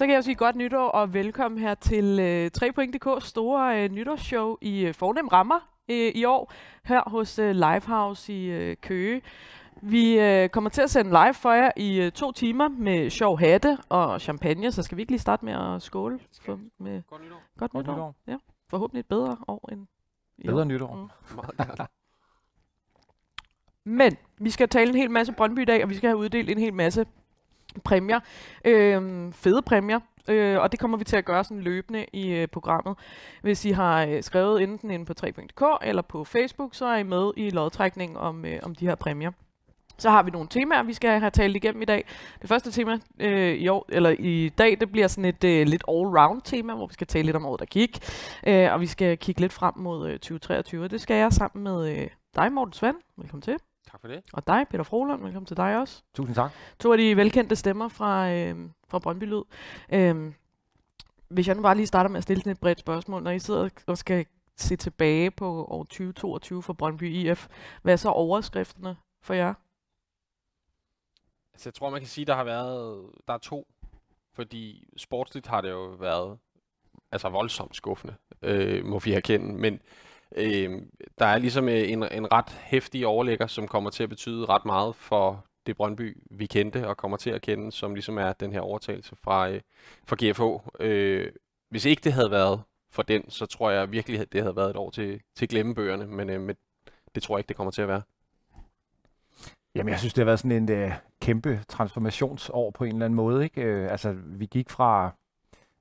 Så kan jeg sige godt nytår og velkommen her til øh, 3.dk's store øh, nytårsshow i øh, fornem rammer øh, i år, her hos øh, Livehouse i øh, Køge. Vi øh, kommer til at sende live for jer i øh, to timer med sjov hatte og champagne, så skal vi ikke lige starte med at skåle for, med Godt nytår. godt, Godt nytår. nytår. Ja, forhåbentlig et bedre år end i Bedre år. nytår. Mm. Men vi skal tale en hel masse Brøndby i dag, og vi skal have uddelt en hel masse præmier. Øh, fede præmier. Øh, og det kommer vi til at gøre sådan løbende i øh, programmet. Hvis I har øh, skrevet enten inde på 3.dk eller på Facebook, så er I med i lodtrækningen om, øh, om de her præmier. Så har vi nogle temaer, vi skal have talt igennem i dag. Det første tema øh, i år, eller i dag, det bliver sådan et øh, lidt all-round tema, hvor vi skal tale lidt om året, der gik. Øh, og vi skal kigge lidt frem mod øh, 2023. Det skal jeg sammen med øh, dig, Morten Svend. Velkommen til. Tak for det. Og dig, Peter Frohlund. Velkommen til dig også. Tusind tak. To af de velkendte stemmer fra, øh, fra Brøndby Lyd. Øh, hvis jeg nu bare lige starter med at stille sådan et bredt spørgsmål. Når I sidder og skal se tilbage på år 2022 for Brøndby IF, hvad er så overskrifterne for jer? Altså, jeg tror, man kan sige, der har været, der er to. Fordi sportsligt har det jo været altså voldsomt skuffende, øh, må vi erkende. Men øh, der er ligesom øh, en, en ret hæftig overlægger, som kommer til at betyde ret meget for det Brøndby, vi kendte og kommer til at kende, som ligesom er den her overtagelse fra, øh, fra GFH. Øh, hvis ikke det havde været for den, så tror jeg virkelig, at det havde været et år til, til glemmebøgerne, men, øh, men det tror jeg ikke, det kommer til at være. Jamen, jeg synes, det har været sådan en øh, kæmpe transformationsår på en eller anden måde. Ikke? Øh, altså, vi gik fra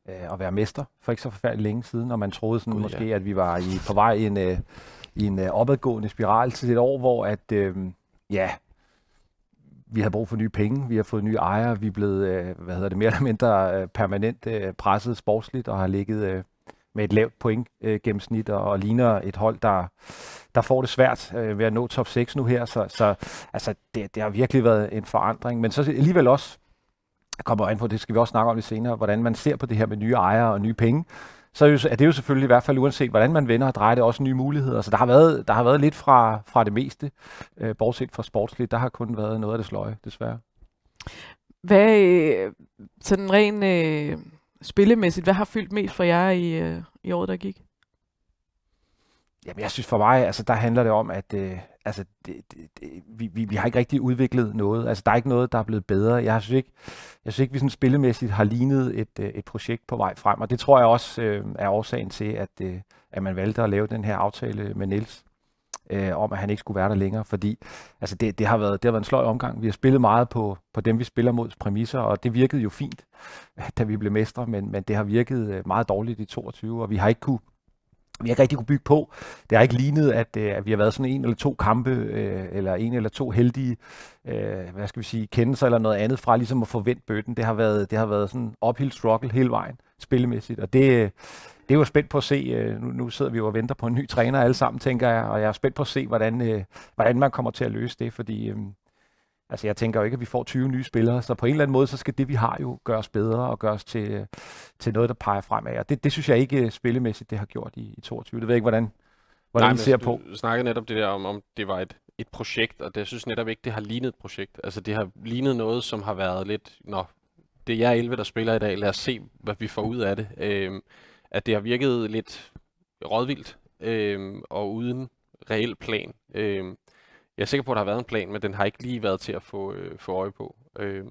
øh, at være mester for ikke så forfærdeligt længe siden, og man troede sådan Gud, måske, ja. at vi var i, på vej i en, øh, i en øh, opadgående spiral til et år, hvor at, øh, ja, vi havde brug for nye penge, vi har fået nye ejere, vi er blevet, øh, hvad hedder det, mere eller mindre øh, permanent øh, presset sportsligt og har ligget øh, med et lavt point øh, gennemsnit og, og ligner et hold, der, der får det svært øh, ved at nå top 6 nu her. Så, så altså, det, det har virkelig været en forandring. Men så alligevel også, jeg kommer an på, det skal vi også snakke om lidt senere, hvordan man ser på det her med nye ejere og nye penge. Så er, er det jo selvfølgelig i hvert fald uanset, hvordan man vender og drejer det, også nye muligheder. Så der har været, der har været lidt fra, fra det meste, øh, bortset fra sportsligt. Der har kun været noget af det sløje, desværre. Hvad, øh, sådan rent øh, spillemæssigt, hvad har fyldt mest for jer i, øh, i året, der gik? Jamen, jeg synes for mig, altså der handler det om, at øh, altså, det, det, det, vi, vi, vi har ikke rigtig udviklet noget. Altså, der er ikke noget, der er blevet bedre. Jeg synes ikke, jeg synes ikke vi sådan spillemæssigt har lignet et, øh, et projekt på vej frem, og det tror jeg også øh, er årsagen til, at, øh, at man valgte at lave den her aftale med Niels øh, om, at han ikke skulle være der længere, fordi altså, det, det, har været, det har været en sløj omgang. Vi har spillet meget på, på dem, vi spiller mod præmisser, og det virkede jo fint, da vi blev mestre, men, men det har virket øh, meget dårligt i 22, og vi har ikke kunne vi har ikke rigtig kunne bygge på. Det har ikke lignet, at, øh, at vi har været sådan en eller to kampe, øh, eller en eller to heldige, øh, hvad skal vi sige, kendelser eller noget andet fra ligesom at få vendt bøtten. Det har været, det har været sådan uphill struggle hele vejen, spillemæssigt. Og det, øh, det er jo spændt på at se. Øh, nu, nu sidder vi jo og venter på en ny træner alle sammen, tænker jeg, og jeg er spændt på at se, hvordan, øh, hvordan man kommer til at løse det, fordi... Øh, Altså jeg tænker jo ikke, at vi får 20 nye spillere, så på en eller anden måde, så skal det, vi har jo, gøres bedre og gøres til, til noget, der peger fremad. Og det, det synes jeg ikke øh, spillemæssigt, det har gjort i, i 22. Det ved jeg ikke, hvordan, hvordan Nej, I ser altså, på. Du snakkede netop det der om, om det var et, et projekt, og det jeg synes netop ikke, det har lignet et projekt. Altså det har lignet noget, som har været lidt, nå, det er jer 11, der spiller i dag, lad os se, hvad vi får ud af det. Øhm, at det har virket lidt rådvildt, øhm, og uden reel plan. Øhm, jeg er sikker på, at der har været en plan, men den har ikke lige været til at få, øh, få øje på. Øh,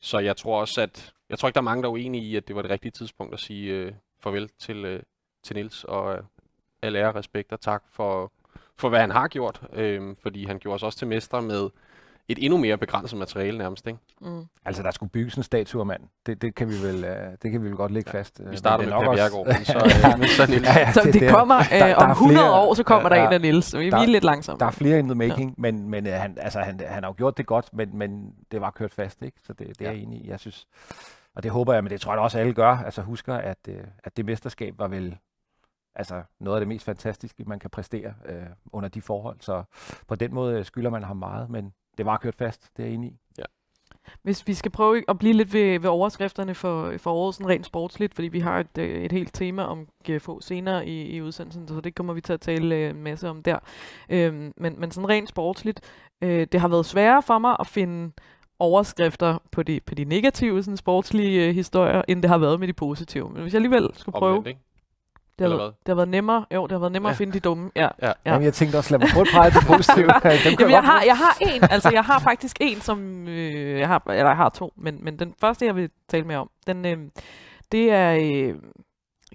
så jeg tror også, at jeg tror ikke, der er mange, der er uenige i, at det var det rigtige tidspunkt at sige øh, farvel til, øh, til Nils og øh, al ære, respekt og tak for, for hvad han har gjort, øh, fordi han gjorde os også til mestre med et endnu mere begrænset materiale nærmest. Ikke? Mm. Altså, der skulle bygges en statue af manden. Det, det, kan vi vel, uh, det kan vi vel godt lægge Ja, fast. øh, Vi men starter det med er Per Bjergård, også- så, øh, men så Niels. Ja, ja, Så det, det kommer øh, der om er 100 flere- år, så kommer Ja, der ja. en af Niels. Vi, vi Der- er lidt langsomme. Der er flere in the making, ja. men, men uh, han, altså, han, han har jo gjort det godt, men, men det var kørt fast, ikke? Så det, det er Ja. jeg enig i. Jeg synes, og det håber jeg, men det tror jeg også alle gør. Altså husker, at, uh, at det mesterskab var vel altså noget af det mest fantastiske, man kan præstere uh, under de forhold. Så på den måde øh, skylder man ham meget, men det var kørt fast, det er jeg enig i. Hvis vi skal prøve at blive lidt ved, ved overskrifterne for, for året, sådan rent sportsligt, fordi vi har et, øh, et helt tema om GFO senere i, i udsendelsen, så det kommer vi til at tale øh, en masse om der. Øhm, men, men sådan rent sportsligt, øh, det har været sværere for mig at finde overskrifter på de, på de negative sådan, sportslige øh, historier, end det har været med de positive. Men hvis jeg alligevel skulle prøve, Omvendt, ikke? Det har, været, det har været nemmere, jo, det har været nemmere Ja. at finde de dumme. Ja. Ja. Ja. Jamen, jeg tænkte også, lad mig prøve at pege på kan Jamen, jeg har, jeg har en, altså jeg har faktisk en, som, øh, jeg har, eller jeg har to, men, men den første, jeg vil tale med om, den, øh, det er øh,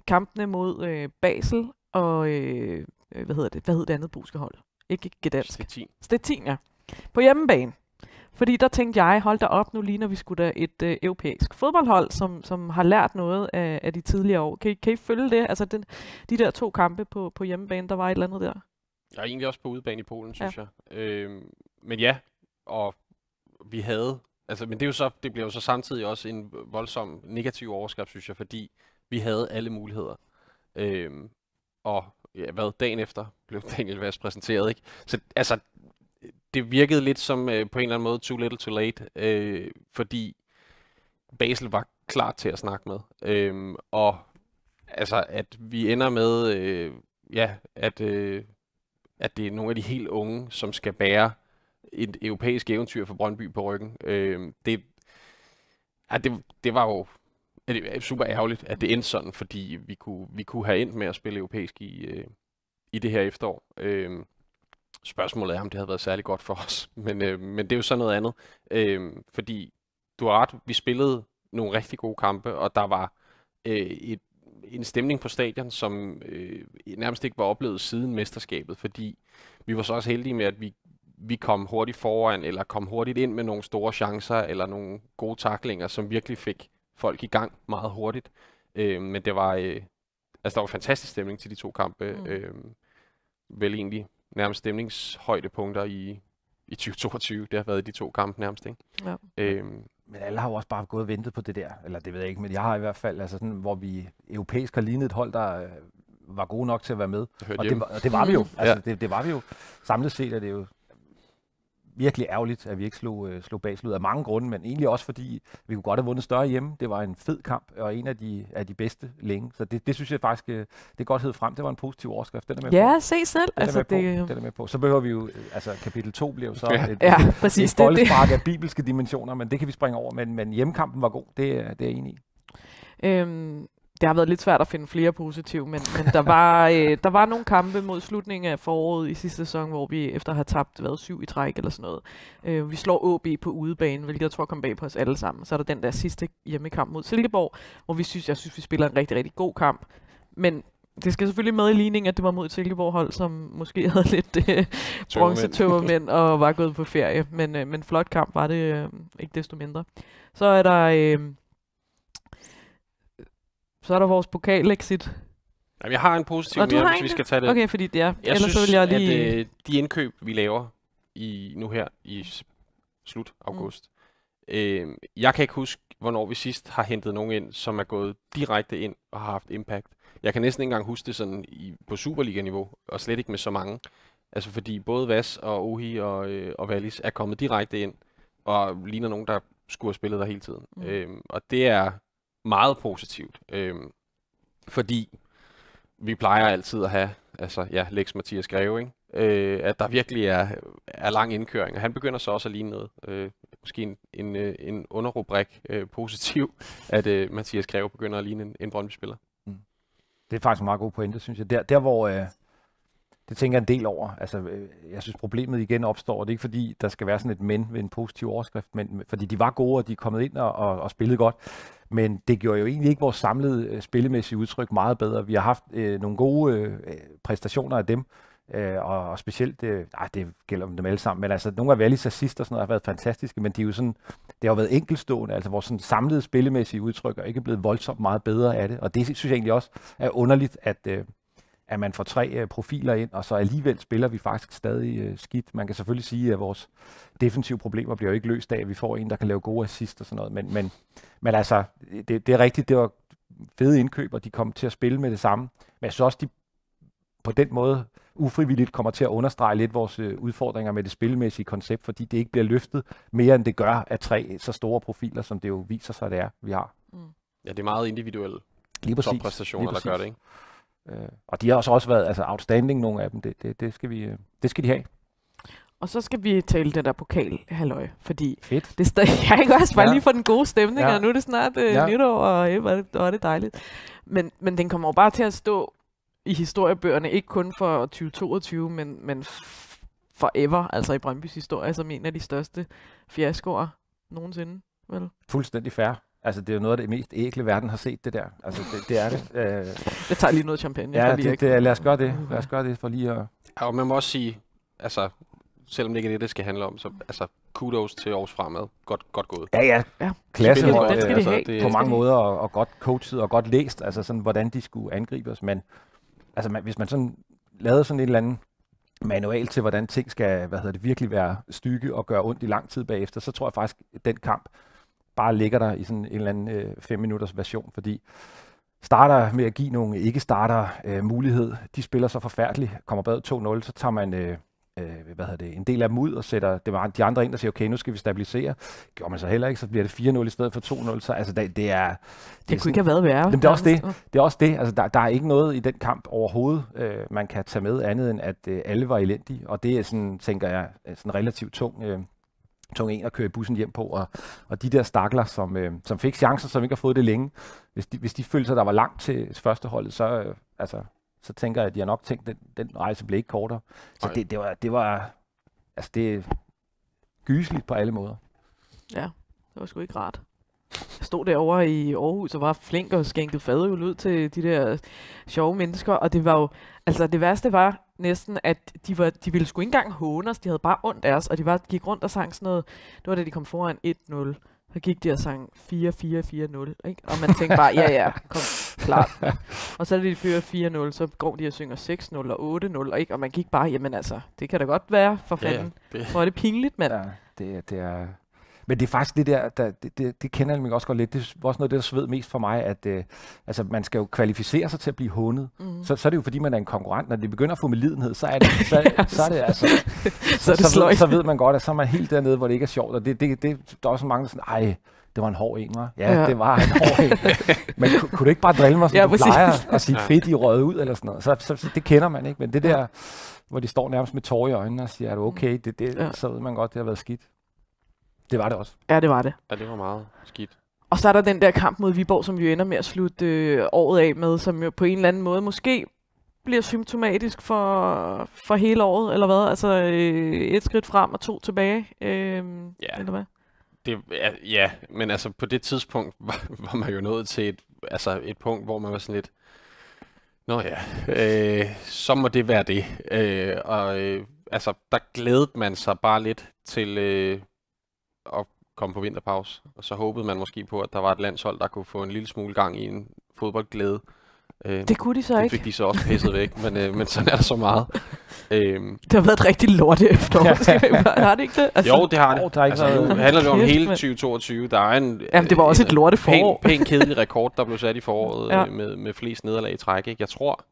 kampene mod øh, Basel og, øh, øh, hvad hedder det, hvad hedder det andet buskehold? Ikke Gdansk. Stettin. Stettin, ja. På hjemmebane. Fordi der tænkte jeg, hold da op nu lige, når vi skulle da et øh, europæisk fodboldhold, som, som har lært noget af, af de tidligere år. Kan I, kan I følge det? Altså den, de der to kampe på, på hjemmebane, der var et eller andet der. Er egentlig også på udebane i Polen, synes ja. jeg. Øhm, men ja, og vi havde, altså, men det er jo så, det bliver jo så samtidig også en voldsom negativ overskrift, synes jeg, fordi vi havde alle muligheder. Øhm, og ja, hvad, dagen efter blev Daniel Vast præsenteret, ikke? Så altså, det virkede lidt som øh, på en eller anden måde too little too late, øh, fordi Basel var klar til at snakke med. Øh, og altså, at vi ender med, øh, ja, at, øh, at det er nogle af de helt unge, som skal bære et europæisk eventyr for Brøndby på ryggen. Øh, det, ja, det, det var jo det er super ærgerligt, at det endte sådan, fordi vi kunne, vi kunne have endt med at spille europæisk i, øh, i det her efterår. Øh, spørgsmålet er, om det havde været særlig godt for os, men, øh, men det er jo så noget andet. Øh, fordi du har ret, vi spillede nogle rigtig gode kampe, og der var øh, et, en stemning på stadion, som øh, nærmest ikke var oplevet siden mesterskabet, fordi vi var så også heldige med, at vi, vi kom hurtigt foran, eller kom hurtigt ind med nogle store chancer, eller nogle gode taklinger, som virkelig fik folk i gang meget hurtigt. Øh, men det var, øh, altså der var fantastisk stemning til de to kampe. Mm. Øh, vel egentlig nærmest stemningshøjdepunkter i, i 2022. Det har været de to kampe nærmest, ikke? Ja. Øhm, Men alle har jo også bare gået og ventet på det der. Eller det ved jeg ikke, men jeg har i hvert fald, altså sådan, hvor vi europæisk har lignet et hold, der øh, var gode nok til at være med. Og det, og det var vi jo. Altså, Ja. det, det var vi jo. Samlet set er det jo virkelig ærgerligt, at vi ikke slog, øh, slog Basel ud af mange grunde, men egentlig også fordi, vi kunne godt have vundet større hjemme. Det var en fed kamp, og en af de, af de bedste længe. Så det, det synes jeg faktisk, øh, det er godt hed frem. Det var en positiv overskrift. Den er med på. Ja, se selv. Den er, Altså, med på. det, den er med på. Så behøver vi jo, øh, altså kapitel 2 bliver jo så Ja. et, ja, et, præcis. et Det, det, boldspark af bibelske dimensioner, men det kan vi springe over. Men, men hjemmekampen var god, det, er- det er jeg enig i. Øhm, det har været lidt svært at finde flere positive, men, men der, var, øh, der var nogle kampe mod slutningen af foråret i sidste sæson, hvor vi efter at have tabt været syv i træk eller sådan noget. Øh, vi slår OB på udebane, hvilket jeg tror kom bag på os alle sammen. Så er der den der sidste hjemmekamp mod Silkeborg, hvor vi synes, jeg synes, vi spiller en rigtig, rigtig god kamp. Men det skal selvfølgelig med i ligningen, at det var mod Silkeborg-hold, som måske havde lidt øh, Tømmermænd. bronzetømmermænd og var gået på ferie. Men, øh, men flot kamp var det øh, ikke desto mindre. Så er der... Øh, så er der vores pokalexit. Jamen, jeg har en positiv mere, hvis vi skal tage det. Okay, fordi det er. Jeg Ellers synes, så vil jeg lige... at øh, de indkøb, vi laver i nu her i slut august, mm. øh, jeg kan ikke huske, hvornår vi sidst har hentet nogen ind, som er gået direkte ind og har haft impact. Jeg kan næsten ikke engang huske det sådan i, på Superliga-niveau, og slet ikke med så mange. Altså fordi både Vas og Ohi og, øh, og Wallis er kommet direkte ind, og ligner nogen, der skulle have spillet der hele tiden. Mm. Øhm, og det er meget positivt, Øh, fordi vi plejer altid at have, altså ja, Lex Mathias Greve, ikke? Øh, at der virkelig er, er lang indkøring, og han begynder så også at ligne noget. Øh, måske en, en, øh, en underrubrik øh, positiv, at øh, Mathias Greve begynder at ligne en, en Brøndby-spiller. Mm. Det er faktisk en meget god pointe, synes jeg. Der, der hvor, øh, det tænker jeg en del over. Altså, øh, jeg synes problemet igen opstår, og det er ikke fordi, der skal være sådan et men ved en positiv overskrift, men fordi de var gode, og de er kommet ind og, og, og spillede godt. Men det gjorde jo egentlig ikke vores samlede øh, spillemæssige udtryk meget bedre. Vi har haft øh, nogle gode øh, præstationer af dem, øh, og, og specielt, øh, ej, det gælder om dem alle sammen, men altså nogle af Wallis assist og sådan noget har været fantastiske, men de er jo sådan, det har jo været enkelstående, altså vores sådan samlede spillemæssige udtryk er ikke blevet voldsomt meget bedre af det, og det synes jeg egentlig også er underligt, at, øh, at man får tre øh, profiler ind, og så alligevel spiller vi faktisk stadig øh, skidt. Man kan selvfølgelig sige, at vores defensive problemer bliver jo ikke løst af, at vi får en, der kan lave gode assist og sådan noget, men, men, men altså, det, det er rigtigt, det var fede indkøb, og de kom til at spille med det samme, men jeg synes også, de på den måde ufrivilligt kommer til at understrege lidt vores øh, udfordringer med det spilmæssige koncept, fordi det ikke bliver løftet mere, end det gør af tre så store profiler, som det jo viser sig, det er, vi har. Ja, det er meget individuelle Lige præcis. toppræstationer, lige der gør det, ikke? Øh, og de har også, også været altså, outstanding, nogle af dem. Det, det, det, skal vi, øh, det skal de have. Og så skal vi tale den der pokal, halløj, fordi Fedt. det stadig, jeg kan også bare Ja. lige for den gode stemning, Ja. og nu er det snart øh, Ja. nytår, og øh, er det, er det dejligt. Men, men den kommer jo bare til at stå i historiebøgerne, ikke kun for 2022, men, men forever, altså i Brøndbys historie, som en af de største fiaskoer nogensinde. Vel? Fuldstændig fair. Altså, det er jo noget af det mest ægle, verden har set, det der. Altså, det, det er det. Øh, Jeg tager lige noget champagne. ja, for lige det, at- det, lad os gøre det. Lad os gøre det for lige at... Ja, og man må også sige, altså, selvom det ikke er det, det skal handle om, så altså, kudos til Aarhus Fremad. Godt, godt gået. Ja, ja. Ja. Klassehold, Den skal de altså, have. det- på mange måder, og, og godt coachet og godt læst, altså sådan, hvordan de skulle angribe os. Men altså, man, hvis man sådan lavede sådan en eller anden manual til, hvordan ting skal hvad hedder det, virkelig være stykke og gøre ondt i lang tid bagefter, så tror jeg faktisk, at den kamp bare ligger der i sådan en eller anden øh, fem minutters version, fordi starter med at give nogle ikke-starter øh, mulighed. De spiller så forfærdeligt, kommer bag 2-0, så tager man øh, øh, hvad hedder det, en del af dem ud og sætter det var de andre ind, der siger, okay, nu skal vi stabilisere. Gjorde man så heller ikke, så bliver det 4-0 i stedet for 2-0. Så altså, det, det er... Det, er det kunne sådan- ikke have været værre. Jamen, det er også det. det er også det. Altså, der, der er ikke noget i den kamp overhovedet, øh, man kan tage med andet end, at øh, alle var elendige. Og det er sådan, tænker jeg, sådan relativt tung, øh, tung en at køre i bussen hjem på. Og, og de der stakler, som, øh, som fik chancer, som ikke har fået det længe, hvis de, hvis de følte sig, der var langt til første holdet, så, øh, altså, så tænker jeg, at de har nok tænkt, at den, den rejse blev ikke kortere. Så det, det, var, det var, altså det gysligt på alle måder. Ja, det var sgu ikke rart. Jeg stod derovre i Aarhus og var flink og skænkede fadøl ud til de der sjove mennesker, og det var jo, altså det værste var næsten, at de, var, de ville sgu ikke engang håne os, de havde bare ondt af os, og de var, gik rundt og sang sådan noget, det var da de kom foran 1-0, så gik de og sang 4-4-4-0, ikke? Og man tænkte bare, ja ja, kom, klart. Og så da de fører 4-0, så går de og synger 6-0 og 8-0, ikke? Og man gik bare, jamen altså, det kan da godt være, for Ja, ja. fanden. Det, Hvor er det pinligt, mand. Ja, det, det er... Men det er faktisk det der, der det, det, det kender jeg mig også godt lidt. Det er også noget af det, der sved mest for mig, at øh, altså, man skal jo kvalificere sig til at blive hånet. Mm. Så, så er det jo fordi, man er en konkurrent. Når det begynder at få med lidenhed, så er det, så, så er det altså... så er det så, ved, så ved man godt, at så er man helt dernede, hvor det ikke er sjovt. Og det, det, det, der er også mange, der er sådan, ej, det var en hård en, var. Ja, Ja. det var en hård en. Men kunne, kunne du ikke bare drille mig, som Ja, du præcis. plejer at sige fedt i røget ud, eller sådan noget? Så, så, så, det kender man ikke. Men det der, hvor de står nærmest med tårer i øjnene og siger, er du okay? Det, det, ja. Så ved man godt, det har været skidt. Det var det også. Ja, det var det. ja, det var meget skidt. Og så er der den der kamp mod Viborg, som vi jo ender med at slutte øh, året af med, som jo på en eller anden måde måske bliver symptomatisk for, for hele året, eller hvad? Altså øh, et skridt frem og to tilbage, øh, Ja. eller hvad? Det, ja, ja, men altså på det tidspunkt var, var man jo nået til et, altså et punkt, hvor man var sådan lidt, Nå ja, øh, så må det være det. Øh, og øh, altså, der glædede man sig bare lidt til øh, at komme på vinterpause. Og så håbede man måske på, at der var et landshold, der kunne få en lille smule gang i en fodboldglæde. Øh, Det kunne de så det ikke. fik de så også pisset væk, men, øh, men sådan er der så meget. Øhm, Det har været et rigtig lorte efterår. har det ikke det? jo, det har det. Åh, der er ikke altså, nu handler det om hele mand. 2022. Der er en, Jamen, det var også et lorte forår. pæn, pæn kedelig rekord, der blev sat i foråret Ja. ja. med, med flest nederlag i træk. Ikke? Jeg tror,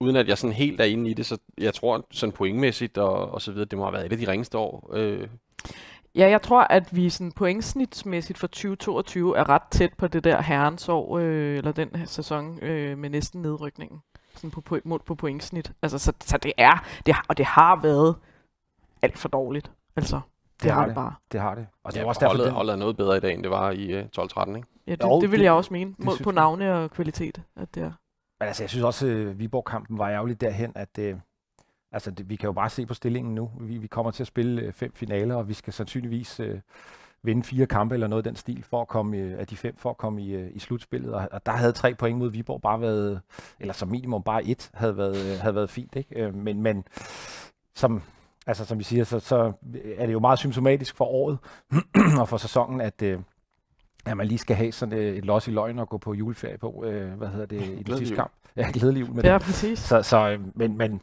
uden at jeg sådan helt er inde i det, så jeg tror sådan pointmæssigt og, og så videre, det må have været et af de ringeste år. Øh, Ja, jeg tror, at vi sådan pointsnitsmæssigt for 2022 er ret tæt på det der herrens år, øh, eller den her sæson øh, med næsten nedrykningen. Sådan på, mål på pointsnit. Altså, så, så det er, det har, og det har været alt for dårligt. Altså, det, Det har det det. bare. Det har det. Og det ja, er også derfor, holdet, det, holdet er noget bedre i dag, end det var i øh, 12-13, ikke? Ja, det, Jo, det vil det- jeg også mene. Synes på navne og kvalitet. At det er. Men altså, jeg synes også, at Viborg-kampen var ærgerligt derhen, at øh, altså, det, vi kan jo bare se på stillingen nu. Vi, vi kommer til at spille øh, fem finaler, og vi skal sandsynligvis øh, vinde fire kampe eller noget af den stil for at komme øh, af de fem for at komme i, øh, i slutspillet. Og, og der havde tre point mod Viborg bare været, eller som minimum bare et, havde været, øh, havde været fint. Ikke? Øh, men, men som, altså, som vi siger, så, så er det jo meget symptomatisk for året og for sæsonen, at, øh, at man lige skal have sådan øh, et los i løgn og gå på juleferie på, øh, hvad hedder det, i den sidste kamp. Ja, glædelig jul med Ja, det. præcis. Så, så, øh, men, men,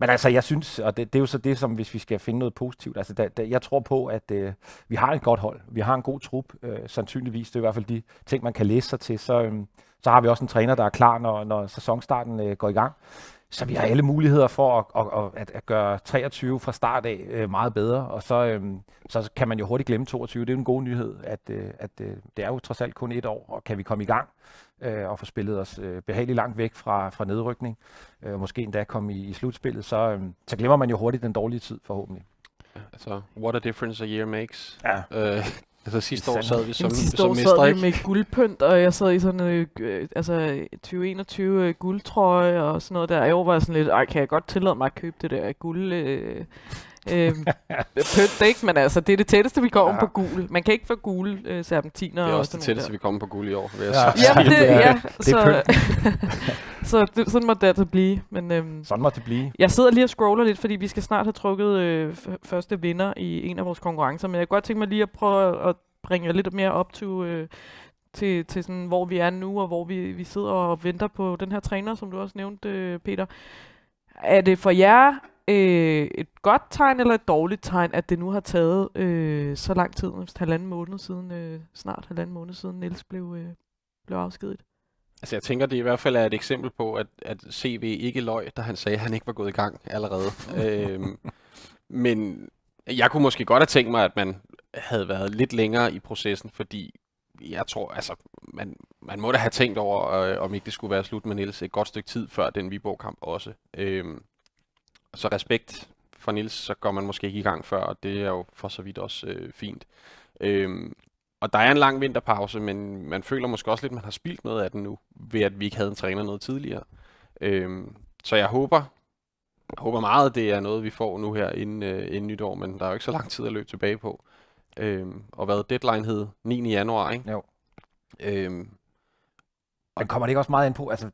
men altså, jeg synes, og det, det er jo så det, som hvis vi skal finde noget positivt, altså, da, da, jeg tror på, at øh, vi har et godt hold, vi har en god trup, øh, sandsynligvis, det er i hvert fald de ting, man kan læse sig til, så, øh, så har vi også en træner, der er klar, når, når sæsonstarten øh, går i gang. Så vi har alle muligheder for at, at, at, at gøre 23 fra start af øh, meget bedre, og så, øh, så kan man jo hurtigt glemme 22. Det er jo en god nyhed, at, øh, at øh, det er jo trods alt kun et år, og kan vi komme i gang øh, og få spillet os øh, behageligt langt væk fra, fra nedrykning, øh, måske endda komme i, i slutspillet, så, øh, så glemmer man jo hurtigt den dårlige tid forhåbentlig. Altså, what a difference a year makes. Ja. Øh, altså sidste år sad vi som, Jamen, sidste som år mestre, sad vi med guldpynt, og jeg sad i sådan en øh, altså 2021 øh, guldtrøje og sådan noget der. I år var jeg sådan lidt, ej, kan jeg godt tillade mig at købe det der guld... Øh, øh, pynt, ikke? Men altså, det er det tætteste, vi kommer Ja. på gul. Man kan ikke få gule øh, serpentiner Det er og også det tætteste, vi kommer på guld i år, vil jeg Ja. sige. Jamen, det, ja, det er så, så det, sådan må det altså blive. Men øhm, Sådan må det blive. jeg sidder lige og scroller lidt, fordi vi skal snart have trukket øh, første vinder i en af vores konkurrencer. Men jeg kunne godt tænke mig lige at prøve at bringe jer lidt mere op til, øh, til, til sådan, hvor vi er nu, og hvor vi, vi sidder og venter på den her træner, som du også nævnte, øh, Peter. Er det for jer øh, et godt tegn eller et dårligt tegn, at det nu har taget øh, så lang tid, halvanden måned siden, øh, snart halvanden måned siden, Niels blev, øh, blev afskediget? Altså jeg tænker, det i hvert fald er et eksempel på, at, at CV ikke løg, da han sagde, at han ikke var gået i gang allerede. øhm, men jeg kunne måske godt have tænkt mig, at man havde været lidt længere i processen, fordi jeg tror, altså, man, man må da have tænkt over, øh, om ikke det skulle være slut med Niels et godt stykke tid før den Viborg-kamp også. Øhm, så respekt for Niels, så går man måske ikke i gang før, og det er jo for så vidt også øh, fint. Øhm, og der er en lang vinterpause, men man føler måske også lidt, at man har spildt noget af den nu, ved at vi ikke havde en træner noget tidligere. Øhm, så jeg håber, jeg håber meget, at det er noget, vi får nu her inden, øh, inden nytår, men der er jo ikke så lang tid at løbe tilbage på. Øhm, og hvad deadline hed 9. januar, ikke? Jo. Øhm, Men kommer det ikke også meget ind på, altså,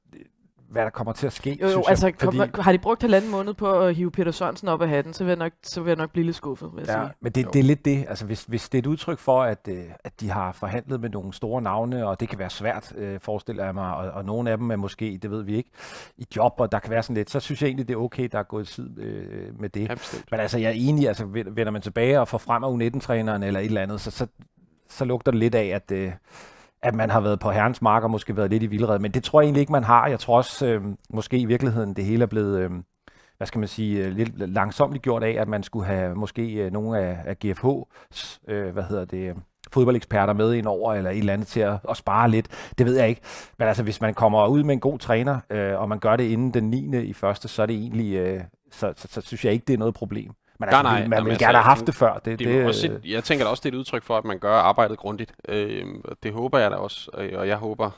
hvad der kommer til at ske, Jo, jo, synes altså jeg? Fordi... har de brugt halvanden måned på at hive Peter Sørensen op af hatten, så vil jeg nok, så vil jeg nok blive lidt skuffet, vil jeg Ja, sige. men det, Jo. det er lidt det. Altså, hvis, hvis det er et udtryk for, at, øh, at de har forhandlet med nogle store navne, og det kan være svært, øh, forestiller jeg mig, og, og nogle af dem er måske, det ved vi ikke, i job, og der kan være sådan lidt, så synes jeg egentlig, det er okay, der er gået tid øh, med det. bestemt. Men altså, jeg er enig, altså vender man tilbage og får frem af U19-træneren eller et eller andet, så, så, så lugter det lidt af, at, øh, at man har været på herrens mark og måske været lidt i vildred. Men det tror jeg egentlig ikke, man har. Jeg tror også, øh, måske i virkeligheden, det hele er blevet, øh, hvad skal man sige, øh, lidt langsomt gjort af, at man skulle have måske øh, nogle af, af GFH's, øh, hvad hedder det, øh, fodboldeksperter med ind over, eller et eller andet til at, at spare lidt. Det ved jeg ikke. Men altså, hvis man kommer ud med en god træner, øh, og man gør det inden den 9. i første, så er det egentlig, øh, så, så, så synes jeg ikke, det er noget problem. Men altså, Nej, nej, man jamen, vil altså, gerne have haft det før. Det, Det det, er også et, jeg tænker da også, det er et udtryk for, at man gør arbejdet grundigt. Øh, og det håber jeg da også, og og jeg håber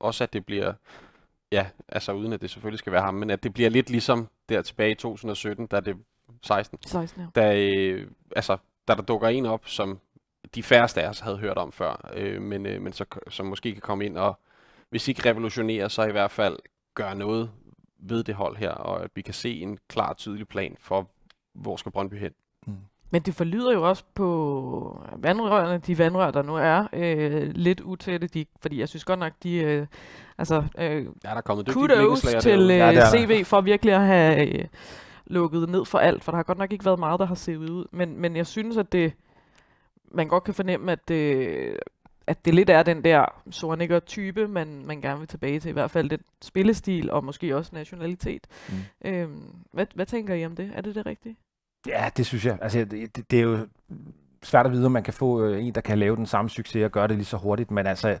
også, at det bliver, ja, altså uden at det selvfølgelig skal være ham, men at det bliver lidt ligesom der tilbage i 2017, da det 16, 16 ja. da, øh, altså, da der dukker en op, som de færreste af os havde hørt om før, øh, men, øh, men så, som måske kan komme ind og, hvis ikke revolutionere, så i hvert fald gøre noget ved det hold her, og at vi kan se en klar, tydelig plan for, hvor skal Brøndby hen. Men det forlyder jo også på vandrørene, de vandrør, der nu er, øh, lidt utætte, de, fordi jeg synes godt nok, de, øh, altså, øh, Ja, der er kommet dygtige kudos til øh, Ja, det er der. CV for virkelig at have øh, lukket ned for alt, for der har godt nok ikke været meget, der har set ud. Men, men jeg synes, at det, man godt kan fornemme, at det, at det lidt er den der sornikker type, man, man gerne vil tilbage til. I hvert fald den spillestil, og måske også nationalitet. Mm. Øhm, hvad, hvad tænker I om det? Er det det rigtige? Ja, det synes jeg. Altså, det, det er jo svært at vide, om man kan få øh, en, der kan lave den samme succes og gøre det lige så hurtigt. Men altså,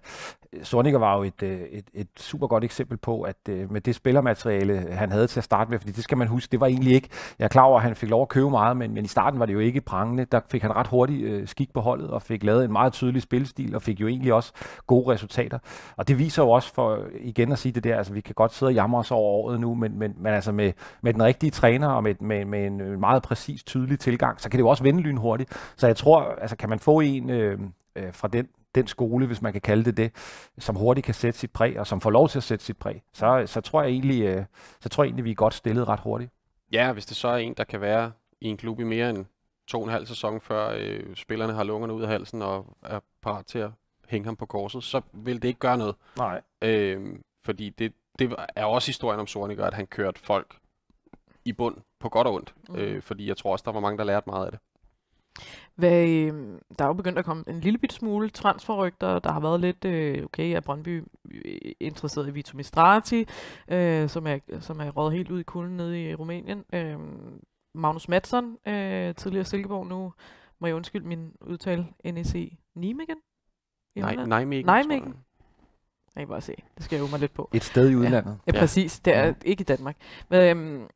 Sorniger var jo et, øh, et, et super godt eksempel på, at øh, med det spillermateriale, han havde til at starte med, fordi det skal man huske, det var egentlig ikke, jeg er klar over, at han fik lov at købe meget, men, men i starten var det jo ikke prangende. Der fik han ret hurtigt øh, skik på holdet og fik lavet en meget tydelig spilstil og fik jo egentlig også gode resultater. Og det viser jo også for igen at sige det der, altså vi kan godt sidde og jamre os over året nu, men, men, men altså med, med den rigtige træner og med, med, med en øh, meget præcis, tydelig tilgang, så kan det jo også vende lynhurtigt. Så jeg tror, altså kan man få en øh, øh, fra den, den skole, hvis man kan kalde det det, som hurtigt kan sætte sit præg, og som får lov til at sætte sit præg, så, så tror jeg egentlig, øh, så tror jeg egentlig, vi er godt stillet ret hurtigt. Ja, hvis det så er en, der kan være i en klub i mere end to og en halv sæson, før øh, spillerne har lungerne ud af halsen og er parat til at hænge ham på korset, så vil det ikke gøre noget. Nej. Øh, fordi det, det er også historien om Sorniger, at han kørte folk i bund på godt og ondt. Mm. Øh, fordi jeg tror også, der var mange, der lærte meget af det. Hvad, øh, der er jo begyndt at komme en lille bit smule transferrygter. Der har været lidt, øh, okay, er Brøndby øh, interesseret i Vito Mistrati, øh, som, er, som er røget helt ud i kulden nede i Rumænien. Øh, Magnus Madsen, øh, tidligere Silkeborg, nu må jeg undskylde min udtale, NEC Nijmegen? Nej? Nijmegen. Nijmegen? jeg. Kan bare se. Det skal jeg øve mig lidt på. Et sted i udlandet. Ja, Ja. præcis. Det er Mhm. ikke i Danmark. Men, øhm,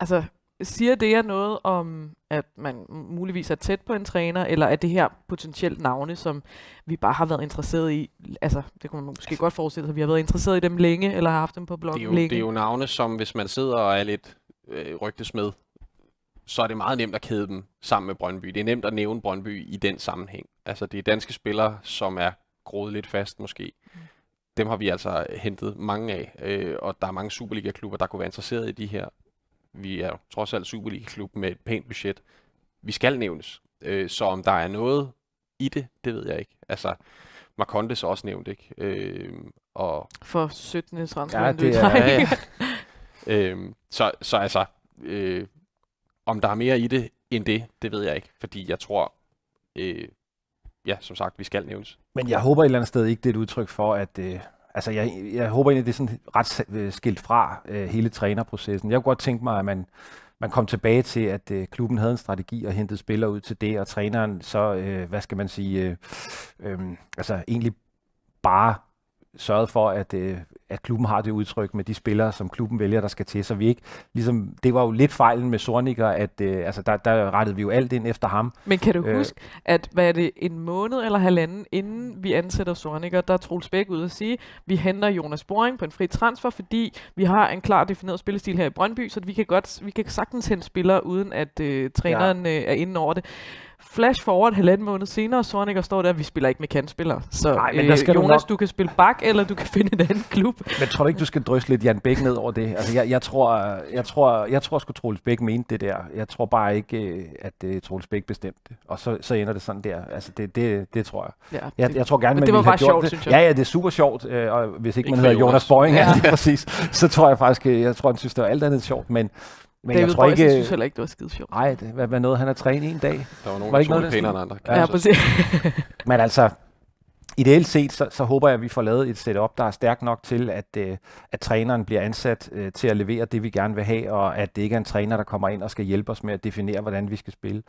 altså, siger det jer noget om, at man muligvis er tæt på en træner, eller er det her potentielt navne, som vi bare har været interesseret i? Altså, det kunne man måske godt forestille sig, at vi har været interesseret i dem længe, eller har haft dem på Det er, bloggen jo, længe. det er jo navne, som hvis man sidder og er lidt øh, rygtesmed, så er det meget nemt at kæde dem sammen med Brøndby. Det er nemt at nævne Brøndby i den sammenhæng. Altså, det er danske spillere, som er groet lidt fast måske. Mm. Dem har vi altså hentet mange af, øh, og der er mange Superliga-klubber, der kunne være interesseret i de her. Vi er trods alt Superliga-klub med et pænt budget. Vi skal nævnes. Øh, så om der er noget i det, det ved jeg ikke. Altså, Marcondes er også nævnt, ikke? Øh, og For 17. transfer. Ja, det er-. Ja, ja. øhm, så, så altså, øh, om der er mere i det end det, det ved jeg ikke. Fordi jeg tror, øh, ja, som sagt, vi skal nævnes. Men jeg håber et eller andet sted ikke, det er et udtryk for, at... Øh, altså, jeg, jeg håber egentlig, det er sådan ret øh, skilt fra øh, hele trænerprocessen. Jeg kunne godt tænke mig, at man, man kom tilbage til, at øh, klubben havde en strategi og hentede spillere ud til det, og træneren så, øh, hvad skal man sige, øh, øh, altså egentlig bare sørget for, at, øh, at klubben har det udtryk med de spillere, som klubben vælger, der skal til. Så vi ikke, ligesom, det var jo lidt fejlen med Sorniger, at øh, altså, der, der rettede vi jo alt ind efter ham. Men kan du Øh. huske, at hvad er det, en måned eller halvanden, inden vi ansætter Sorniger, der er Troels Bæk ud og sige, vi henter Jonas Boring på en fri transfer, fordi vi har en klar defineret spillestil her i Brøndby, så vi kan, godt, vi kan sagtens hente spillere, uden at øh, træneren øh, er inde over det. Flash forward halvanden måned senere, Sorniger står der, vi spiller ikke med kantspillere. Så Nej, men der skal du Jonas, nok- du kan spille bak, eller du kan finde en anden klub. Men tror du ikke, du skal drysse lidt Jan Bæk ned over det? Altså, jeg, jeg tror, jeg tror, jeg tror sgu, Troels Bæk mente det der. Jeg tror bare ikke, øh, at uh, Troels Bæk bestemte det. Og så, så ender det sådan der. Altså, det, det, det tror jeg. Ja, Jeg, det- jeg tror gerne, men man det var bare sjovt, det. synes jeg. Ja, ja, det er super sjovt. Øh, og hvis ikke, Ikke man hedder Jonas Jonas. Boring, ja. Præcis, så tror jeg faktisk, øh, jeg tror, han synes, det var alt andet sjovt. Men, men David jeg tror Boysen ikke... synes heller ikke, det var skide sjovt. Nej, det, hvad, hvad noget, han har trænet en dag. Der var nogen, Var der ikke noget, der pænere end andre. Ja, Ja, Altså, præcis. Men altså, ideelt set, så, så håber jeg, at vi får lavet et setup, der er stærkt nok til, at, øh, at træneren bliver ansat øh, til at levere det, vi gerne vil have, og at det ikke er en træner, der kommer ind og skal hjælpe os med at definere, hvordan vi skal spille.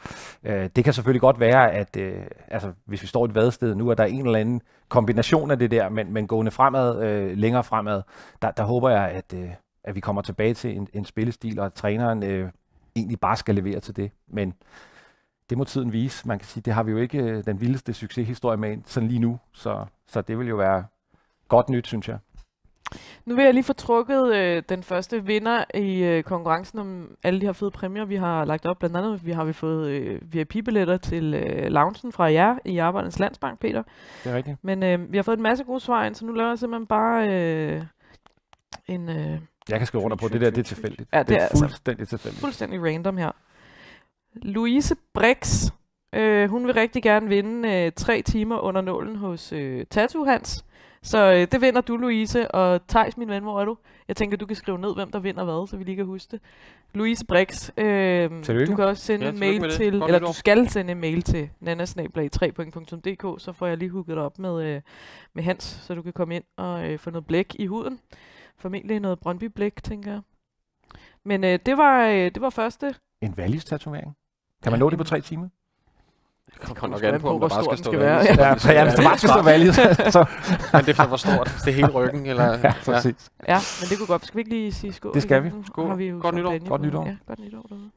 Øh, det kan selvfølgelig godt være, at øh, altså, hvis vi står i et vadested nu, er der en eller anden kombination af det der, men, men gående fremad, øh, længere fremad, der, der håber jeg, at, øh, at vi kommer tilbage til en, en spillestil, og at træneren øh, egentlig bare skal levere til det. Men det må tiden vise. Man kan sige, det har vi jo ikke øh, den vildeste succeshistorie med sådan lige nu, så, så det vil jo være godt nyt, synes jeg. Nu vil jeg lige få trukket øh, den første vinder i øh, konkurrencen om alle de her fede præmier, vi har lagt op. Blandt andet vi har vi fået øh, VIP-billetter til øh, loungen fra jer i Arbejdernes Landsbank, Peter. Det er rigtigt. Men øh, vi har fået en masse gode svar ind, så nu laver jeg simpelthen bare øh, en øh, Jeg kan skrive under på, det der det er tilfældigt. Ja, det det er er altså- fuldstændig tilfældigt. fuldstændig random her. Louise Brix, øh, hun vil rigtig gerne vinde øh, tre timer under nålen hos øh, Tattoo Hans. Så øh, det vinder du, Louise. Og Tejs, min ven, hvor er du? Jeg tænker, du kan skrive ned, hvem der vinder hvad, så vi lige kan huske det. Louise Brix, øh, Tillykke. du kan også sende Ja, en mail til, Godt eller du skal sende en mail til nanasnablag3.dk, så får jeg lige hooket dig op med, øh, med Hans, så du kan komme ind og øh, få noget blæk i huden. Formentlig noget Brøndby-blæk, tænker jeg. Men øh, det, var, øh, det var første En values-tatovering. Kan man nå det på tre timer? Det kommer nok an på, om hvor der bare skal stå være. Ja, ja, hvis der bare skal stå values, så... Men det er for hvor stort. Det er hele ryggen, eller... Ja, præcis. Ja, men det kunne godt. Skal vi ikke lige sige skål? Det skal vi. Skål. Har vi jo Godt nytår. Godt nytår. Ja, godt nytår derude.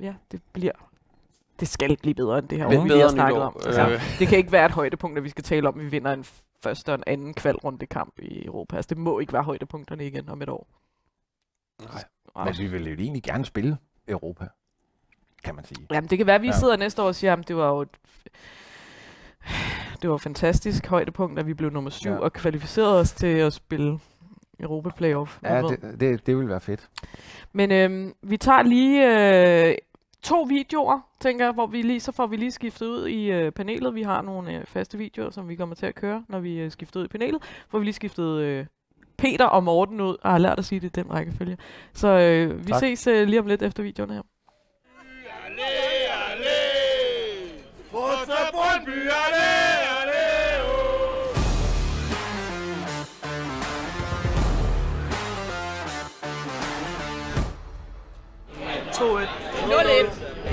Ja, det bliver... Det skal blive bedre end det her, Lidt vi lige har snakket om. Altså, Øh, Det kan ikke være et højdepunkt, at vi skal tale om, at vi vinder en første og en anden kvalrunde kamp i Europa. Altså, det må ikke være højdepunkterne igen om et år. nej. Men vi vil jo egentlig gerne spille Europa, kan man sige. Jamen, det kan være, at vi Ja. sidder næste år og siger, at det var jo et det var fantastisk højdepunkt, at vi blev nummer syv Ja. og kvalificerede os til at spille Europa Playoff. Ja, det, det, det vil være fedt. Men øhm, vi tager lige øh, to videoer, tænker jeg, hvor vi lige, så får vi lige skiftet ud i øh, panelet. Vi har nogle øh, faste videoer, som vi kommer til at køre, når vi øh, skifter ud i panelet. Får vi lige skiftet øh, Peter og Morten ud. Jeg har lært at sige det i den rækkefølge. Så øh, vi Tak. ses øh, lige om lidt efter videoerne her. Allé, allé Forza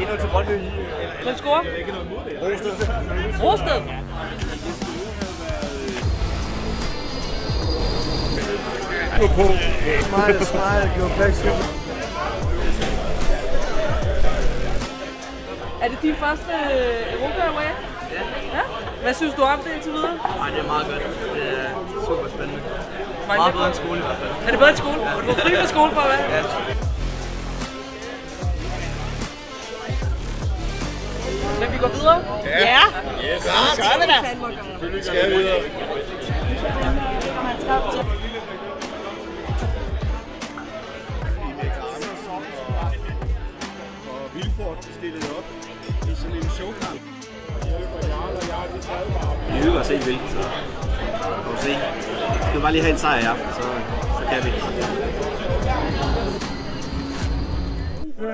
1-0 til Brøndby. Hvem scorer? Rosted. Rosted? På. Smile, smile, your pleasure. Er det din første øh, Europa Away? Ja. ja. Hvad synes du om det indtil videre? Nej, det er meget godt. Det er super spændende. Meget bedre end skole i hvert fald. Er det bedre end skole? Ja. Og du var fri fra skole for hvad? Ja. Men vi går videre? Ja. ja. Yes. Gør vi da. Selvfølgelig skal vi videre. Og Vilfort stillede op i sådan en showkamp. Vi hygger os helt vildt, så må vi se. Vi skal bare lige have en sejr i aften, så, så kan vi.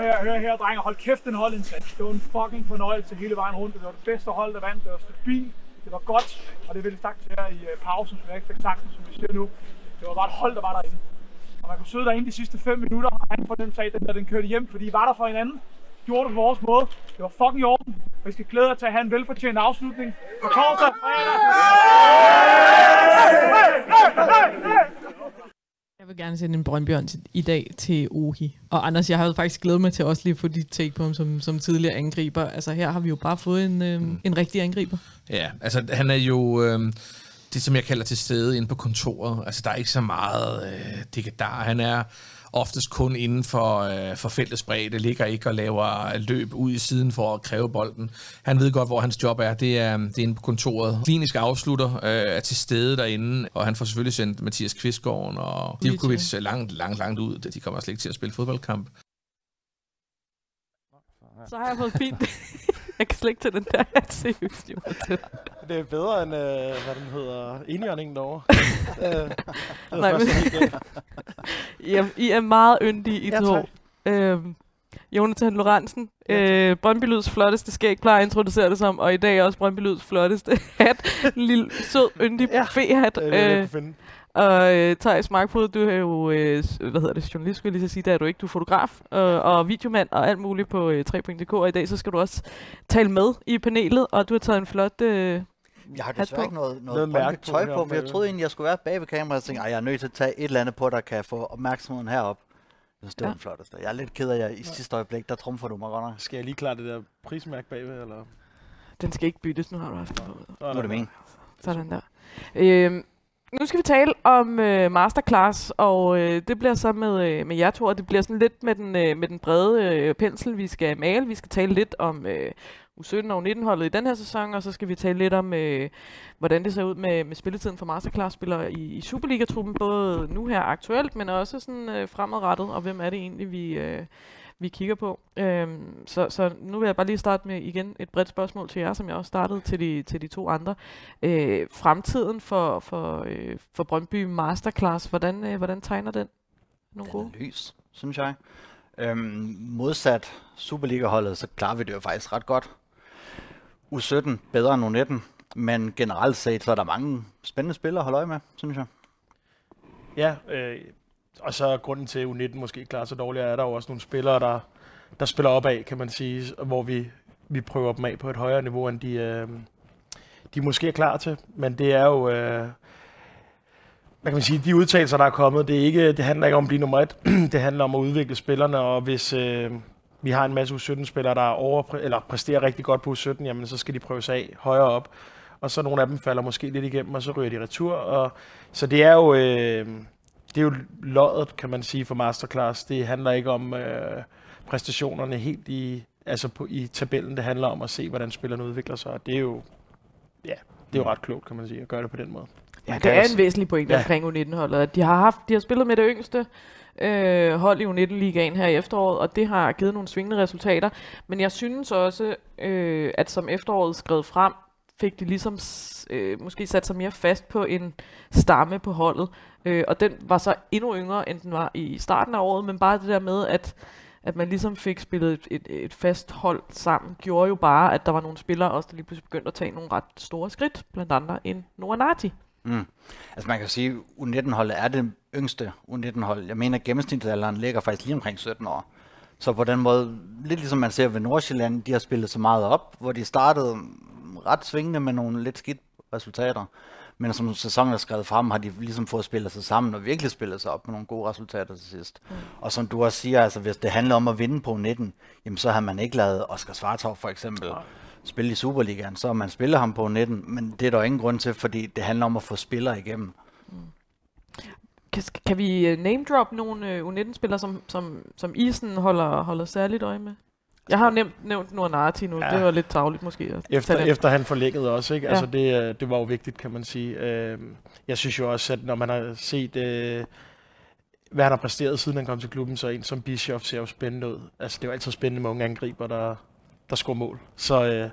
Her, hør her, drenge. Hold kæft, den holdindsats. Det var en fucking fornøjelse hele vejen rundt. Det var det bedste hold, der vandt. Det var stabilt. Det var godt. Og det ville sagt her i pausen, som jeg ikke fik sagt, som vi siger nu. Det var bare et hold, der var derinde. Og man kunne sidde derinde de sidste 5 minutter, og han for den sag, den der den kørte hjem, fordi I var der for hinanden. Gjorde det på vores måde. Det var fucking i orden. Og I skal glæde jer til at have en velfortjent afslutning på torsdag, fredag. Jeg vil gerne sende en brøndbjørn til, i dag til Ohi. Og Anders, jeg havde faktisk glædet mig til også lige at få dit take på ham som, som tidligere angriber. Altså her har vi jo bare fået en, øh, mm. en rigtig angriber. Ja, altså han er jo øh, det, som jeg kalder til stede inde på kontoret. Altså der er ikke så meget øh, dikadar. Han er oftest kun inden for, øh, for feltets bredde, ligger ikke og laver løb ud i siden for at kræve bolden. Han ved godt, hvor hans job er. Det er, det er inde på kontoret. Klinisk afslutter øh, er til stede derinde, og han får selvfølgelig sendt Mathias Kvistgården og Divkovic langt, langt, langt ud. De kommer slet ikke til at spille fodboldkamp. Så har jeg fået fint. jeg kan slet ikke tage den der hat seriøst, Jonathan. Det er bedre end, øh, hvad den hedder, enhjørningen derovre. øh, er Nej, men- galt. Jamen, I er meget yndige, I Ja, to. Øhm, Jonathan Lorentzen, øh, Brøndby Lyds flotteste skæg, plejer at introducere det som, og i dag også Brøndby Lyds flotteste hat. En lille, sød, yndig Ja, er jeg Øh, finde. Og øh, Thijs Markfod, du er jo, øh, hvad hedder det, journalist, skulle jeg lige så sige, der er du ikke, du er fotograf øh, og videomand og alt muligt på øh, 3.dk, og i dag så skal du også tale med i panelet, og du har taget en flot øh, Jeg har hat desværre på. ikke noget, Noget noget mærke tøj på, for jeg troede egentlig, jeg skulle være bag ved kameraet, og tænkte, "Ej, jeg er nødt til at tage et eller andet på, der kan få opmærksomheden herop. Jeg synes, det var Ja. den flotteste. Jeg er lidt ked af, at jeg i sidste øjeblik, der trumfer du mig godt nok. Skal jeg lige klare det der prismærke bagved, eller? Den skal ikke byttes, nu har du haft den på. Nu er det min. Sådan der. Øhm, nu skal vi tale om øh, masterclass, og øh, det bliver så med, øh, med jer to, og det bliver sådan lidt med den, øh, med den brede øh, pensel, vi skal male. Vi skal tale lidt om øh, U17 og U19-holdet i den her sæson, og så skal vi tale lidt om, øh, hvordan det ser ud med, med spilletiden for masterclass-spillere i, i Superliga-truppen, både nu her aktuelt, men også sådan øh, fremadrettet, og hvem er det egentlig, vi... Øh, vi kigger på. Øhm, så, så nu vil jeg bare lige starte med igen et bredt spørgsmål til jer, som jeg også startede til de, til de to andre. Øh, fremtiden for, for, øh, for Brøndby Masterclass, hvordan, øh, hvordan tegner den? Nogle Den gode? er lys, synes jeg. Øhm, modsat Superliga-holdet, så klarer vi det jo faktisk ret godt. U17 bedre end U19, men generelt set, så er der mange spændende spillere at holde øje med, synes jeg. Ja, øh, og så grunden til, at U19 måske klarer så dårligt, er der jo også nogle spillere, der, der spiller opad, kan man sige, hvor vi, vi prøver dem af på et højere niveau, end de, øh, de måske er klar til. Men det er jo, øh, hvad kan man sige, de udtalelser, der er kommet, det, er ikke, det handler ikke om at blive nummer et, det handler om at udvikle spillerne, og hvis øh, vi har en masse U17-spillere, der over, eller præsterer rigtig godt på U17, jamen så skal de prøves af højere op, og så nogle af dem falder måske lidt igennem, og så ryger de retur, og så det er jo, øh, det er jo loddet, kan man sige, for Masterclass. Det handler ikke om øh, præstationerne helt i, altså på, i tabellen. Det handler om at se, hvordan spillerne udvikler sig. Og det er jo, ja, det er jo ret klogt, kan man sige, at gøre det på den måde. Ja, det er en væsentlig pointe Ja. omkring U19-holdet. at De har, haft, de har spillet med det yngste øh, hold i U19-ligaen her i efteråret, og det har givet nogle svingende resultater. Men jeg synes også, øh, at som efteråret skrev frem, fik de ligesom øh, måske sat sig mere fast på en stamme på holdet. Øh, og den var så endnu yngre, end den var i starten af året, men bare det der med, at at man ligesom fik spillet et, et, et fast hold sammen, gjorde jo bare, at der var nogle spillere også, der lige pludselig begyndte at tage nogle ret store skridt, blandt andet en Noah Nati. Mm. Altså man kan sige, at U19-holdet er det yngste U19-hold. Jeg mener, at gennemsnitsalderen ligger faktisk lige omkring 17 år. Så på den måde, lidt ligesom man ser ved Nordsjælland, de har spillet så meget op, hvor de startede ret svingende med nogle lidt skidt resultater. Men som sæsonen er skrevet frem, har de ligesom fået spillet sig sammen og virkelig spillet sig op med nogle gode resultater til sidst. Mm. Og som du også siger, altså hvis det handler om at vinde på 19, jamen så har man ikke lavet Oscar Svartov for eksempel ja. spille i Superligaen, så man spillet ham på 19, men det er der ingen grund til, fordi det handler om at få spillere igennem. Kan, kan vi name drop nogle øh, U19-spillere, som, som, som I holder, holder særligt øje med? Jeg har jo nævnt, nævnt Nuanati nu, ja. det var lidt tavligt måske. At Efter, den. efter han forlængede også, ikke? Ja. Altså det, øh, det var jo vigtigt, kan man sige. Øh, Jeg synes jo også, at når man har set, øh, hvad han har præsteret, siden han kom til klubben, så en som Bischoff ser jo spændende ud. Altså det er jo altid spændende med unge angriber, der, der scorer mål. Så øh,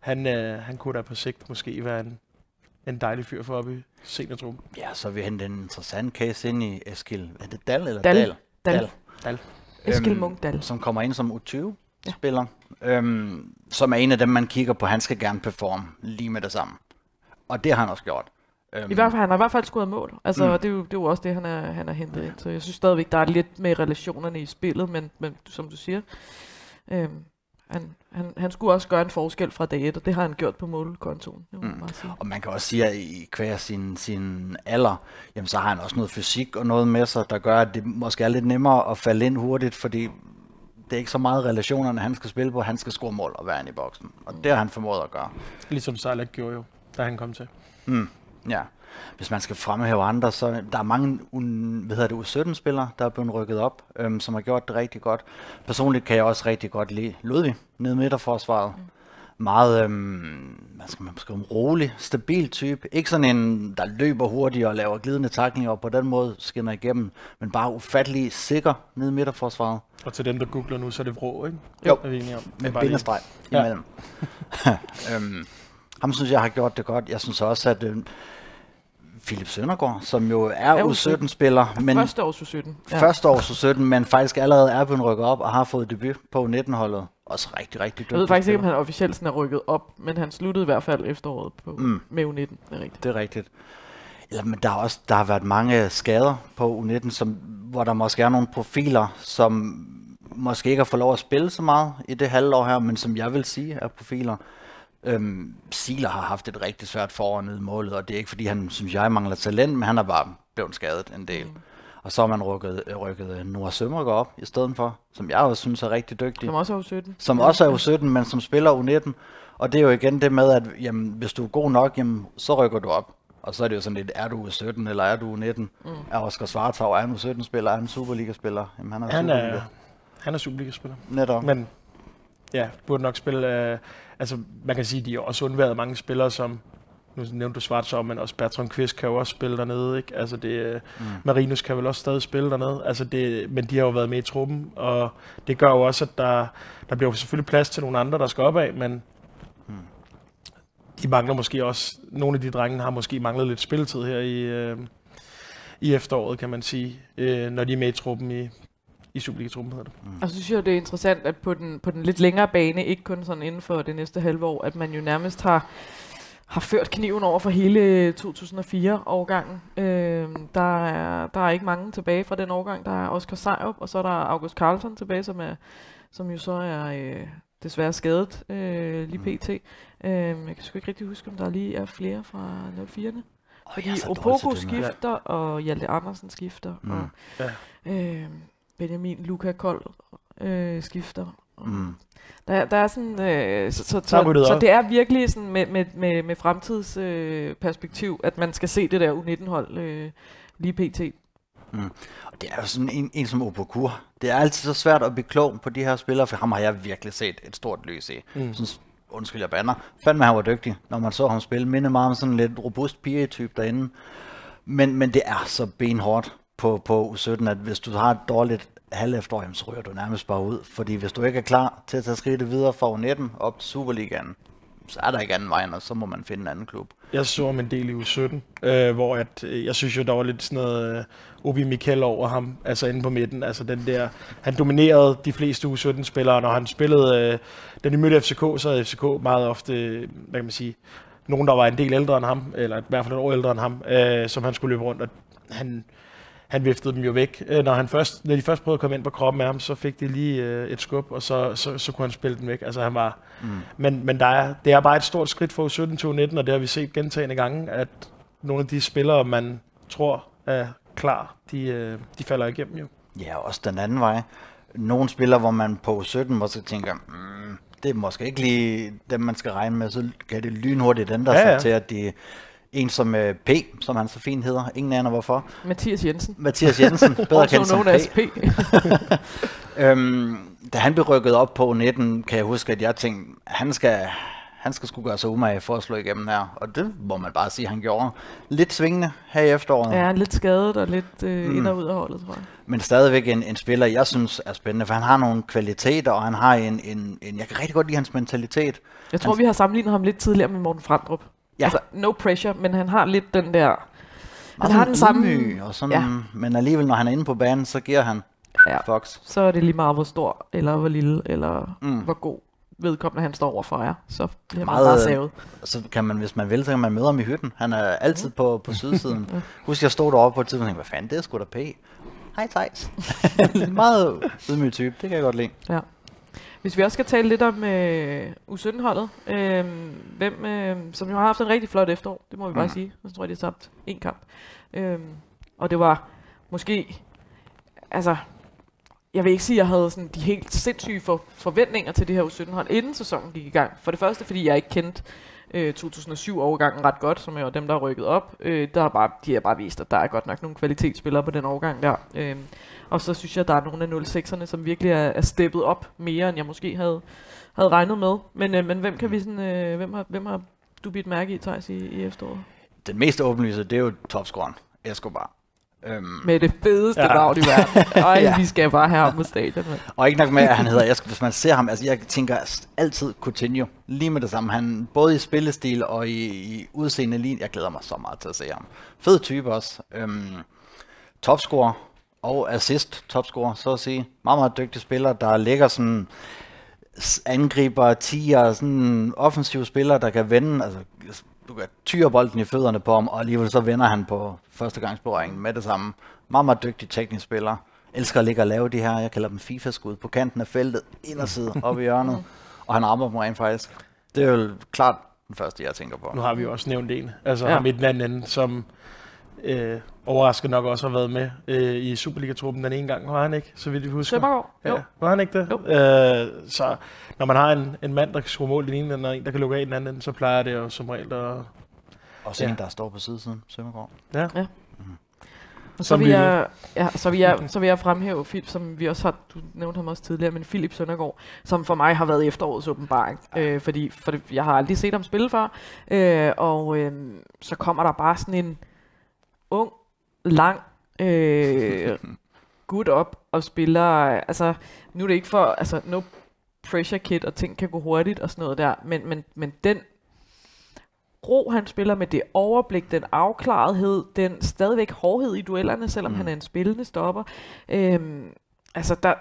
han, han kunne da på sigt måske være en, en dejlig fyr for op i seniortruppen. Ja, så vi hentet en interessant case ind i Eskil. Er det Dal eller Dal. Dal? Dal. Dal. Eskil Munk Dal. Som kommer ind som U20-spiller. Ja. Øhm, som er en af dem, man kigger på. Han skal gerne performe lige med det samme. Og det har han også gjort. Øhm, I hvert fald, han har i hvert fald scoret mål. Altså, Mm. det, er jo, det er jo også det, han er, han er hentet ind. Så jeg synes stadigvæk, der er lidt med relationerne i spillet, men, men som du siger, øhm, han, han, han skulle også gøre en forskel fra dag et, og det har han gjort på målkontoen. Det Mm. sige. Og man kan også sige, at i hver sin, sin alder, jamen så har han også noget fysik og noget med sig, der gør, at det måske er lidt nemmere at falde ind hurtigt, fordi det er ikke så meget relationerne, han skal spille på. Han skal score mål og være inde i boksen. Og det har han formået at gøre. Ligesom Salak gjorde jo, da han kom til. Mm, ja. Hvis man skal fremhæve andre, så der er mange un, hvad hedder det, U17-spillere, der er blevet rykket op, øhm, som har gjort det rigtig godt. Personligt kan jeg også rigtig godt lide Ludvig nede midterforsvaret. Mm. Meget, øhm, hvad skal man beskrive, rolig, stabil type. Ikke sådan en, der løber hurtigt og laver glidende taklinger og på den måde skinner igennem, men bare ufattelig sikker nede i midterforsvaret. Og til dem, der googler nu, så er det vrå, ikke? Jo, er vi enige om. Med bare lige- bindestreg Ja. imellem. øhm, ham synes jeg har gjort det godt. Jeg synes også, at øhm, Philip Søndergaard, som jo er, Er er U17. U17-spiller, men Første års U17. ja. første års U17, men faktisk allerede er blevet rykket op og har fået debut på U19-holdet. Også rigtig, rigtig dygtig Jeg ved faktisk ikke, om han officielt sådan er rykket op, men han sluttede i hvert fald efteråret på, Mm. med U19. Det er rigtigt. Det er rigtigt. Eller, men der, er også, der har været mange skader på U19, som, hvor der måske er nogle profiler, som måske ikke har fået lov at spille så meget i det halvår her, men som jeg vil sige er profiler. Øhm, Siler har haft et rigtig svært forår nede i målet, og det er ikke fordi, han synes jeg mangler talent, men han er bare blevet skadet en del. Mm. Og så har man rykket, rykket Noah Sømmergaard op i stedet for, som jeg også synes er rigtig dygtig. Som også er U17. Som også er U17, men som spiller U19. Og det er jo igen det med, at jamen, hvis du er god nok, jamen, så rykker du op. Og så er det jo sådan lidt, er du U17 eller er du U19? Mm. Er Oscar Svartov, er han U17-spiller, er han Superliga-spiller? Jamen, han er Han Superliga. er, han er Superliga-spiller. Netop. Men ja, burde nok spille... Øh, altså, man kan sige, at de har også undværet mange spillere, som... Nu nævnte du Svartsov, men også Bertrand Kvist kan jo også spille dernede, ikke? Altså, det, øh, Mm. Marinus kan vel også stadig spille dernede. Altså, det, men de har jo været med i truppen, og det gør jo også, at der, der bliver jo selvfølgelig plads til nogle andre, der skal op af, men Mm. de mangler måske også... Nogle af de drenge har måske manglet lidt spilletid her i, øh, i efteråret, kan man sige, øh, når de er med i truppen i, i Superliga-truppen, hedder det. Og så synes jeg, det er interessant, at på den, på den lidt længere bane, ikke kun sådan inden for det næste halve år, at man jo nærmest har, har ført kniven over for hele 2004-årgangen. Øh, der, er, der er ikke mange tilbage fra den årgang. Der er Oscar Sejrup, og så er der August Carlson tilbage, som, er, som jo så er øh, desværre skadet øh, lige pt. Øh, jeg kan sgu ikke rigtig huske, om der lige er flere fra 04'erne. Fordi jeg er så dårlig Opoku skifter, og Hjalte Andersen skifter, Mm. og øh, Benjamin Luca Kold øh, skifter. Mm. Der, der er sådan, øh, så, så, så, så det er virkelig sådan med, med, med, med fremtidsperspektiv, øh, perspektiv, at man skal se det der U19-hold øh, lige pt. Mm. Og det er jo sådan en, en som Opokur. Det er altid så svært at blive klog på de her spillere, for ham har jeg virkelig set et stort lys i. Mm. Sådan, undskyld, jeg banner. Fandme, han var dygtig, når man så ham spille. Minder meget om sådan en lidt robust pige-type derinde. Men, men det er så benhårdt på, på U17, at hvis du har et dårligt halv efterår, jamen, så ryger du nærmest bare ud. Fordi hvis du ikke er klar til at tage skridtet videre fra U19 op til Superligaen, så er der ikke anden vej, og så må man finde en anden klub. Jeg så ham en del i U17, øh, hvor at, øh, jeg synes jo, der var lidt sådan noget øh, Obi Mikel over ham, altså inde på midten. Altså den der, han dominerede de fleste U17-spillere, når han spillede, øh, da de mødte FCK, så havde FCK meget ofte, øh, hvad kan man sige, nogen, der var en del ældre end ham, eller i hvert fald et år ældre end ham, øh, som han skulle løbe rundt, og han, han viftede dem jo væk. Øh, når, han først, når de først prøvede at komme ind på kroppen af ham, så fik de lige øh, et skub, og så, så, så kunne han spille den væk. Altså han var... Mm. Men, men der er, det er bare et stort skridt fra U17 til U19, og det har vi set gentagende gange, at nogle af de spillere, man tror er klar, de, øh, de falder igennem jo. Ja, også den anden vej. Nogle spillere, hvor man på 17 måske tænker, mm, det er måske ikke lige dem, man skal regne med, så kan det lynhurtigt ændre Ja, sig ja. til, at de en som øh, P, som han så fint hedder, ingen aner hvorfor. Mathias Jensen. Mathias Jensen, bedre kendt som P. P. øhm, da han blev rykket op på 19, kan jeg huske, at jeg tænkte, han skal, han skal sgu gøre sig umage for at slå igennem her. Og det må man bare sige, han gjorde. Lidt svingende her i efteråret. Ja, han lidt skadet og lidt øh, Mm. ind og ud af holdet, tror jeg. Men stadigvæk en, en spiller, jeg synes er spændende, for han har nogle kvaliteter, og han har en, en, en jeg kan rigtig godt lide hans mentalitet. Jeg tror, vi har sammenlignet ham lidt tidligere med Morten Frandrup. Ja. Altså, no pressure, men han har lidt den der... Han Meget har den samme... Og sådan, Ja. Men alligevel, når han er inde på banen, så giver han Ja. Fox. Så er det lige meget, hvor stor, eller hvor lille, eller Mm. mm. hvor god vedkommende han står overfor er. Så bliver man Meget, bare savet. Så kan man, hvis man vil, så kan man møde ham i hytten. Han er altid på, på sydsiden. Ja. Husk, jeg stod deroppe på et tidspunkt og tænkte, hvad fanden, det er sgu da P. Hej Thijs. meget ydmyg type, det kan jeg godt lide. Ja. Hvis vi også skal tale lidt om øh, U17-holdet, øh, hvem, øh, som jo har haft en rigtig flot efterår, det må vi bare Mm. sige. Jeg tror, de har tabt en kamp. Øh, og det var måske, altså, jeg vil ikke sige, at jeg havde sådan de helt sindssyge for, forventninger til det her U17-hold, inden sæsonen gik i gang. For det første, fordi jeg ikke kendte øh, 2007-overgangen ret godt, som er jo dem, der er rykket op. Øh, der er bare, de har bare vist, at der er godt nok nogle kvalitetsspillere på den overgang der. Øh, og så synes jeg, at der er nogle af 06'erne, som virkelig er, er steppet op mere, end jeg måske havde, havde regnet med. Men, øh, men hvem kan vi sådan, øh, hvem, har, hvem har du bidt mærke i, Thijs, i, i efteråret? Den mest åbenlyse, det er jo topscoren, Escobar. Øhm, Med det fedeste Ja. navn i verden. Ej, Ja. vi skal bare have ham på stadion. Og ikke nok med, at han hedder Esk. Hvis man ser ham, altså jeg tænker altid Coutinho. Lige med det samme. Han både i spillestil og i, i udseende lige. Jeg glæder mig så meget til at se ham. Fed type også. Øhm, topscorer og assist topscorer, så at sige. Meget, meget dygtig spiller, der ligger sådan angriber, tiger, sådan offensive spillere, der kan vende, altså du kan tyre bolden i fødderne på ham, og alligevel så vender han på førstegangsberøringen med det samme. Meget, meget dygtig teknisk spiller. Elsker at ligge og lave de her, jeg kalder dem FIFA-skud, på kanten af feltet, inderside, op i hjørnet. Og han rammer dem rent faktisk. Det er jo klart den første, jeg tænker på. Nu har vi jo også nævnt en, altså Ja. ham i den anden som øh, overraskende nok også har været med øh, i Superliga-truppen den ene gang, var han ikke, så vidt vi husker. Søndergaard? Ja, Jo. var han ikke det? Jo. Øh, så når man har en, en mand, der kan score mål i den ene og en, der kan lukke af den anden så plejer det jo som regel at... Og så en, der står på sidesiden, Søndergaard. Ja. Ja. Mhm. Og så vil, vi- jeg, ja, så, vil jeg, så vil jeg fremhæve, Philip, som vi også har, du nævnte ham også tidligere, men Philip Søndergaard, som for mig har været efterårets åbenbaring. Øh, fordi for det, jeg har aldrig set ham spille før, øh, og øh, så kommer der bare sådan en ung, lang øh, gut op og spiller, altså nu er det ikke for, altså no pressure kid, og ting kan gå hurtigt og sådan noget der, men, men, men den ro, han spiller med det overblik, den afklarethed, den stadigvæk hårdhed i duellerne, selvom mm. han er en spillende stopper. Øhm, altså, der,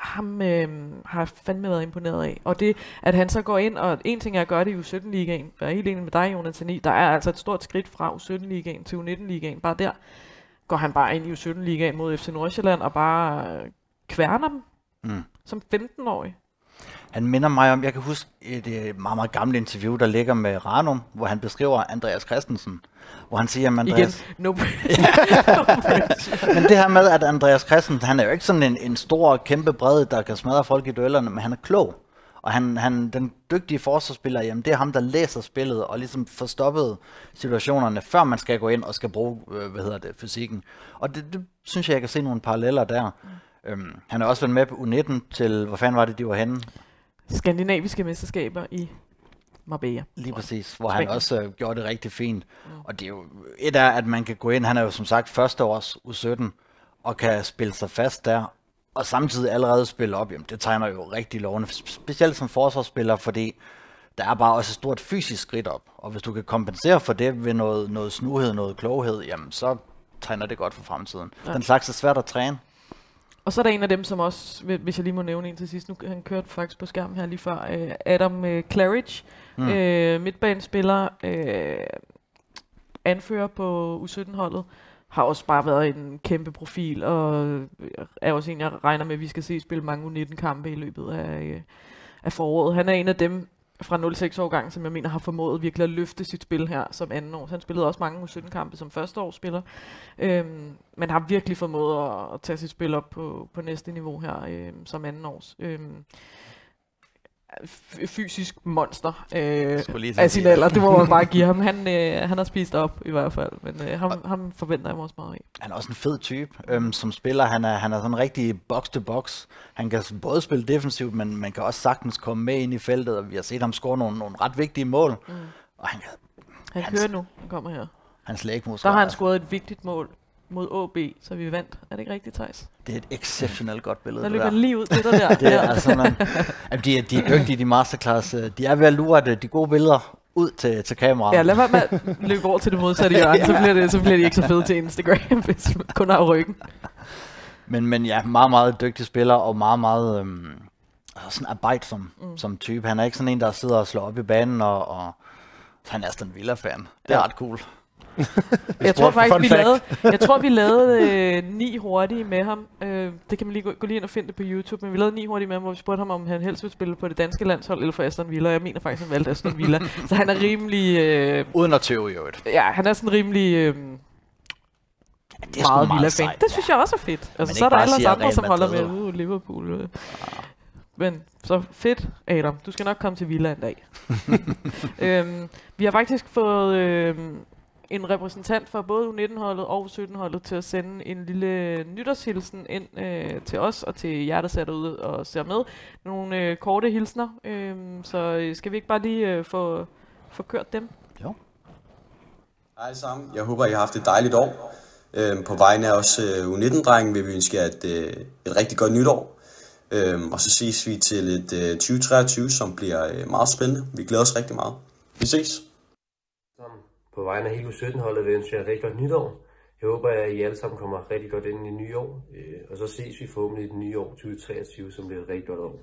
ham øhm, har jeg fandme været imponeret af. Og det, at han så går ind, og en ting er at gøre det i U17-ligaen, jeg er helt enig med dig, Jonas Ani, der er altså et stort skridt fra U17-ligaen til U19-ligaen. Bare der går han bare ind i U17-ligaen mod FC Nordsjælland og bare øh, kværner dem Mm. som 15-årig. Han minder mig om, jeg kan huske et øh, meget, meget gammelt interview, der ligger med Ranum, hvor han beskriver Andreas Christensen. Hvor han siger, at Andreas... Igen, no, Men det her med, at Andreas Christensen, han er jo ikke sådan en, en stor, kæmpe bred, der kan smadre folk i duellerne, men han er klog. Og han, han, den dygtige forsvarsspiller, jamen det er ham, der læser spillet og ligesom får stoppet situationerne, før man skal gå ind og skal bruge, øh, hvad hedder det, fysikken. Og det, det synes jeg, jeg kan se nogle paralleller der. Mm. Øhm, han har også været med på U19 til, hvor fanden var det, de var henne? Skandinaviske mesterskaber i Marbella. Lige præcis, hvor han Spanien. også øh, gjorde det rigtig fint. Mm. Og det er jo et af, at man kan gå ind, han er jo som sagt første års U17, og kan spille sig fast der, og samtidig allerede spille op, jamen det tegner jo rigtig lovende, specielt som forsvarsspiller, fordi der er bare også et stort fysisk skridt op, og hvis du kan kompensere for det ved noget, noget snuhed, noget kloghed, jamen så tegner det godt for fremtiden. Ja. Den slags er svært at træne. Og så er der en af dem, som også, hvi- hvis jeg lige må nævne en til sidst, nu han kørte faktisk på skærmen her lige før, øh, Adam øh, Claridge, Mm. øh, midtbanespiller, øh, anfører på U17-holdet, har også bare været en kæmpe profil, og er også en, jeg regner med, at vi skal se spille mange U19-kampe i løbet af, øh, af foråret. Han er en af dem, fra 06-årgang, som jeg mener har formået virkelig at løfte sit spil her som anden år. Han spillede også mange U17-kampe som første årsspiller, øhm, men har virkelig formået at, at tage sit spil op på, på næste niveau her øhm, som anden års. Øhm, fysisk monster øh, af sin alder. Det må man bare give ham. Han, øh, han har spist op i hvert fald, men øh, ham, ham forventer jeg mig også meget af. Han er også en fed type øhm, som spiller. Han er, han er sådan en rigtig box-to-box. Han kan både spille defensivt, men man kan også sagtens komme med ind i feltet, og vi har set ham score nogle, nogle ret vigtige mål. Mm. Og han, Han Hans- kører nu. Han kommer her. hans lægmuskel. Der har han scoret et vigtigt mål mod AB, så vi vandt. Er det ikke rigtigt, Thijs? Det er et exceptionelt godt billede. Der det løb han lige ud til dig der. det er Ja. altså, man, jamen, de, er, de er dygtige, de masterclass. øh, De er ved at lure de gode billeder ud til, til kameraet. Ja, lad være med løbe over til det modsatte hjørne, så, bliver det, så bliver det ikke så fedt til Instagram, hvis man kun har ryggen. Men, men ja, meget, meget dygtig spiller, og meget, meget øhm, altså sådan arbejdsom Mm. mm. som type. Han er ikke sådan en, der sidder og slår op i banen, og, og han er Aston Villa-fan. Det er Ja. ret cool. Jeg tror faktisk, vi fact. lavede, jeg tror, vi lavede øh, ni hurtige med ham. Øh, det kan man lige gå, gå lige ind og finde det på YouTube. Men vi lavede ni hurtige med ham, hvor vi spurgte ham, om han helst ville spille på det danske landshold eller for Aston Villa. Jeg mener faktisk, han valgte Aston Villa. så han er rimelig... Øh, Uden at tøve i øvrigt. ja, han er sådan rimelig... Øh, Det er meget meget Villa-fan. sejt, Det synes jeg også er fedt. Altså, så er der ellers andre, som holder med Madrid. uh, Liverpool. Øh. Men så fedt, Adam. Du skal nok komme til Villa en dag. øhm, vi har faktisk fået øhm, en repræsentant for både U19-holdet og U17-holdet til at sende en lille nytårshilsen ind øh, til os og til jer, der ser derude og ser med. Nogle øh, korte hilsner. Øhm, så øh, skal vi ikke bare lige øh, få, få kørt dem? Jo. Hej alle sammen. Jeg håber, I har haft et dejligt år. Øhm, På vegne af os øh, U19-drengen vil vi ønske jer et, øh, et rigtig godt nytår. Øhm, Og så ses vi til et øh, 2023, som bliver øh, meget spændende. Vi glæder os rigtig meget. Vi ses. På vegne af hele U17-holdet vil jeg ønske jer rigtig godt nytår. Jeg håber, at I alle sammen kommer rigtig godt ind i det nye år. Øh, og så ses vi forhåbentlig i det nye år 2023, som bliver et rigtig godt år.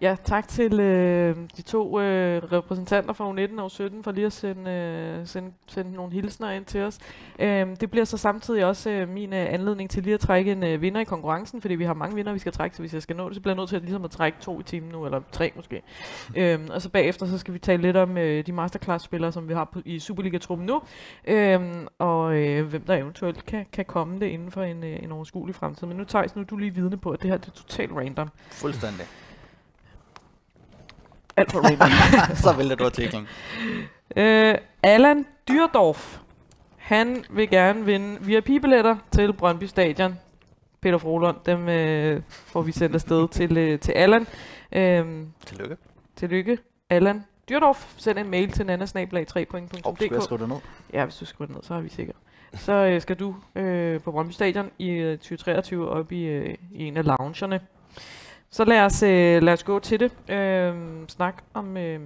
Ja, tak til øh, de to øh, repræsentanter fra U19 og U17 for lige at sende, øh, sende, sende nogle hilsner ind til os. Øh, det bliver så samtidig også øh, min øh, anledning til lige at trække en øh, vinder i konkurrencen, fordi vi har mange vinder, vi skal trække, så hvis jeg skal nå det, så bliver jeg nødt til at, ligesom at trække to i timen nu, eller tre måske. Øh, og så bagefter, så skal vi tale lidt om øh, de masterclass-spillere, som vi har på, i Superliga-truppen nu, øh, og øh, hvem der eventuelt kan, kan komme det inden for en, øh, en overskuelig fremtid. Men nu, Thijs, nu er du lige vidne på, at det her det er totalt random. Fuldstændig. Alt for random. så vælger du artiklen. Øh, Allan Dyrdorf, han vil gerne vinde VIP-billetter til Brøndby Stadion. Peter Frohlund, dem øh, får vi sendt afsted til, øh, til Allan. Øhm, Tillykke. Tillykke, Allan Dyrdorf. Send en mail til nanasnablag3point.dk. Hov, skulle jeg skrive det ned? Ja, hvis du skriver det ned, så har vi sikkert. Så øh, skal du øh, på Brøndby Stadion i øh, 2023 op i, øh, i en af loungerne. Så lad os, øh, lad os gå til det. Øh, snak om... Øh,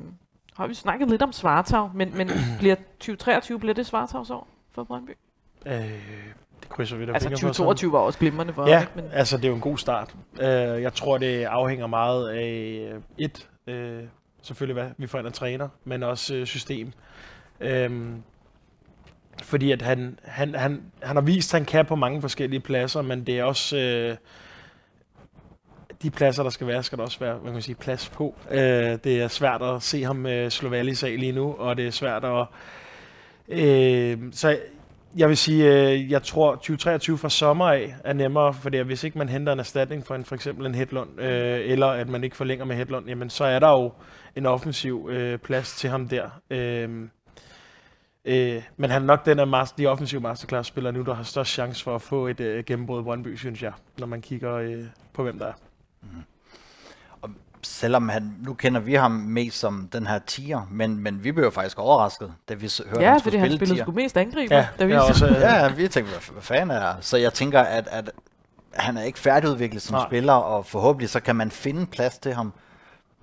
har vi snakket lidt om Svartag, men, men bliver 2023 bliver det Svartags år for Brøndby? Øh, det krydser vi da Altså, fingre for, 2022 var også glimrende for Ja, ham, ikke? Men- altså det er jo en god start. Uh, jeg tror, det afhænger meget af øh, et, uh, selvfølgelig hvad vi får ind af træner, men også uh, system. Um, fordi at han, han, han, han har vist, at han kan på mange forskellige pladser, men det er også... Uh, de pladser, der skal være, skal der også være hvad kan man sige, plads på. Øh, det er svært at se ham øh, slå valg i sag lige nu, og det er svært at... Øh, så jeg vil sige, øh, jeg tror 2023 fra sommer af er nemmere, fordi hvis ikke man henter en erstatning for en, for eksempel en Hedlund, øh, eller at man ikke forlænger med Hedlund, jamen så er der jo en offensiv øh, plads til ham der. Øh, øh, men han er nok den af master, de offensive masterclass-spillere nu, der har størst chance for at få et øh, gennembrud i Brøndby, synes jeg, når man kigger øh, på, hvem der er. Selvom han, nu kender vi ham mest som den her tier, men, men vi blev jo faktisk overrasket, da vi hørte, Ja, han skulle fordi han spille spillede sgu mest angriber, Ja, da vi så- også, ja, vi tænkte, hvad, fanden er der? Så jeg tænker, at, at han er ikke færdigudviklet som Nej. spiller, og forhåbentlig så kan man finde plads til ham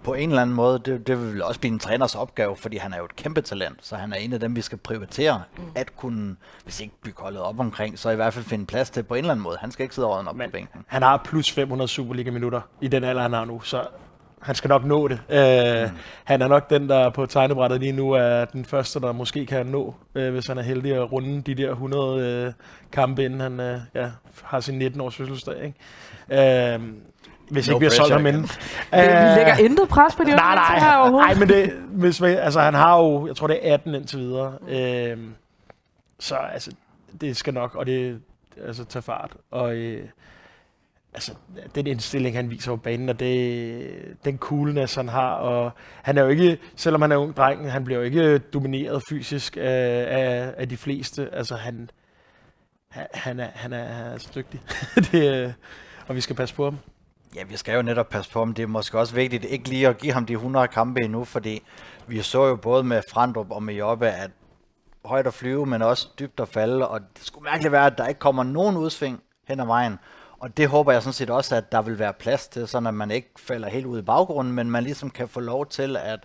på en eller anden måde. Det, det vil også blive en træners opgave, fordi han er jo et kæmpe talent, så han er en af dem, vi skal prioritere mm. at kunne, hvis ikke bygge holdet op omkring, så i hvert fald finde plads til på en eller anden måde. Han skal ikke sidde over op på bænken. Han har plus 500 Superliga-minutter i den alder, han har nu, så han skal nok nå det. Uh, mm. Han er nok den, der på tegnebrættet lige nu er den første, der måske kan nå, uh, hvis han er heldig at runde de der 100 uh, kampe, inden han uh, ja, har sin 19-års fødselsdag. Ikke? Uh, hvis No ikke vi har solgt ham inden. Det, vi Øh, lægger intet pres på de unge Nej, mennesker her nej, overhovedet. nej, men det, hvis man, altså, han har jo, jeg tror det er 18 indtil videre. Øhm, så altså, det skal nok, og det altså, tage fart. Og øh, altså, den indstilling, han viser på banen, og det, den coolness, han har, og han er jo ikke, selvom han er ung dreng, han bliver jo ikke domineret fysisk af, af, af de fleste. Altså, han, han, han, er, han, er, han er så dygtig, det, øh, og vi skal passe på ham. Ja, vi skal jo netop passe på ham. Det er måske også vigtigt ikke lige at give ham de 100 kampe endnu, fordi vi så jo både med Frandrup og med Jobbe, at højt at flyve, men også dybt at falde, og det skulle mærkeligt være, at der ikke kommer nogen udsving hen ad vejen. Og det håber jeg sådan set også, at der vil være plads til, sådan at man ikke falder helt ud i baggrunden, men man ligesom kan få lov til at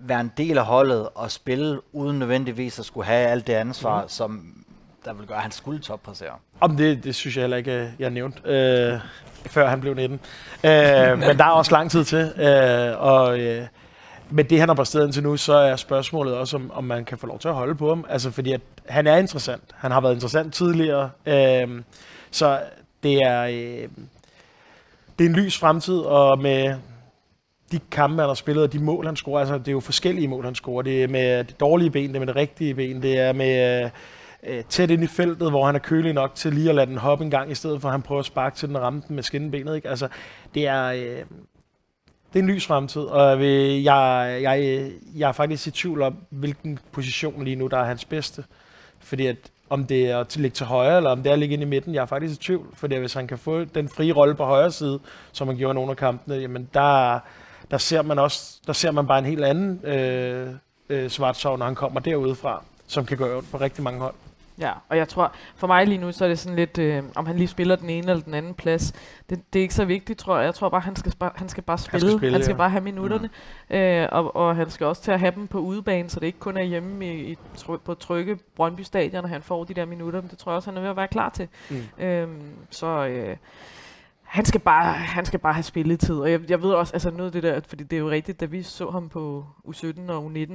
være en del af holdet og spille uden nødvendigvis at skulle have alt det ansvar, mm. som der vil gøre, at han skulle toppræstere. Om det, det synes jeg heller ikke, øh, jeg nævnte, øh, før han blev 19. Øh, men der er også lang tid til. Øh, og øh, med det, han har præsteret indtil nu, så er spørgsmålet også, om, om man kan få lov til at holde på ham. Altså, fordi at han er interessant. Han har været interessant tidligere. Øh, så det er, øh, det er en lys fremtid, og med de kampe, han har spillet, og de mål, han scorer, altså det er jo forskellige mål, han scorer. Det er med det dårlige ben, det er med det rigtige ben, det er med øh, øh, tæt ind i feltet, hvor han er kølig nok til lige at lade den hoppe en gang, i stedet for at han prøver at sparke til den og ramme den med skinnebenet. Ikke? Altså, det er, øh, det er en lys fremtid, og jeg, jeg, jeg, jeg er faktisk i tvivl om, hvilken position lige nu, der er hans bedste. Fordi at om det er at ligge til højre, eller om det er at ligge ind i midten, jeg er faktisk i tvivl. Fordi hvis han kan få den frie rolle på højre side, som han gjorde i nogle af kampene, jamen der, der ser man også, der ser man bare en helt anden øh, øh, Svartsov, når han kommer derudefra, som kan gøre ondt på rigtig mange hold. Ja, og jeg tror, for mig lige nu, så er det sådan lidt, øh, om han lige spiller den ene eller den anden plads. Det, det er ikke så vigtigt, tror jeg. Jeg tror bare, han skal, spa- han skal bare spille. Han skal, spille, han skal ja. bare have minutterne. Mm. Øh, og, og han skal også til at have dem på udebane, så det ikke kun er hjemme i, i, try- på trygge Brøndby Stadion, når han får de der minutter. Men det tror jeg også, han er ved at være klar til. Mm. Øhm, så... Øh, han skal bare, han skal bare have spilletid. Og jeg, jeg ved også, altså noget af det der, fordi det er jo rigtigt, da vi så ham på U17 og U19,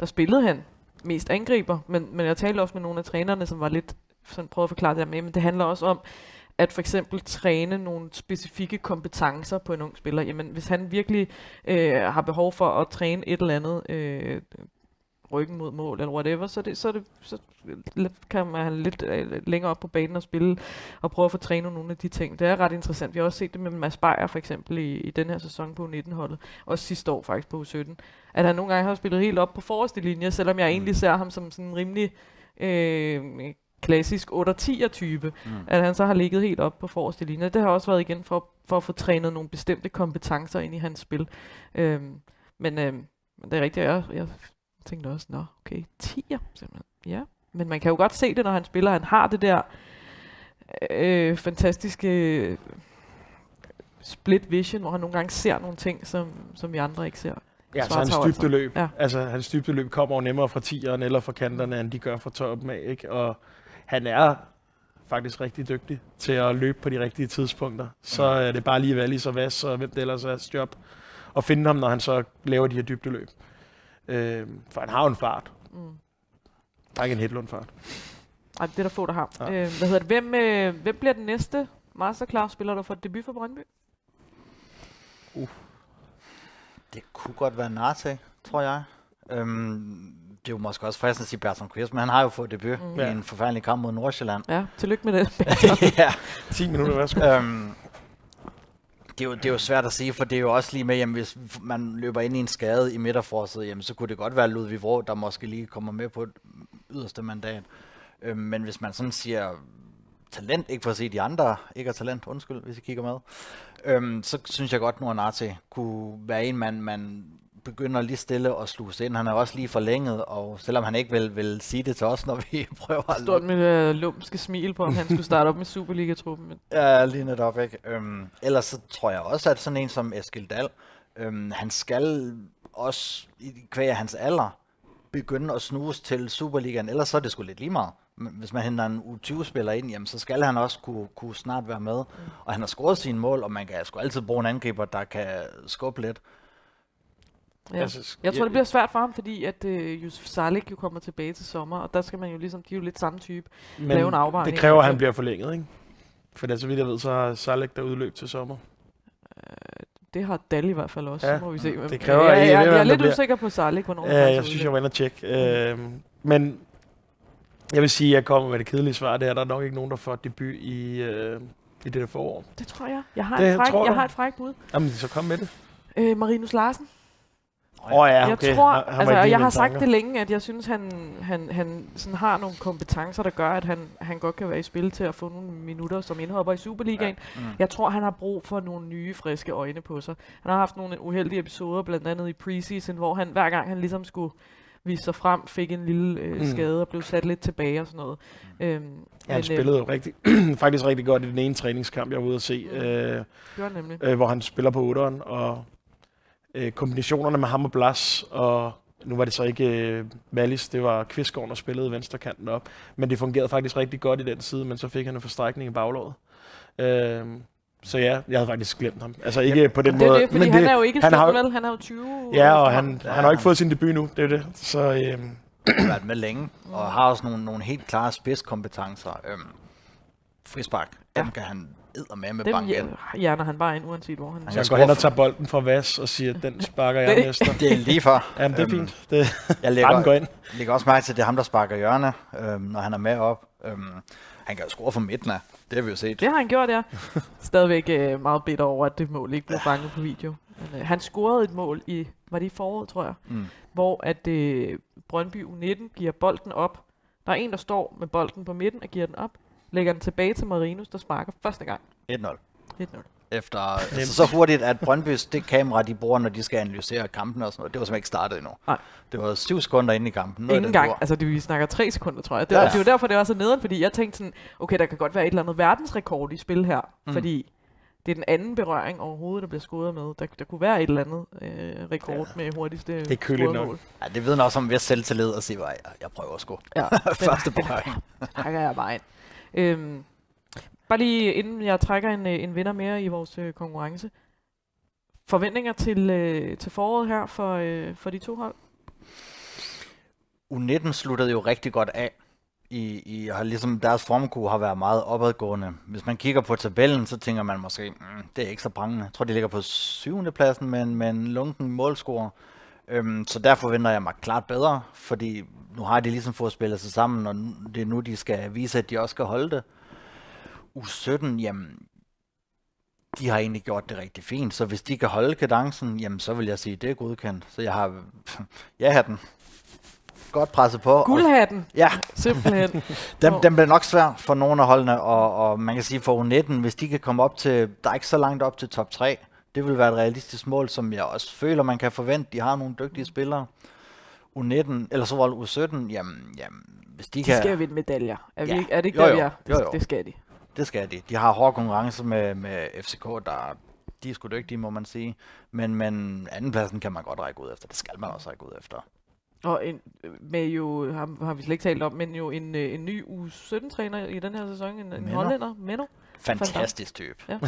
der spillede han mest angriber, men, men jeg talte også med nogle af trænerne, som var lidt sådan prøvede at forklare det der med, men det handler også om, at for eksempel træne nogle specifikke kompetencer på en ung spiller. Jamen, hvis han virkelig øh, har behov for at træne et eller andet øh, ryggen mod mål, eller whatever, så, det, så, det, så kan man lidt øh, længere op på banen og spille, og prøve at få trænet nogle af de ting. Det er ret interessant. Vi har også set det med Mads Beyer for eksempel i, i den her sæson på U19-holdet, og sidste år faktisk på U17, at han nogle gange har spillet helt op på forreste linje, selvom jeg egentlig ser ham som sådan en rimelig øh, klassisk 8-10'er type, mm. at han så har ligget helt op på forreste linje. Det har også været igen for, for at få trænet nogle bestemte kompetencer ind i hans spil. Øhm, men, øhm, men det er rigtigt, jeg, jeg tænkte også, nå, okay, 10'er, simpelthen. Ja, men man kan jo godt se det, når han spiller. Han har det der øh, fantastiske øh, split vision, hvor han nogle gange ser nogle ting, som, som vi andre ikke ser. Ja, så hans dybdeløb, Ja. ja. altså hans dybdeløb kommer jo nemmere fra tieren eller fra kanterne, end de gør fra toppen af, ikke? Og han er faktisk rigtig dygtig til at løbe på de rigtige tidspunkter. Så er det bare lige at være lige så vas, og hvem det ellers er job. Og finde ham, når han så laver de her dybdeløb. Øh, for han har jo en fart. Mm. Der er ikke en Hedlund-fart. Ej, det er der få, der har. Ja. Øh, hvad hedder det? Hvem, øh, hvem bliver den næste masterclass-spiller, der får debut for Brøndby? Det kunne godt være Narte, tror jeg. Øhm, det er jo måske også fristende at sige Bertrand Kvirs, men han har jo fået debut Mm. i Ja. en forfærdelig kamp mod Nordsjælland. Ja, tillykke med det. ja. 10 minutter, værsgo. øhm, det, er jo, det er jo svært at sige, for det er jo også lige med, jamen, hvis man løber ind i en skade i midterforsædet, jamen, så kunne det godt være Ludvig Vrå, der måske lige kommer med på et yderste mandat. Øhm, men hvis man sådan siger talent, ikke for at sige de andre, ikke er talent, undskyld, hvis I kigger med, øhm, så synes jeg godt, nu at Nuanate kunne være en, man, man begynder lige stille at sluse ind. Han er også lige forlænget, og selvom han ikke vil, vil sige det til os, når vi prøver at Stort med øh, lumske smil på, om han skulle starte op med Superliga-truppen. Men Ja, lige netop, ikke? Øhm, ellers så tror jeg også, at sådan en som Eskil Dahl, øhm, han skal også, i kvæg af hans alder, begynde at snuse til Superligaen, ellers så er det sgu lidt lige meget. Hvis man henter en U20-spiller ind, jamen, så skal han også kunne, kunne snart være med. Mm. Og han har scoret sine mål, og man kan sgu altid bruge en angriber, der kan skubbe lidt. Ja. Altså, Jeg tror, det bliver svært for ham, fordi at øh, Yusuf Salik jo kommer tilbage til sommer, og der skal man jo ligesom, de er jo lidt samme type, Men lave en afvejning. det kræver, at han bliver forlænget, ikke? For det, så vidt jeg ved, så har Salek der udløb til sommer. Det har Dal i hvert fald også, Ja, så må vi se. hvem- det kræver, ja, at I jeg, jeg, jeg er lidt bliver. usikker på Sarlik, hvornår Ja, jeg er synes, jeg var inde og tjekke. Øh, men jeg vil sige, at jeg kommer med det kedelige svar. Det er der nok ikke nogen, der får debut i, øh, i det der forår. Det tror jeg. Jeg har, Det et, fræk, jeg har et fræk bud. Jamen, så kom med det. Øh, Marinus Larsen. Åh oh, ja, Jeg okay. tror, Han- han var altså, jeg har sagt tanker. det længe, at jeg synes, han, han, han sådan har nogle kompetencer, der gør, at han, han godt kan være i spil til at få nogle minutter som indhopper i Superligaen. Ja. Mm. Jeg tror, han har brug for nogle nye, friske øjne på sig. Han har haft nogle uheldige episoder, blandt andet i preseason, hvor han hver gang han ligesom skulle vise sig frem, fik en lille øh, Mm. skade og blev sat lidt tilbage og sådan noget. Øhm, Ja, han øh, spillede jo rigtig, faktisk rigtig godt i den ene træningskamp, jeg var ude at se. Øh, Gjorde han nemlig. øh, hvor han spiller på 8'eren, og øh, kombinationerne med ham og Blas, og nu var det så ikke øh, Wallis, det var Kvistgaard, der spillede venstrekanten op. Men det fungerede faktisk rigtig godt i den side, men så fik han en forstrækning i baglåret. Øh, så ja, jeg havde faktisk glemt ham. Altså ikke Ja, på den det er måde. det, fordi han er jo ikke han har, vel? Han er jo 20 Ja, og efterhånden. han, han har ikke fået sin debut nu, det er det. Så øh, har været med længe, og har også nogle, nogle helt klare spidskompetencer. Øhm, frispark, dem kan han med med Dem banke ind. hjer- hjerner han bare ind, uanset hvor han så jeg går hen og tager bolden fra Vas og siger, den sparker jeg Det- mester. Det er lige for. Ja, det er fint. Det, jeg den går lægger, ind. lægger også mærke til, at det er ham, der sparker hjørne, øhm, når han er med op. Øhm, han kan jo score fra midten af. Det har vi jo set. Det har han gjort, ja. Stadigvæk øh, meget bitter over, at det mål ikke blev fanget på video. Men, øh, han scorede et mål i, var det i foråret, tror jeg, Mm. hvor at øh, Brøndby U19 giver bolden op. Der er en, der står med bolden på midten og giver den op. Lægger den tilbage til Marinus, der sparker første gang. 1-0. 1-0. Efter altså, så hurtigt, at Brøndby's det kamera, de bruger, når de skal analysere kampen og sådan noget, det var simpelthen ikke startet endnu. Nej. Det var syv sekunder inde i kampen. Ingen gang. dur. Altså, det, vi snakker tre sekunder, tror jeg. Det, Ja. det var derfor, det var så nederen, fordi jeg tænkte sådan, okay, der kan godt være et eller andet verdensrekord i spil her, Mm. fordi det er den anden berøring overhovedet, der bliver scoret med. Der, der kunne være et eller andet øh, rekord ja. med hurtigste Det er køligt nok. Ja, det vidner også om vis selvtillid at sige, at jeg, jeg prøver sgu. Ja, Første berøring. trækker jeg bare ind. Øhm, bare lige inden jeg trækker en, øh, en vinder mere i vores øh, konkurrence. Forventninger til, øh, til foråret her for, øh, for de to hold? U19 sluttede jo rigtig godt af. I, i har ligesom deres formkurve har været meget opadgående. Hvis man kigger på tabellen, så tænker man måske, mm, det er ikke så prangende. Jeg tror, de ligger på syvende pladsen men, men lunken målscore. Øhm, så derfor venter jeg mig klart bedre, fordi nu har de ligesom fået spillet sig sammen, og det er nu, de skal vise, at de også skal holde det. U17, jamen, de har egentlig gjort det rigtig fint, så hvis de kan holde kadencen, jamen så vil jeg sige, det er godkendt. Så jeg har, ja hatten, godt presset på. og- Guldhatten. Ja. Simpelthen. dem, Hvor- dem bliver nok svært for nogle af holdene, og, og man kan sige for U19, hvis de kan komme op til, der er ikke så langt op til top 3, det vil være et realistisk mål, som jeg også føler, man kan forvente. De har nogle dygtige spillere. U19, eller så var det U17, jamen, jamen hvis de, De kan... skal vinde medaljer. Er, vi Ja. ikke, er det ikke Jo, der, vi er? Jo, jo. Det skal de. Det skal de. De har hård konkurrence med, med FCK, der de er sgu dygtige, må man sige. Men, men andenpladsen kan man godt række ud efter. Det skal man også række ud efter. Og en, med jo, har, har vi slet ikke talt om, men jo en, øh, en ny U17-træner i den her sæson, en, en hollænder, Menno. Fantastisk type. Ja.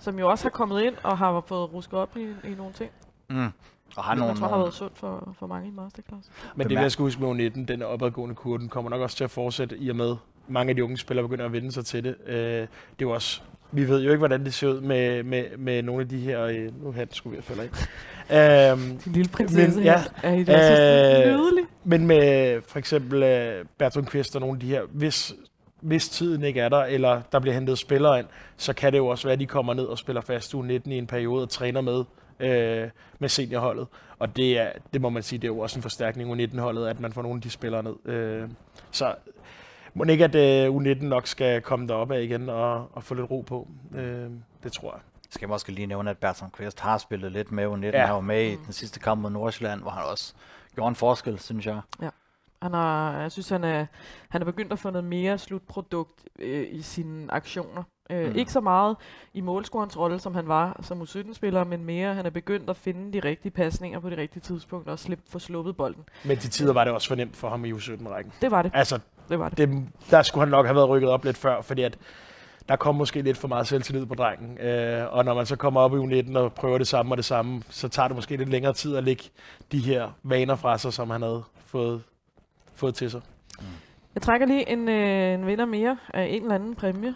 Som jo også har kommet ind og har fået rusket op i, i nogle ting. Mm. Og har nogle, jeg tror har været sundt for, for mange i masterclass. Men det vil jeg skal huske med U19, den opadgående kurve, den kommer nok også til at fortsætte i og med, mange af de unge spillere begynder at vende sig til det. Øh, det er jo også, vi ved jo ikke, hvordan det ser ud med, med, med nogle af de her, øh, nu hatten skulle vi have falder ikke. Øhm, Din lille prinsesse her. Ej, det er så nydelig. Men med for eksempel øh, Bertrand Kvist og nogle af de her, hvis, hvis tiden ikke er der, eller der bliver hentet spillere ind, så kan det jo også være, at de kommer ned og spiller fast u 19 i en periode og træner med øh, med seniorholdet. Og det, er, det må man sige, det er jo også en forstærkning U19-holdet, at man får nogle af de spillere ned. Øh, så må ikke, at øh, U19 nok skal komme derop af igen og, og få lidt ro på. Øh, det tror jeg. skal jeg måske lige nævne, at Bertrand Kvist har spillet lidt med U19. Ja. Ja. Han var med i den sidste kamp mod Nordsjælland, hvor han også gjorde en forskel, synes jeg. Ja. Han har, jeg synes, han er, han er begyndt at få noget mere slutprodukt øh, i sine aktioner. Øh, Mm. Ikke så meget i målscorens rolle, som han var som U17-spiller, men mere, han er begyndt at finde de rigtige pasninger på de rigtige tidspunkter og slippe få sluppet bolden. Men til tider var det også for nemt for ham i U17-rækken. Det var det. Altså, Det var det. det. Der skulle han nok have været rykket op lidt før, fordi at der kom måske lidt for meget selvtillid på drengen. Øh, og når man så kommer op i U19 og prøver det samme og det samme, så tager det måske lidt længere tid at lægge de her vaner fra sig, som han havde fået, fået til sig. Jeg trækker lige en, øh, en vinder mere af en eller anden præmie.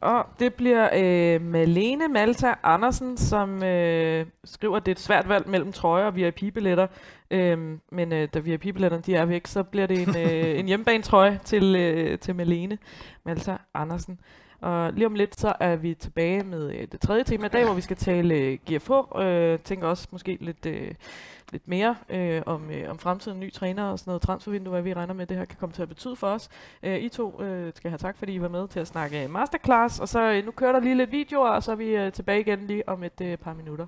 Og det bliver øh, Malene Malta Andersen, som øh, skriver, at det er et svært valg mellem trøjer og VIP-billetter. Øhm, men øh, da VIP-billetterne de er væk, så bliver det en, øh, en hjemmebane-trøje til, øh, til Malene Malta Andersen. Og lige om lidt, så er vi tilbage med øh, det tredje tema i dag, hvor vi skal tale øh, GFH. Øh, tænker også måske lidt, øh, lidt mere øh, om, øh, om fremtiden, ny træner og sådan noget transfervindue, hvad vi regner med, det her kan komme til at betyde for os. Øh, I to øh, skal have tak, fordi I var med til at snakke øh, masterclass. Og så øh, nu kører der lige lidt videoer, og så er vi øh, tilbage igen lige om et øh, par minutter.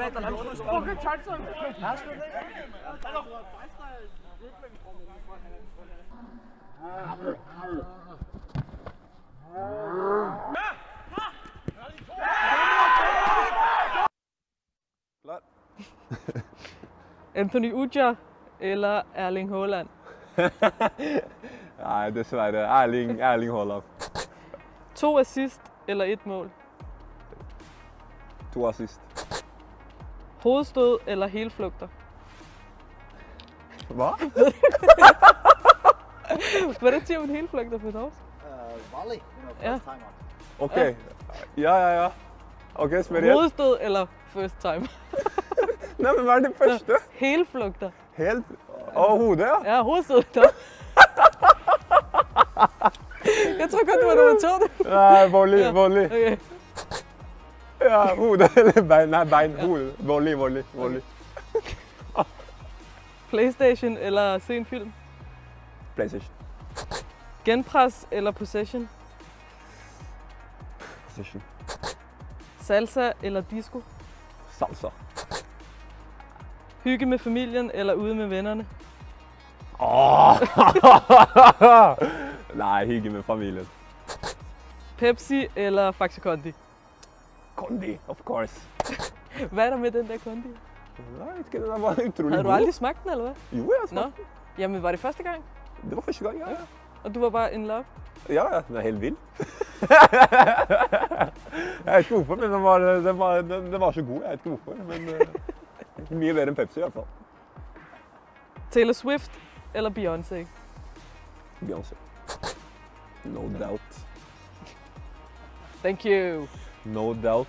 Anthony Ujah eller Erling Haaland? Nej, dessverre. Erling, Erling Haaland. To assist eller et mål? To assist. Hovedstød eller helflugter? Hvad? Hvordan siger man helflugter på norsk? Uh, volley. Ja. Okay. Ja, ja, ja. Okay, spesielt. Hovedstød eller first time? Nei, men hva er det første? Helflugter. Helt Å, hodet, ja. Ja, hovedstød. Da. Jeg tror godt, det var nummer to. Nei, volley, volley. Okay. Ja, hode eller bein. Nei, bein. Hode. Volley, volley, volley. Playstation eller se en film? PlayStation. Genpres eller possession? PlayStation. Salsa eller disco? Salsa. Hygge med familien eller ude med vennerne? Åh! Nei, hygge med familien. Pepsi eller Faxe Kondi? Kondi, of course. Hvad er der med den der Kondi? Vet ikke, den var utrolig Havde du aldrig smagt den, eller hvad? Jo, jeg har smagt Nå. Jamen, var det første gang? Det var første gang, ja. ja. Og du var bare in love? Ja, ja, den er helt vild. jeg vet ikke hvorfor, men den var, den var, den, den var så god. Jeg vet ikke hvorfor, men uh, mye bedre enn Pepsi i hvert fall. Taylor Swift eller Beyoncé? Beyoncé. No doubt. Thank you. No doubt.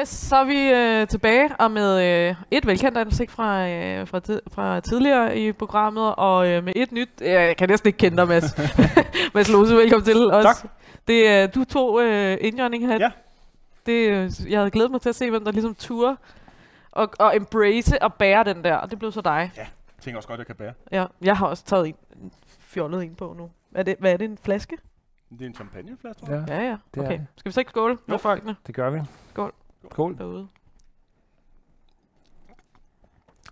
Yes, så er vi øh, tilbage og med øh, et velkendt ansigt fra, øh, fra, tid, fra tidligere i programmet, og øh, med et nyt, øh, jeg kan næsten ikke kende dig, Mads. Mads Lose, velkommen til os. Tak. Det er øh, du to øh, indjørning her. Ja. Det, øh, jeg havde glædet mig til at se, hvem der ligesom turde og, og embrace og bære den der, og det blev så dig. Ja, jeg tænker også godt, jeg kan bære. Ja, jeg har også taget en fjollet en på nu. Er det, hvad er det, en flaske? Det er en champagneflaske, tror jeg. Ja, ja. er Okay. Skal vi så ikke skåle med folkene? Det gør vi. Skål. Skål. Derude.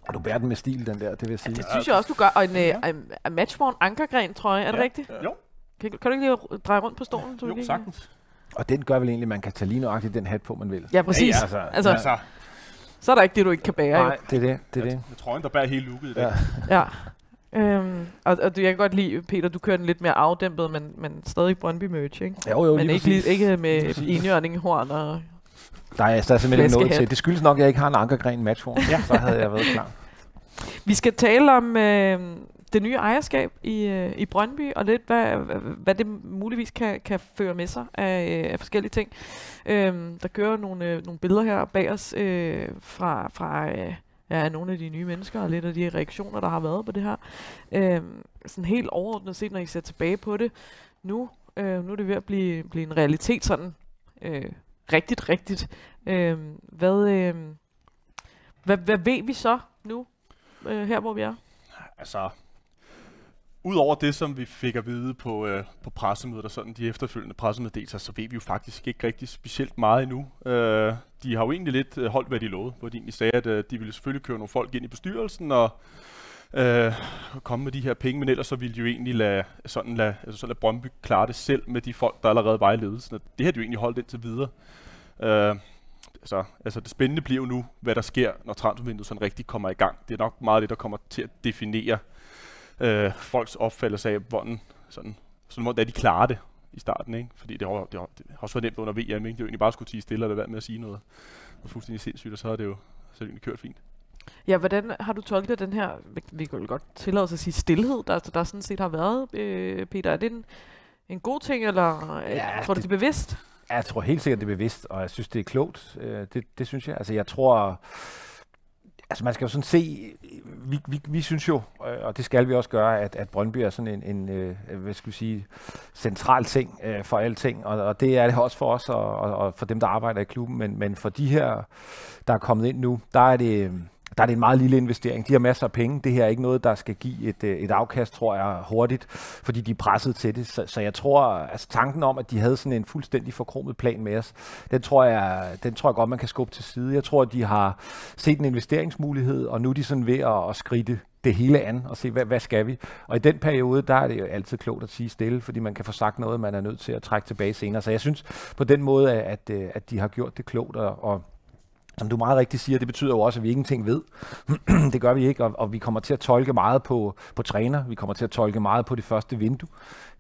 Og du bærer den med stil, den der, det vil jeg sige. Det synes jeg også, du gør. Og en, øh, en, en matchworn ankergren, tror jeg. Er det Ja. rigtigt? Jo. Kan, kan du ikke lige dreje rundt på stolen? så Jo, lige- sagtens. Og den gør vel egentlig, at man kan tage lige nøjagtigt den hat på, man vil. Ja, præcis. Ja, altså, altså, altså, så er der ikke det, du ikke kan bære. Nej, det er det. det, er det. jeg tror, der bærer hele looket i dag. Ja. Jo. Ja. Øhm, og, og du, jeg kan godt lide, Peter, du kører den lidt mere afdæmpet, men, men stadig Brøndby merch, ikke? Jo, jo, men lige ikke, præcis. lige, ikke med Lige præcis. enhjørning, horn og... Der er, der er simpelthen noget til. Det skyldes nok, at jeg ikke har en ankergren matchform. Ja. Så havde jeg været klar. Vi skal tale om øh, det nye ejerskab i, øh, i Brøndby, og lidt hvad, hvad- det muligvis kan, kan føre med sig af, øh, af forskellige ting. Øhm, der kører nogle, øh, nogle billeder her bag os øh, fra, fra øh, ja, nogle af de nye mennesker, og lidt af de reaktioner, der har været på det her. Øhm, sådan helt overordnet set, når I ser tilbage på det, nu, øh, nu er det ved at blive, blive en realitet sådan øh, rigtigt, rigtigt. Øh, hvad, øh, hvad, hvad ved vi så nu, øh, her hvor vi er? Altså, Udover det, som vi fik at vide på, øh, på pressemødet og sådan de efterfølgende pressemeddelelser, så ved vi jo faktisk ikke rigtig specielt meget endnu. Øh, de har jo egentlig lidt øh, holdt, hvad de lovede, hvor de egentlig sagde, at øh, de ville selvfølgelig køre nogle folk ind i bestyrelsen og øh, komme med de her penge, men ellers så ville de jo egentlig lade, sådan lade, altså sådan lade Brøndby klare det selv med de folk, der allerede var i ledelsen. Det har de jo egentlig holdt indtil videre. Øh, altså, altså det spændende bliver jo nu, hvad der sker, når transfervinduet sådan rigtig kommer i gang. Det er nok meget det, der kommer til at definere øh, folks opfattelse af, hvordan, sådan, sådan, hvordan de klarer det i starten. Ikke? Fordi det har, det, har, det har også været nemt under VM. Ikke? Det er jo egentlig bare at skulle tige stille og lade være med at sige noget. Det var fuldstændig sindssygt, og så har det jo så er det kørt fint. Ja, hvordan har du tolket den her, vi- kan godt tillade os at sige stillhed, der, der sådan set har været, øh, Peter? Er det en, en god ting, eller ja, Ja, tror du, det er bevidst? Ja, jeg tror helt sikkert, det er bevidst, og jeg synes, det er klogt. Øh, Det, det synes jeg. Altså, jeg tror... Altså, man skal jo sådan se... Vi, vi, vi synes jo, øh, og det skal vi også gøre, at, at Brøndby er sådan en, en øh, hvad skal vi sige, central ting øh, for alting, og, og det er det også for os og, og, og for dem, der arbejder i klubben, men, men for de her, der er kommet ind nu, der er det... Der er det en meget lille investering. De har masser af penge. Det her er ikke noget, der skal give et, øh, et afkast, tror jeg, hurtigt, fordi de er presset til det. Så, så jeg tror, altså tanken om, at de havde sådan en fuldstændig forkromet plan med os, den tror, jeg, den tror jeg godt, man kan skubbe til side. Jeg tror, at de har set en investeringsmulighed, og nu er de sådan ved at, at skride det hele an og se, hvad, hvad skal vi? Og i den periode, der er det jo altid klogt at sige stille, fordi man kan få sagt noget, man er nødt til at trække tilbage senere. Så jeg synes på den måde, at, at, at de har gjort det klogt, og, og som du meget rigtigt siger, det betyder jo også, at vi ingenting ved. det gør vi ikke, og, og vi kommer til at tolke meget på, på træner, vi kommer til at tolke meget på det første vindue.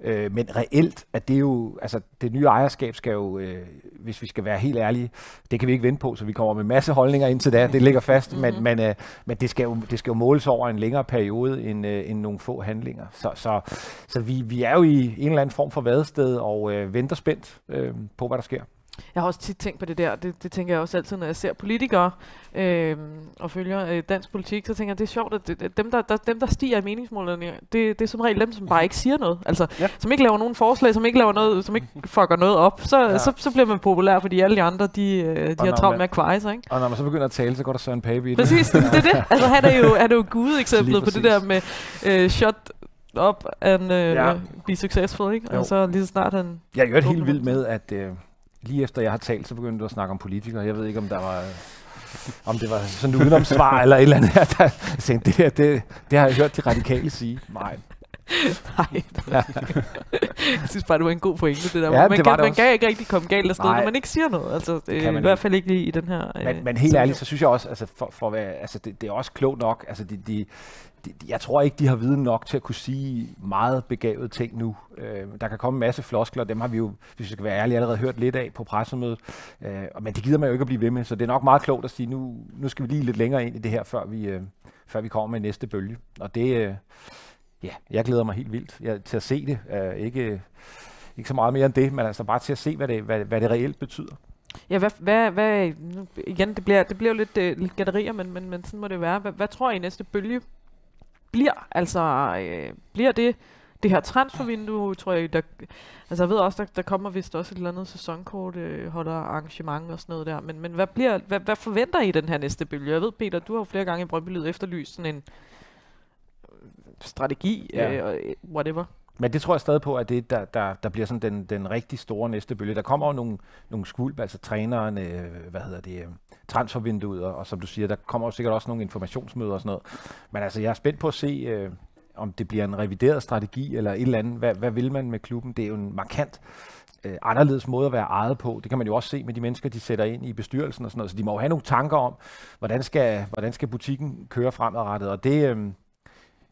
Øh, men reelt er det jo, altså det nye ejerskab skal jo, øh, hvis vi skal være helt ærlige, det kan vi ikke vente på, så vi kommer med masse holdninger indtil da, det ligger fast, mm-hmm. men, men, øh, men det, skal jo, det skal jo måles over en længere periode end, øh, end nogle få handlinger. Så, så, så vi, vi er jo i en eller anden form for vadested og øh, venter spændt øh, på, hvad der sker. Jeg har også tit tænkt på det der. Det, det tænker jeg også altid, når jeg ser politikere øh, og følger øh, dansk politik, så tænker jeg, det er sjovt, at det, dem, der, der, dem, der stiger i meningsmålene, det, det er som regel dem, som bare ikke siger noget. Altså, ja. som ikke laver nogen forslag, som ikke laver noget, som ikke fucker noget op. Så, Ja. så, så bliver man populær, fordi alle de andre, de, øh, de Og har travlt med at kveje sig, ikke? Og når man så begynder at tale, så går der Søren Pape i det. Præcis, det, er det. Altså, han er jo, han er jo gudeksemplet Lige på det der med øh, shut up and uh, Ja. be successful, ikke? Jo. Og så lige så snart han... Jeg er jo helt åbner vild med, at øh, lige efter jeg har talt, så begyndte du at snakke om politikere. Jeg ved ikke, om der var... Om det var sådan en udenomsvar eller et eller andet. Der, jeg tænkte, det, her, det, det har jeg hørt de radikale sige. Nej. Nej, Ja. jeg synes bare, det var en god pointe, det der. Ja, man, det kan, det man også. kan ikke rigtig komme galt afsted, Nej. når man ikke siger noget. Altså, det, kan i hvert fald ikke lige i den her... Men, men helt ærligt, så synes jeg også, altså for, for at være, altså det, det er også klogt nok, altså de, de, jeg tror ikke, de har viden nok til at kunne sige meget begavede ting nu. Øh, der kan komme en masse floskler, dem har vi jo, hvis vi skal være ærlige, allerede hørt lidt af på pressemødet. Øh, men det gider man jo ikke at blive ved med, så det er nok meget klogt at sige, nu, nu skal vi lige lidt længere ind i det her, før vi, øh, før vi kommer med næste bølge. Og det, øh, ja, jeg glæder mig helt vildt jeg, til at se det. Øh, ikke, ikke så meget mere end det, men altså bare til at se, hvad det, hvad, hvad det reelt betyder. Ja, hvad, hvad, hvad igen, det bliver, det bliver jo lidt, øh, lidt gætterier, men, men, men sådan må det være. Hvad, hvad tror I næste bølge bliver? Altså, øh, bliver det det her transfervindue, tror jeg, der, altså jeg ved også, der, der kommer vist også et eller andet sæsonkort, øh, holder arrangement og sådan noget der, men, men hvad, bliver, hvad, hvad forventer I den her næste bølge? Jeg ved, Peter, du har jo flere gange i Brøndby Lyd efterlyst sådan en øh, strategi, Ja. ja. øh, whatever. Men det tror jeg stadig på, at det der, der, der bliver sådan den, den rigtig store næste bølge. Der kommer jo nogle, nogle skvulp, altså træneren, øh, hvad hedder det, øh, transfervinduet, og, og som du siger, der kommer jo sikkert også nogle informationsmøder og sådan noget. Men altså, jeg er spændt på at se, øh, om det bliver en revideret strategi eller et eller andet. Hvad, hvad vil man med klubben? Det er jo en markant øh, anderledes måde at være ejet på. Det kan man jo også se med de mennesker, de sætter ind i bestyrelsen og sådan noget. Så de må jo have nogle tanker om, hvordan skal, hvordan skal butikken køre fremadrettet. Og det, øh,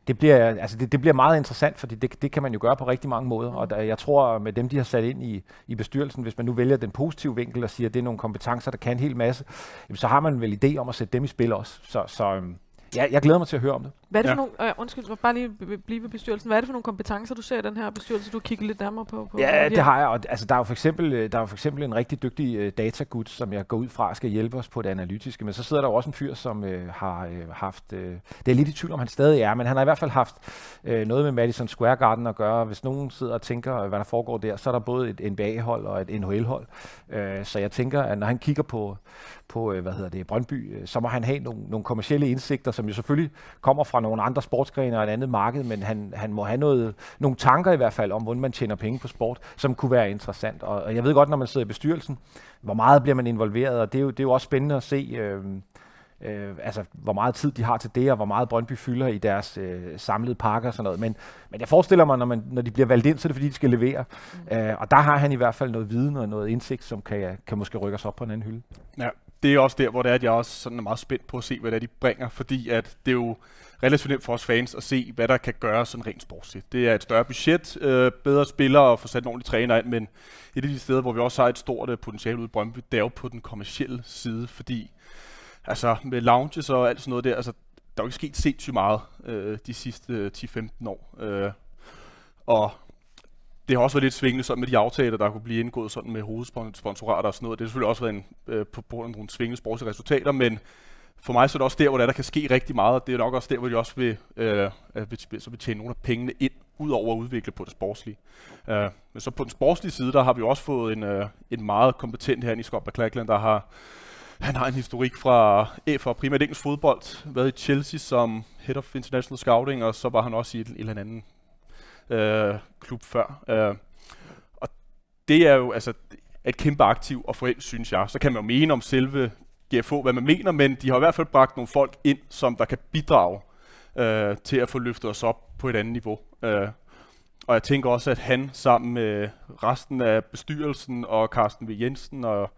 det bliver, altså det, det bliver meget interessant, fordi det, det kan man jo gøre på rigtig mange måder. Og der, jeg tror, med dem, de har sat ind i, i bestyrelsen, hvis man nu vælger den positive vinkel og siger, at det er nogle kompetencer, der kan en hel masse, jamen, så har man vel idé om at sætte dem i spil også. Så, så øhm, ja, jeg glæder mig til at høre om det. Hvad er det ja. for nogle, øh, undskyld, bare lige blive ved bestyrelsen. Hvad er det for nogle kompetencer, du ser i den her bestyrelse, du kigger lidt nærmere på? på Ja, de det har jeg. Og, altså, der er jo for eksempel, øh, der er jo for eksempel en rigtig dygtig øh, datagud, som jeg går ud fra skal hjælpe os på det analytiske. Men så sidder der jo også en fyr, som øh, har øh, haft... Øh, det er lidt i tvivl, om han stadig er, men han har i hvert fald haft øh, noget med Madison Square Garden at gøre. Hvis nogen sidder og tænker, hvad der foregår der, så er der både et NBA-hold og et NHL-hold. Øh, så jeg tænker, at når han kigger på, på øh, hvad hedder det, Brøndby, øh, så må han have nogle, nogle kommercielle indsigter, som jo selvfølgelig kommer fra nogle andre sportsgrene og et andet marked, men han, han må have noget, nogle tanker i hvert fald om, hvordan man tjener penge på sport, som kunne være interessant. Og, og jeg ved godt, når man sidder i bestyrelsen, hvor meget bliver man involveret, og det er jo, det er jo også spændende at se, øh, øh, altså, hvor meget tid de har til det, og hvor meget Brøndby fylder i deres øh, samlede pakker og sådan noget. Men, men jeg forestiller mig, når, man, når de bliver valgt ind, så er det fordi, de skal levere. Mm. Øh, og der har han i hvert fald noget viden og noget indsigt, som kan, kan måske rykke os op på en anden hylde. Ja, det er også der, hvor det er, at jeg også sådan er meget spændt på at se, hvad det er, de bringer, fordi at det er jo relativt nemt for os fans at se, hvad der kan gøre sådan rent sportsligt. Det er et større budget, øh, bedre spillere og få sat en ordentlig træner ind, men et af de steder, hvor vi også har et stort øh, potentiale ude i Brøndby, det er jo på den kommercielle side, fordi altså med lounges og alt sådan noget der, altså der er jo ikke sket sindssygt meget øh, de sidste øh, 10-15 år. Øh, og det har også været lidt svingende sådan med de aftaler, der kunne blive indgået sådan med hovedsponsorater og sådan noget. Det har selvfølgelig også været en, øh, på grund af nogle svingende sportslige resultater, men for mig så er det også der, hvor der, der kan ske rigtig meget, og det er nok også der, hvor de også vil, øh, øh vil, så vil tjene nogle af pengene ind, ud over at udvikle på det sportslige. Øh, men så på den sportslige side, der har vi også fået en, øh, en meget kompetent her i Scott McLachlan, der har han har en historik fra, eh, fra primært engelsk fodbold, været i Chelsea som Head of International Scouting, og så var han også i et, et eller andet øh, klub før. Øh, og det er jo altså et kæmpe aktiv og forældre, synes jeg. Så kan man jo mene om selve GFO, hvad man mener, men de har i hvert fald bragt nogle folk ind, som der kan bidrage øh, til at få løftet os op på et andet niveau. Øh, og jeg tænker også, at han sammen med resten af bestyrelsen og Carsten V. Jensen og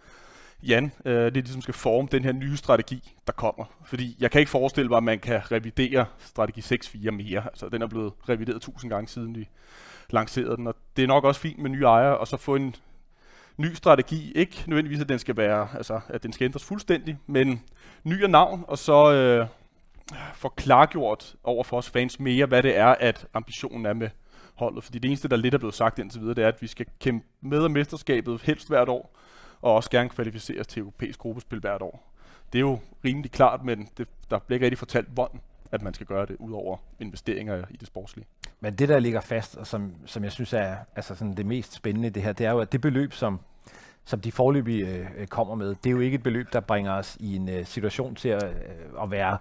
Jan, øh, det ligesom skal forme den her nye strategi, der kommer. Fordi jeg kan ikke forestille mig, at man kan revidere strategi 6.4 mere. Altså, den er blevet revideret tusind gange siden vi lancerede den, og det er nok også fint med nye ejere, og så få en ny strategi. Ikke nødvendigvis, at den skal være, altså, at den skal ændres fuldstændig, men ny og navn, og så øh, få klargjort over for os fans mere, hvad det er, at ambitionen er med holdet. Fordi det eneste, der lidt er blevet sagt indtil videre, det er, at vi skal kæmpe med om mesterskabet helst hvert år, og også gerne kvalificeres til europæisk gruppespil hvert år. Det er jo rimelig klart, men det, der bliver ikke rigtig fortalt, hvordan at man skal gøre det, udover investeringer i det sportslige. Men det, der ligger fast, og som, som jeg synes er altså sådan det mest spændende i det her, det er jo, at det beløb, som, som de forløbig øh, kommer med, det er jo ikke et beløb, der bringer os i en øh, situation til at, øh, at være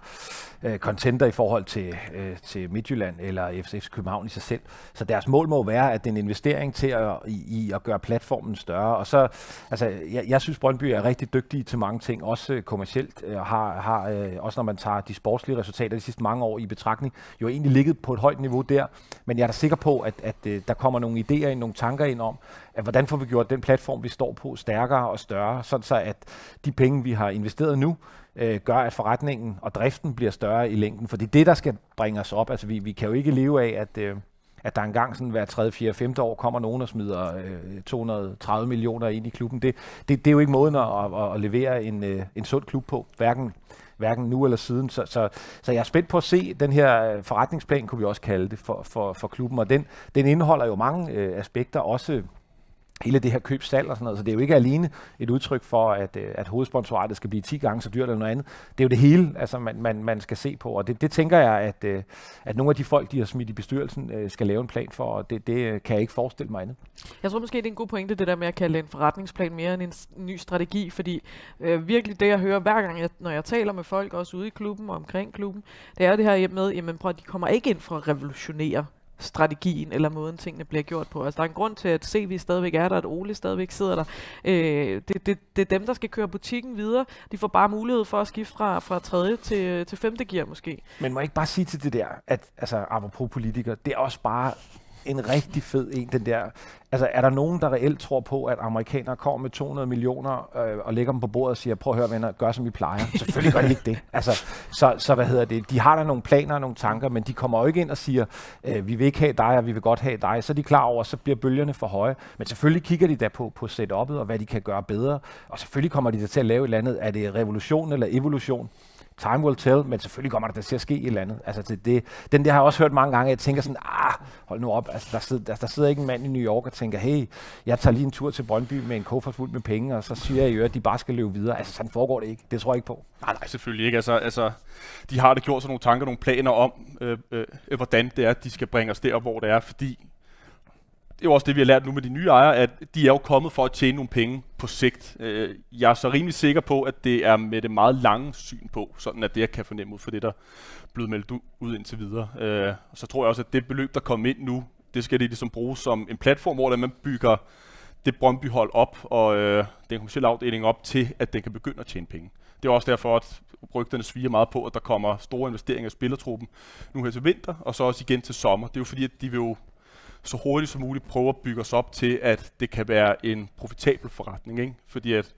øh, contenter i forhold til, øh, til Midtjylland eller FCF København i sig selv. Så deres mål må være, at det er en investering til at, i, i at gøre platformen større. Og så, altså, jeg, jeg synes, Brøndby er rigtig dygtige til mange ting, også øh, kommercielt, øh, og har, har øh, også når man tager de sportslige resultater de sidste mange år i betragtning, jo egentlig ligget på et højt niveau der. Men jeg er da sikker på, at, at øh, der kommer nogle idéer ind, nogle tanker ind om, at hvordan får vi gjort den platform, vi står på, stærkere og større, sådan så at de penge, vi har investeret nu, øh, gør, at forretningen og driften bliver større i længden. For det er det, der skal bringe os op. Altså, vi, vi kan jo ikke leve af, at, øh, at der engang sådan hver 3., 4., 5. år kommer nogen og smider øh, 230 millioner ind i klubben. Det, det, det er jo ikke måden at, at, at levere en, øh, en sund klub på, hverken hverken nu eller siden. Så, så, så jeg er spændt på at se den her øh, forretningsplan, kunne vi også kalde det, for, for, for klubben. Og den, den indeholder jo mange øh, aspekter, også hele det her købsalg og sådan noget. Så det er jo ikke alene et udtryk for, at, øh, at hovedsponsoratet skal blive 10 gange så dyrt eller noget andet. Det er jo det hele, altså man, man, man skal se på, og det, det tænker jeg, at, øh, at nogle af de folk, de har smidt i bestyrelsen, øh, skal lave en plan for, og det, det kan jeg ikke forestille mig andet. Jeg tror måske, det er en god pointe, det der med at kalde en forretningsplan mere end en ny strategi, fordi øh, virkelig det, jeg hører hver gang, jeg, når jeg taler med folk, også ude i klubben og omkring klubben, det er det her med, jamen prøv, at de kommer ikke ind for at revolutionere strategien eller måden tingene bliver gjort på. Altså der er en grund til, at CV stadigvæk er der, at Ole stadigvæk sidder der. Øh, det, det, det er dem, der skal køre butikken videre. De får bare mulighed for at skifte fra, fra tredje til, til femte gear måske. Men må jeg ikke bare sige til det der, at altså, apropos politikere, det er også bare en rigtig fed en, den der. Altså, er der nogen, der reelt tror på, at amerikanere kommer med 200 millioner øh, og lægger dem på bordet og siger, prøv at høre venner, gør som I plejer. Selvfølgelig gør de ikke det. Altså, så, så hvad hedder det? De har da nogle planer og nogle tanker, men de kommer jo ikke ind og siger, øh, vi vil ikke have dig, og vi vil godt have dig. Så er de klar over, så bliver bølgerne for høje. Men selvfølgelig kigger de da på, på setup'et og hvad de kan gøre bedre. Og selvfølgelig kommer de da til at lave et eller andet. Er det revolution eller evolution? Time will tell, men selvfølgelig kommer der til at ske et eller andet. Altså, det, det, den der har jeg også hørt mange gange, jeg tænker sådan, ah, hold nu op, altså, der, sidder, der, der sidder ikke en mand i New York og tænker, hey, jeg tager lige en tur til Brøndby med en kuffert fuld med penge, og så siger jeg i øvrigt, at de bare skal løbe videre. Altså, sådan foregår det ikke. Det tror jeg ikke på. Nej, nej, selvfølgelig ikke. Altså, altså, de har det gjort sig nogle tanker, nogle planer om, øh, øh, hvordan det er, at de skal bringe os derop, hvor det er, fordi det er jo også det, vi har lært nu med de nye ejere, at de er jo kommet for at tjene nogle penge på sigt. Øh, Jeg er så rimelig sikker på, at det er med det meget lange syn på, sådan at det, jeg kan fornemme ud for det, der er blevet meldt ud indtil videre. Øh, Så tror jeg også, at det beløb, der kommer ind nu, det skal det ligesom bruges som en platform, hvor man bygger det Brøndby-hold op, og øh, den kommersielle afdeling op til, at den kan begynde at tjene penge. Det er også derfor, at rygterne sviger meget på, at der kommer store investeringer i spillertruppen nu her til vinter, og så også igen til sommer. Det er jo fordi, at de vil jo så hurtigt som muligt prøve at bygge os op til, at det kan være en profitabel forretning. Ikke? Fordi at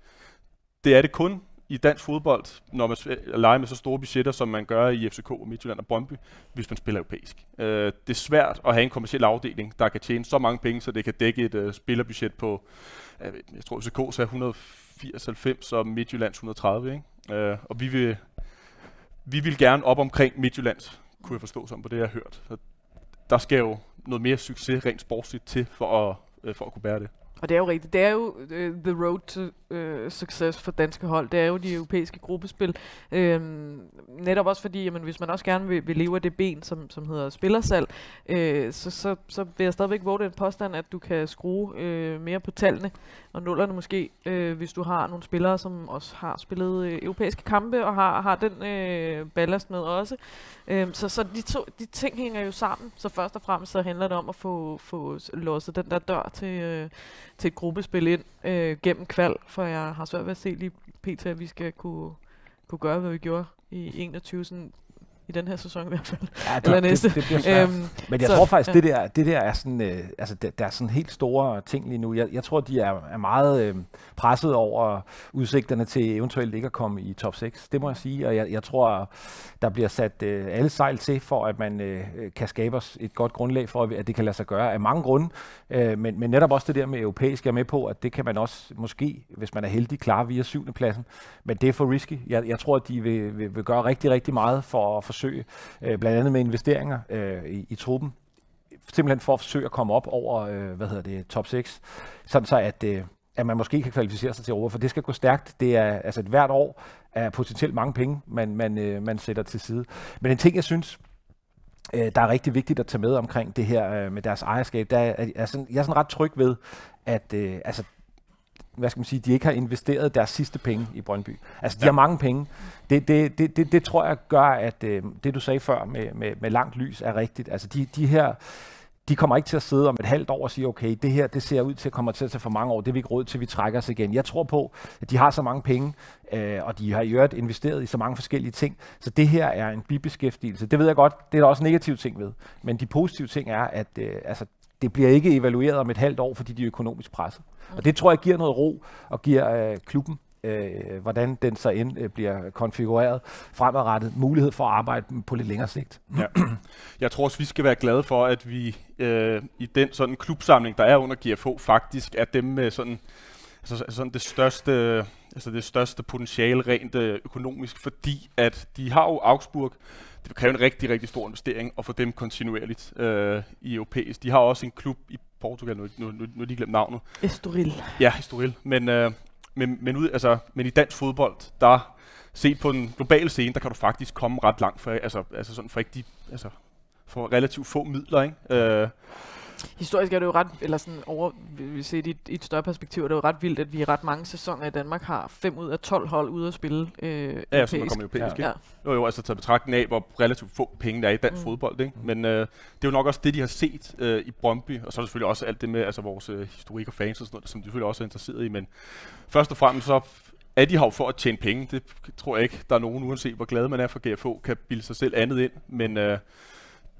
det er det kun i dansk fodbold, når man leger med så store budgetter, som man gør i FCK og Midtjylland og Brøndby, hvis man spiller europæisk. Øh, det er svært at have en kommersiel afdeling, der kan tjene så mange penge, så det kan dække et øh, spillerbudget på, øh, jeg tror FCK er 180-90 og Midtjyllands 130. Ikke? Øh, og vi vil, vi vil gerne op omkring Midtjyllands, kunne jeg forstå som på det, jeg har hørt. Så der skal jo noget mere succes rent sportsligt til for at, øh, for at kunne bære det. Og det er jo rigtigt. Det er jo uh, the road to uh, success for danske hold. Det er jo de europæiske gruppespil. Øhm, netop også fordi, jamen, hvis man også gerne vil, vil leve af det ben, som, som hedder spillersal, øh, så, så, så vil jeg stadigvæk våge den påstand, at du kan skrue øh, mere på tallene og nullerne måske, øh, hvis du har nogle spillere, som også har spillet øh, europæiske kampe og har, har den øh, ballast med også. Øhm, så så de, to, de ting hænger jo sammen. Så først og fremmest så handler det om at få, få låst den der dør til, øh, til et gruppespil ind øh, gennem kval, for jeg har svært ved at se lige pt. at vi skal kunne, kunne gøre, hvad vi gjorde i 21, sådan, i den her sæson i hvert fald. Ja, det, Eller næste. det, det bliver svært. Øhm, Men jeg så- tror faktisk, ja. det der, det der er sådan, øh, altså der, der er sådan helt store ting lige nu. Jeg, jeg tror, de er, er meget øh, presset over udsigterne til eventuelt ikke at komme i top 6. Det må jeg sige, og jeg, jeg tror, der bliver sat øh, alle sejl til, for at man øh, kan skabe os et godt grundlag for, at det kan lade sig gøre af mange grunde. Øh, men, men netop også det der med europæisk, jeg er med på, at det kan man også måske, hvis man er heldig, klare via syvende pladsen. Men det er for risky. Jeg, jeg tror, at de vil, vil, vil gøre rigtig, rigtig meget for at forsøge, øh, blandt andet med investeringer øh, i, i truppen, simpelthen for at forsøge at komme op over, øh, hvad hedder det, top 6, sådan så at, øh, at man måske kan kvalificere sig til Europa, for det skal gå stærkt. Det er altså et hvert år er potentielt mange penge, man, man, øh, man sætter til side. Men en ting, jeg synes, øh, der er rigtig vigtigt at tage med omkring det her øh, med deres ejerskab, der er, jeg, er sådan, jeg er sådan ret tryg ved, at øh, altså, hvad skal man sige, de ikke har investeret deres sidste penge i Brøndby. Altså, de ja. har mange penge. Det, det, det, det, det tror jeg gør, at øh, det du sagde før med, med, med langt lys er rigtigt. Altså, de, de her de kommer ikke til at sidde om et halvt år og sige, okay, det her det ser ud til at komme til at tage for mange år, det er vi ikke råd til, vi trækker os igen. Jeg tror på, at de har så mange penge, øh, og de har i øvrigt investeret i så mange forskellige ting, så det her er en bibeskæftigelse. Det ved jeg godt, det er der også negative ting ved, men de positive ting er, at øh, altså, det bliver ikke evalueret om et halvt år, fordi de er økonomisk presset. Og det tror jeg giver noget ro og giver øh, klubben øh, hvordan den så end øh, bliver konfigureret fremadrettet, mulighed for at arbejde på lidt længere sigt. Ja. Jeg tror også, vi skal være glade for, at vi øh, i den sådan klubsamling, der er under GFH, faktisk er dem med sådan, altså, altså, sådan det største altså det største potentiale rent øh, økonomisk, fordi at de har jo Augsburg, det vil kræve en rigtig, rigtig stor investering at få dem kontinuerligt øh, i europæisk. De har også en klub i Portugal, nu, nu, nu, nu de glemt navnet. Estoril. Ja, Estoril. Men, øh, men, men, ud, altså, men i dansk fodbold, der set på den globale scene, der kan du faktisk komme ret langt for, altså, altså sådan for ikke de, altså, for relativt få midler, ikke? Øh, Historisk er det jo ret, eller sådan over, vi ser det i, i et større perspektiv, er det jo ret vildt, at vi i ret mange sæsoner i Danmark har 5 ud af 12 hold ude at spille øh, Ja, så man kommer europæisk, ja. ikke? Jo, jo, altså taget betragtning af, hvor relativt få penge der er i dansk mm. fodbold, ikke? Men øh, det er jo nok også det, de har set øh, i Brøndby, og så er der selvfølgelig også alt det med altså, vores øh, historik og fans og sådan noget, som de selvfølgelig også er interesseret i, men først og fremmest så er de her for at tjene penge. Det tror jeg ikke, der er nogen, uanset hvor glad man er for GFO, kan bilde sig selv andet ind, men øh,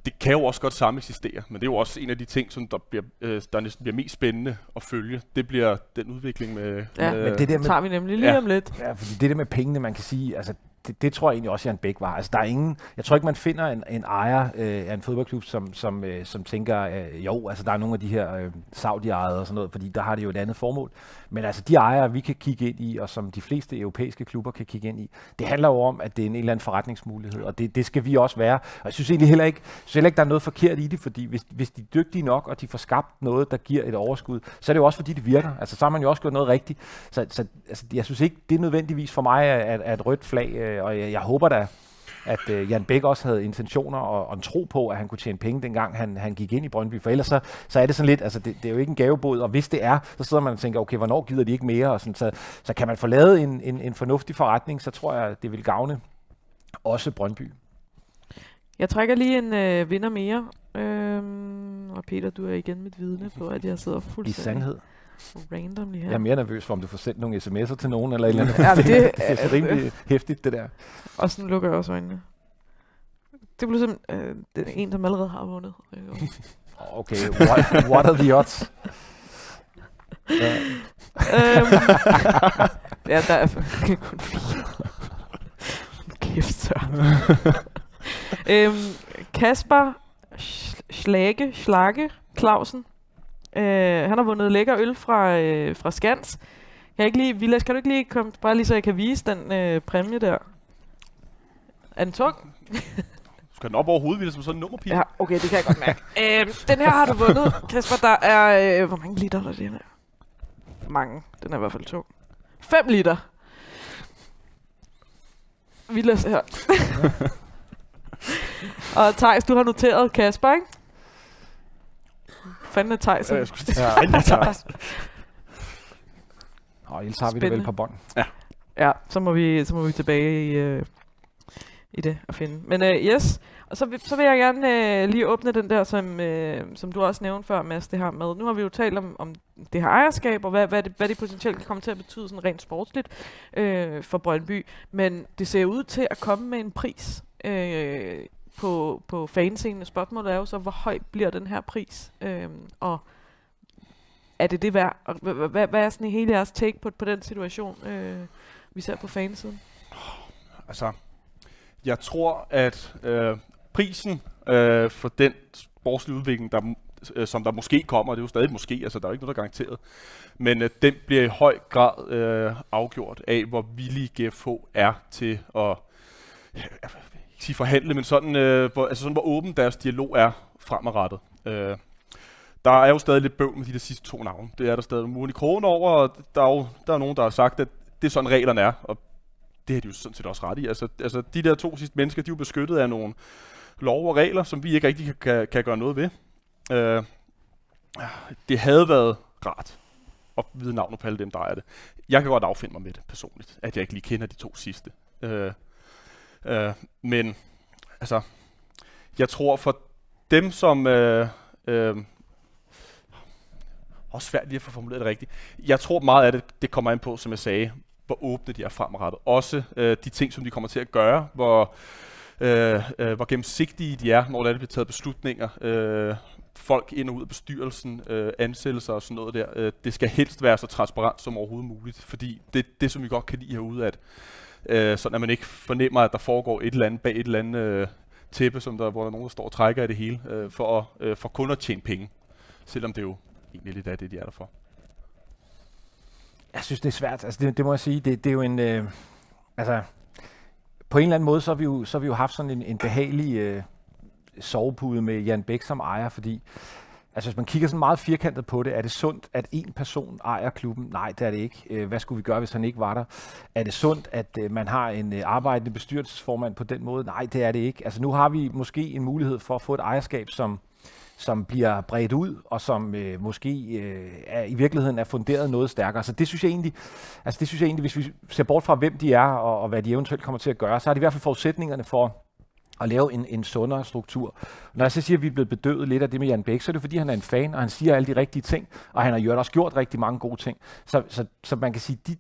det kan jo også godt samme eksistere, men det er jo også en af de ting, som der, bliver, øh, der næsten bliver mest spændende at følge. Det bliver den udvikling med... Ja, med men det der med, tager vi nemlig lige ja. om lidt. Ja, fordi det der med pengene, man kan sige, altså det, det tror jeg egentlig også, Jan Bæk var. Altså, der er ingen, jeg tror ikke, man finder en, en ejer øh, af en fodboldklub, som, som, øh, som tænker, øh, jo, altså der er nogle af de her øh, Saudi-ejede og sådan noget, fordi der har det jo et andet formål. Men altså de ejere, vi kan kigge ind i, og som de fleste europæiske klubber kan kigge ind i, det handler jo om, at det er en eller anden forretningsmulighed, og det, det skal vi også være. Og jeg synes egentlig heller ikke, synes heller ikke der er noget forkert i det, fordi hvis, hvis de er dygtige nok, og de får skabt noget, der giver et overskud, så er det jo også fordi, det virker. Altså så har man jo også gjort noget rigtigt. Så, så altså, jeg synes ikke, det er nødvendigvis for mig at, at rødt flag, øh, og jeg, jeg håber da, at øh, Jan Bæk også havde intentioner og, og en tro på, at han kunne tjene penge, dengang han, han gik ind i Brøndby. For ellers så, så er det sådan lidt, altså det, det er jo ikke en gavebod, og hvis det er, så sidder man og tænker, okay, hvornår gider de ikke mere? Og sådan, så, så kan man få lavet en, en, en fornuftig forretning, så tror jeg, det vil gavne også Brøndby. Jeg trækker lige en øh, vinder mere. Øhm, og Peter, du er igen mit vidne på, at jeg sidder fuldstændig... I sandhed. Randomly her. Jeg er mere nervøs for, om du får sendt nogle sms'er til nogen, eller et eller andet. Ja, det, det, det er rimelig hæftigt, det der. Og sådan lukker jeg også øjnene. Det blev simpelthen øh, det er en, som allerede har vundet. okay, what, what are the odds? ja. øhm, ja, der er kun fire. Kæft, så. øhm, Kasper Schlage, Schlage Clausen. Øh, han har vundet lækker øl fra, øh, fra Skans. Kan, jeg ikke lige, Vilas, kan du ikke lige komme, bare lige så jeg kan vise den øh, præmie der? Er den tung? Skal den op over hovedet, Vilas, som sådan en nummerpige? Ja, okay, det kan jeg godt mærke. øhm, den her har du vundet, Kasper. Der er, øh, hvor mange liter der er den her? Mange. Den er i hvert fald tung. 5 liter. Vilas her. Og Thijs, du har noteret Kasper, ikke? Fanden er Thijs. Ja, jeg skulle sige, Ja. fanden er Thijs. Og ellers har vi det vel på bånd. Ja. Ja, så må vi, så må vi tilbage i, øh, i det at finde. Men øh, yes, og så, vil- så vil jeg gerne øh, lige åbne den der, som, øh, som du også nævnte før, Mads, det her med. Nu har vi jo talt om, om det her ejerskab, og hvad, hvad, det, hvad det potentielt kan komme til at betyde sådan rent sportsligt øh, for Brøndby. Men det ser ud til at komme med en pris øh, på, på fanscenen. Spørgsmålet er jo så, hvor høj bliver den her pris? Øhm, og er det det værd? Og hvad, hvad, er sådan hele jeres take på, på den situation, øh, vi ser på fansiden? Altså, jeg tror, at øh, prisen øh, for den sportslige udvikling, der, øh, som der måske kommer, det er jo stadig måske, altså der er jo ikke noget, der er garanteret, men øh, den bliver i høj grad øh, afgjort af, hvor villige GFH er til at de sige forhandle, men sådan, øh, hvor, altså sådan, hvor åben deres dialog er fremadrettet. Øh, der er jo stadig lidt bøvl med de der sidste to navne. Det er der stadig muren i krogen over, og der er jo der er nogen, der har sagt, at det er sådan reglerne er, og det har de jo sådan set også ret i. Altså, altså de der to sidste mennesker, de er jo beskyttet af nogle lov og regler, som vi ikke rigtig kan, kan, kan gøre noget ved. Øh, det havde været rart at vide navnet på alle dem, der er det. Jeg kan godt affinde mig med det personligt, at jeg ikke lige kender de to sidste. Øh, øh, men altså, jeg tror for dem, som... Øh, øh, også svært lige at få formuleret det rigtigt. Jeg tror meget af det, det kommer ind på, som jeg sagde, hvor åbne de er fremrettet. Også øh, de ting, som de kommer til at gøre, hvor, øh, øh, hvor gennemsigtige de er, når der bliver taget beslutninger. Øh, folk ind og ud af bestyrelsen, øh, ansættelser og sådan noget der. Øh, det skal helst være så transparent som overhovedet muligt, fordi det, det som vi godt kan lide herude, at øh, sådan at man ikke fornemmer, at der foregår et eller andet bag et eller andet øh, tæppe, som der, hvor der er nogen, der står og trækker i det hele, øh, for, at, øh, for kun at tjene penge. Selvom det jo egentlig lidt er det, de er der for. Jeg synes, det er svært. Altså, det, det må jeg sige. Det, det er jo en... Øh, altså, på en eller anden måde, så har vi jo, så har vi jo haft sådan en, en behagelig øh, sovepude med Jan Bæk som ejer, fordi Altså hvis man kigger sådan meget firkantet på det, er det sundt, at en person ejer klubben? Nej, det er det ikke. Øh, hvad skulle vi gøre, hvis han ikke var der? Er det sundt, at øh, man har en øh, arbejdende bestyrelsesformand på den måde? Nej, det er det ikke. Altså nu har vi måske en mulighed for at få et ejerskab, som, som bliver bredt ud, og som øh, måske øh, er, i virkeligheden er funderet noget stærkere. Så det synes jeg egentlig, altså det synes jeg egentlig, hvis vi ser bort fra, hvem de er, og, og hvad de eventuelt kommer til at gøre, så er det i hvert fald forudsætningerne for, at lave en, en sundere struktur. Når jeg så siger, at vi er blevet bedøvet lidt af det med Jan Bæk, så er det fordi, han er en fan, og han siger alle de rigtige ting, og han har jo også gjort rigtig mange gode ting. Så, så, så man kan sige, de,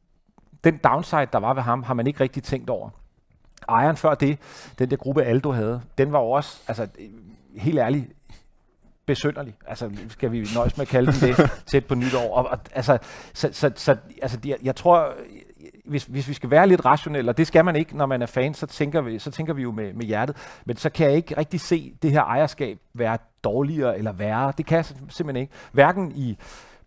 den downside, der var ved ham, har man ikke rigtig tænkt over. Ejeren før det, den der gruppe Aldo havde, den var også, altså helt ærligt, besynderlig. Altså, skal vi nøjes med at kalde den det tæt på nytår. Og, og, altså, så, så, så altså, jeg, jeg tror, hvis, hvis vi skal være lidt rationelle, og det skal man ikke, når man er fan, så tænker vi, så tænker vi jo med, med hjertet, men så kan jeg ikke rigtig se det her ejerskab være dårligere eller værre. Det kan jeg simpelthen ikke. Hverken i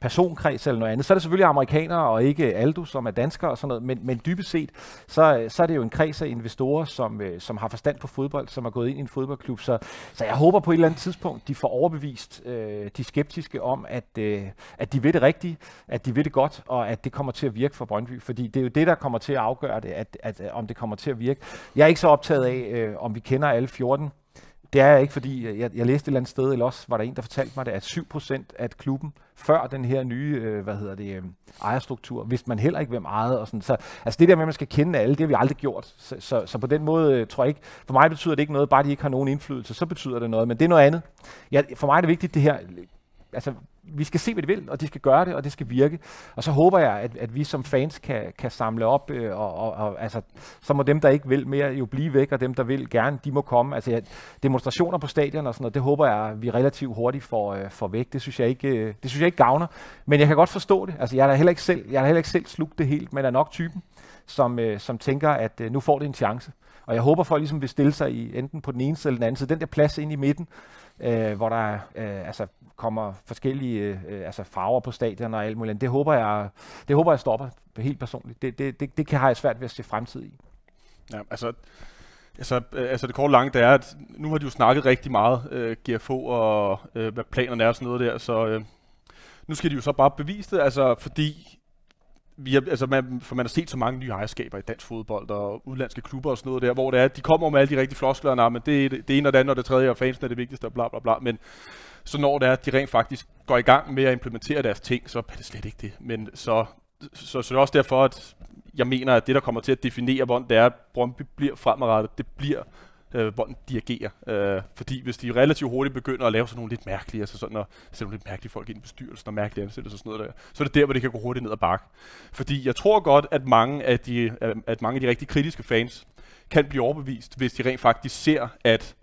personkreds eller noget andet. Så er det selvfølgelig amerikanere og ikke Aldo, som er danskere og sådan noget, men, men dybest set, så, så er det jo en kreds af investorer, som, øh, som har forstand på fodbold, som er gået ind i en fodboldklub. Så, så jeg håber på et eller andet tidspunkt, de får overbevist øh, de skeptiske om, at, øh, at de ved det rigtige, at de ved det godt, og at det kommer til at virke for Brøndby, fordi det er jo det, der kommer til at afgøre det, at, at, at om det kommer til at virke. Jeg er ikke så optaget af, øh, om vi kender alle 14 det er jeg ikke, fordi jeg, jeg læste et eller andet sted, eller også var der en, der fortalte mig det, at 7% af klubben før den her nye, øh, hvad hedder det, øh, ejerstruktur, vidste man heller ikke, hvem ejede og sådan. Så altså det der med, at man skal kende alle, det har vi aldrig gjort. Så, så, så på den måde øh, tror jeg ikke, for mig betyder det ikke noget, bare de ikke har nogen indflydelse, så betyder det noget, men det er noget andet. Ja, for mig er det vigtigt, det her, altså vi skal se, hvad de vil, og de skal gøre det, og det skal virke. Og så håber jeg, at, at vi som fans kan, kan samle op, øh, og, og, og altså, så må dem, der ikke vil mere, jo blive væk, og dem, der vil gerne, de må komme. Altså ja, demonstrationer på stadion og sådan noget, det håber jeg, at vi relativt hurtigt får, øh, får væk. Det synes, jeg ikke, øh, det synes jeg ikke gavner. Men jeg kan godt forstå det. Altså jeg er heller ikke selv, jeg er heller ikke selv slugt det helt, men er nok typen, som, øh, som tænker, at øh, nu får det en chance. Og jeg håber, folk ligesom vil stille sig i enten på den ene side eller den anden side. Den der plads ind i midten, øh, hvor der øh, altså kommer forskellige øh, altså farver på stadion og alt muligt. Det håber jeg, det håber jeg stopper helt personligt. Det, det, det, det kan have jeg svært ved at se fremtid i. Ja, altså, altså, øh, altså det korte lange, det er, at nu har de jo snakket rigtig meget, øh, GFO og øh, hvad planerne er og sådan noget der, så øh, nu skal de jo så bare bevise det, altså fordi vi har, altså man, for man har set så mange nye ejerskaber i dansk fodbold og udlandske klubber og sådan noget der, hvor det er, at de kommer med alle de rigtige floskler, men det, det, det ene og det andet og det tredje, og fansen er det vigtigste, og bla bla bla, men så når det er, at de rent faktisk går i gang med at implementere deres ting, så er det slet ikke det. Men så, så, så, det er også derfor, at jeg mener, at det, der kommer til at definere, hvordan det er, at Brøndby bliver fremadrettet, det bliver øh, hvordan de agerer. Øh, fordi hvis de relativt hurtigt begynder at lave sådan nogle lidt mærkelige, altså sådan at sætte nogle lidt mærkelige folk ind i bestyrelsen og mærkelige ansættelser og sådan noget der, så er det der, hvor det kan gå hurtigt ned ad bakke. Fordi jeg tror godt, at mange af de, at mange af de rigtig kritiske fans kan blive overbevist, hvis de rent faktisk ser, at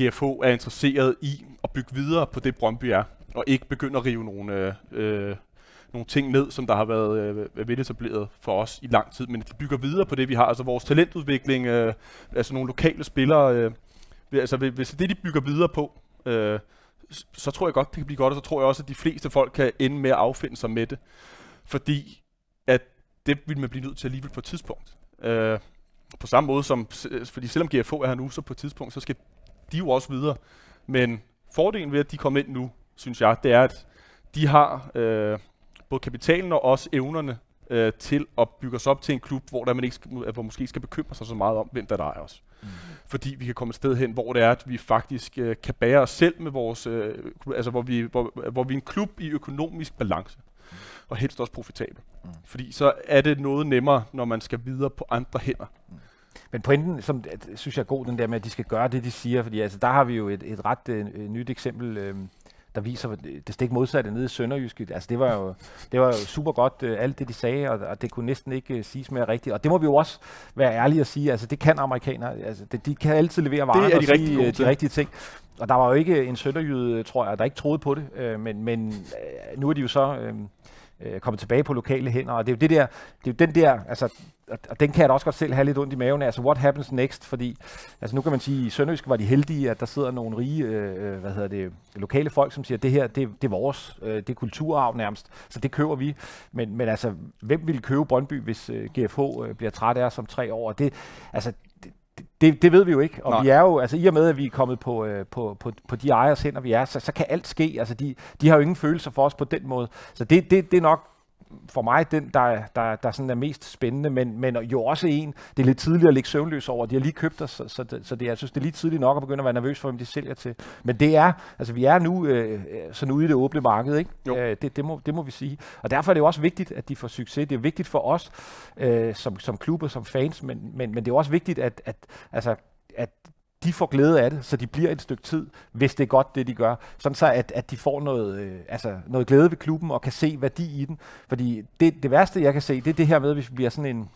GFH er interesseret i at bygge videre på det Brøndby er, og ikke begynde at rive nogle, øh, øh nogle ting ned, som der har været øh, veletableret for os i lang tid, men de bygger videre på det, vi har. Altså vores talentudvikling, øh, altså nogle lokale spillere, øh, altså hvis det de bygger videre på, øh, så tror jeg godt, det kan blive godt, og så tror jeg også, at de fleste folk kan ende med at affinde sig med det. Fordi at det vil man blive nødt til alligevel på et tidspunkt. Øh, på samme måde som, fordi selvom GFH er her nu, så på et tidspunkt, så skal de er jo også videre. Men fordelen ved, at de kommer ind nu, synes jeg, det er, at de har øh, både kapitalen og også evnerne øh, til at bygge os op til en klub, hvor der man ikke skal, hvor måske skal bekymre sig så meget om, hvem der, der er os. Mm. Fordi vi kan komme et sted hen, hvor det er, at vi faktisk øh, kan bære os selv med vores, øh, altså hvor vi, hvor, hvor vi er en klub i økonomisk balance. Mm. Og helst også profitabel. Mm. Fordi så er det noget nemmere, når man skal videre på andre hænder. Mm. Men pointen, som synes jeg er god, den der med, at de skal gøre det, de siger, fordi altså, der har vi jo et, et ret øh, nyt eksempel, øh, der viser det stik modsatte nede i Sønderjysk. Altså det var jo, det var jo super godt, øh, alt det de sagde, og, og det kunne næsten ikke øh, siges mere rigtigt. Og det må vi jo også være ærlige at sige, altså det kan amerikanere, altså det, de kan altid levere varer og de sige øh, de rigtige ting. Og der var jo ikke en sønderjyde, tror jeg, der ikke troede på det, øh, men, men øh, nu er de jo så... Øh, øh, kommet tilbage på lokale hænder, og det er jo det der, det er jo den der, altså, og den kan jeg da også godt selv have lidt ondt i maven af, altså what happens next, fordi, altså nu kan man sige, i Sønderjysk var de heldige, at der sidder nogle rige, øh, øh hvad hedder det, lokale folk, som siger, det her, det, det er vores, øh, det er kulturarv nærmest, så det køber vi, men, men altså, hvem ville købe Brøndby, hvis øh, GFH øh, bliver træt af os om tre år, det, altså, det, det, ved vi jo ikke, og Nej. vi er jo, altså i og med, at vi er kommet på, øh, på, på, på de ejers hænder, vi er, så, så kan alt ske. Altså de, de har jo ingen følelser for os på den måde. Så det, det, det er nok for mig den, der, er- der, der sådan er mest spændende, men, men jo også en, det er lidt tidligt at ligge søvnløs over. De har lige købt os, så, så, det, så det, jeg synes, det er lige tidligt nok at begynde at være nervøs for, hvem de sælger til. Men det er, altså vi er nu øh, sådan ude i det åbne marked, ikke? Øh, det, det, må, det må vi sige. Og derfor er det jo også vigtigt, at de får succes. Det er vigtigt for os øh, som, som klub og som fans, men, men, men det er også vigtigt, at, at, altså, at de får glæde af det, så de bliver et stykke tid, hvis det er godt, det de gør. Sådan så, at, at de får noget, øh, altså noget glæde ved klubben og kan se værdi i den. Fordi det, det værste, jeg kan se, det er det her med, hvis vi bliver sådan en...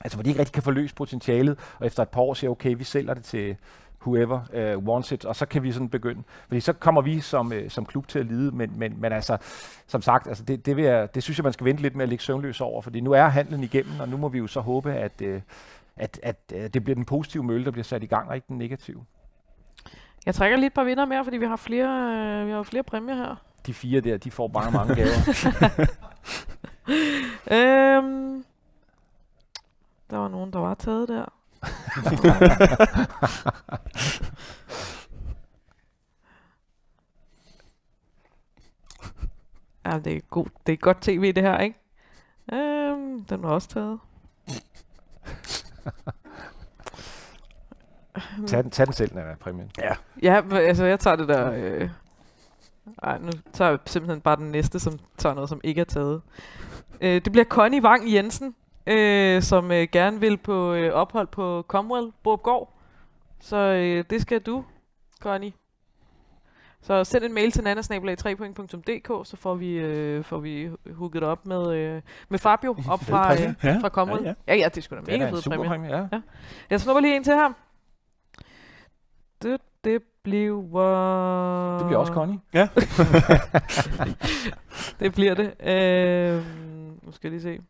Altså, hvor de ikke rigtig kan forløse potentialet, og efter et par år siger, okay, vi sælger det til whoever uh, wants it, og så kan vi sådan begynde. Fordi så kommer vi som, uh, som klub til at lide, men, men, men altså, som sagt, altså det, det, vil jeg, det synes jeg, man skal vente lidt med at ligge søvnløs over, fordi nu er handlen igennem, og nu må vi jo så håbe, at, uh, at, at uh, det bliver den positive mølle, der bliver sat i gang, og ikke den negative. Jeg trækker lige et par vinder mere, fordi vi har flere, øh, vi har flere præmier her. De fire der, de får bare mange gaver. øhm, der var nogen, der var taget der. ja, det er, god, det er godt tv, det her, ikke? Øhm, den var også taget. tag, den, tag den selv, er præmien. Ja. Ja, altså jeg tager det der... Øh... Ej, nu tager jeg simpelthen bare den næste, som tager noget, som ikke er taget. Øh, det bliver Connie Wang Jensen, øh, som øh, gerne vil på øh, ophold på Comwell, Borupgård. Så øh, det skal du, Connie. Så send en mail til nanasnabelag3point.dk, så får vi, øh, får vi hooket op med, øh, med Fabio op fra, øh. Ja, fra Comwell. ja, Ja, ja, det er sgu da mega fed præmie. præmie, ja. ja. Jeg snupper lige en til her. Det, det bliver... Det bliver også Connie. Ja. det bliver det. Øh, nu skal jeg lige se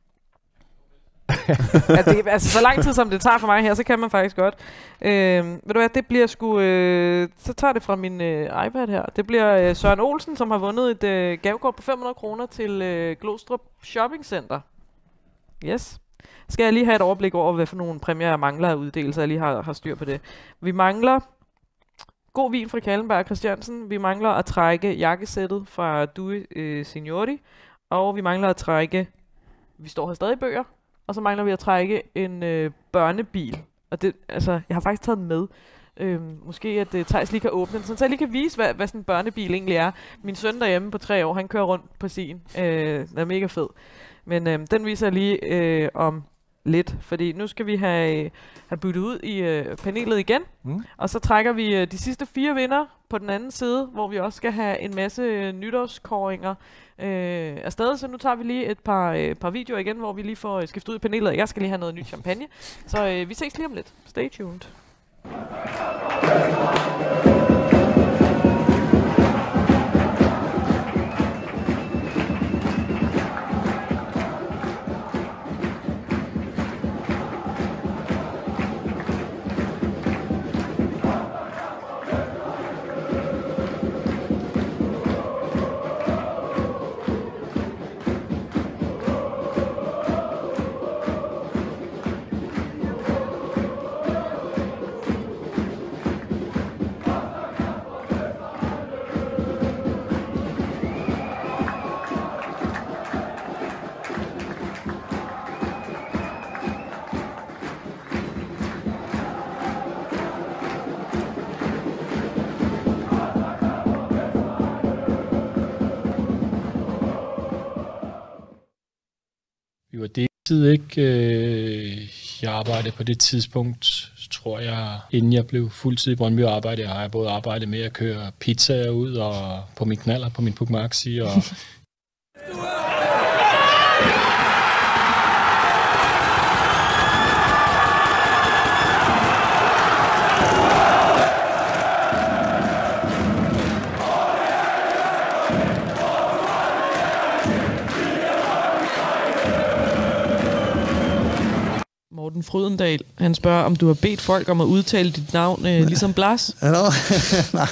ja, det, altså, så lang tid som det tager for mig her, så kan man faktisk godt. Øh, ved du hvad, det bliver sgu... Øh, så tager det fra min øh, iPad her. Det bliver øh, Søren Olsen, som har vundet et øh, gavekort på 500 kroner til øh, Glostrup Shopping Center. Yes. Skal jeg lige have et overblik over, hvad for nogle præmier jeg mangler af uddelelser, jeg lige har, har styr på det. Vi mangler god vin fra Kallenberg Christiansen. Vi mangler at trække jakkesættet fra Due øh, Signori. Og vi mangler at trække, vi står her stadig i bøger, og så mangler vi at trække en øh, børnebil. Og det, altså, jeg har faktisk taget den med. Øhm, måske at øh, Thijs lige kan åbne den, så jeg lige kan vise, hvad, hvad sådan en børnebil egentlig er. Min søn derhjemme på tre år, han kører rundt på sin. Øh, den er mega fed. Men øh, den viser jeg lige øh, om lidt, fordi nu skal vi have, have byttet ud i øh, panelet igen, Mm. og så trækker vi øh, de sidste fire vinder på den anden side, hvor vi også skal have en masse nytårskåringer øh, afsted. Så nu tager vi lige et par, øh, par videoer igen, hvor vi lige får øh, skiftet ud i panelet. Jeg skal lige have noget nyt champagne. Så øh, vi ses lige om lidt. Stay tuned. Vi var deltid, ikke? Øh, Jeg arbejdede på det tidspunkt, tror jeg, inden jeg blev fuldtid i Brøndby arbejde, har jeg både arbejdet med at køre pizzaer ud og på min knaller, på min Pugmaxi og Morten Frydendal. Han spørger, om du har bedt folk om at udtale dit navn, øh, ligesom Blas. Hallo? nej,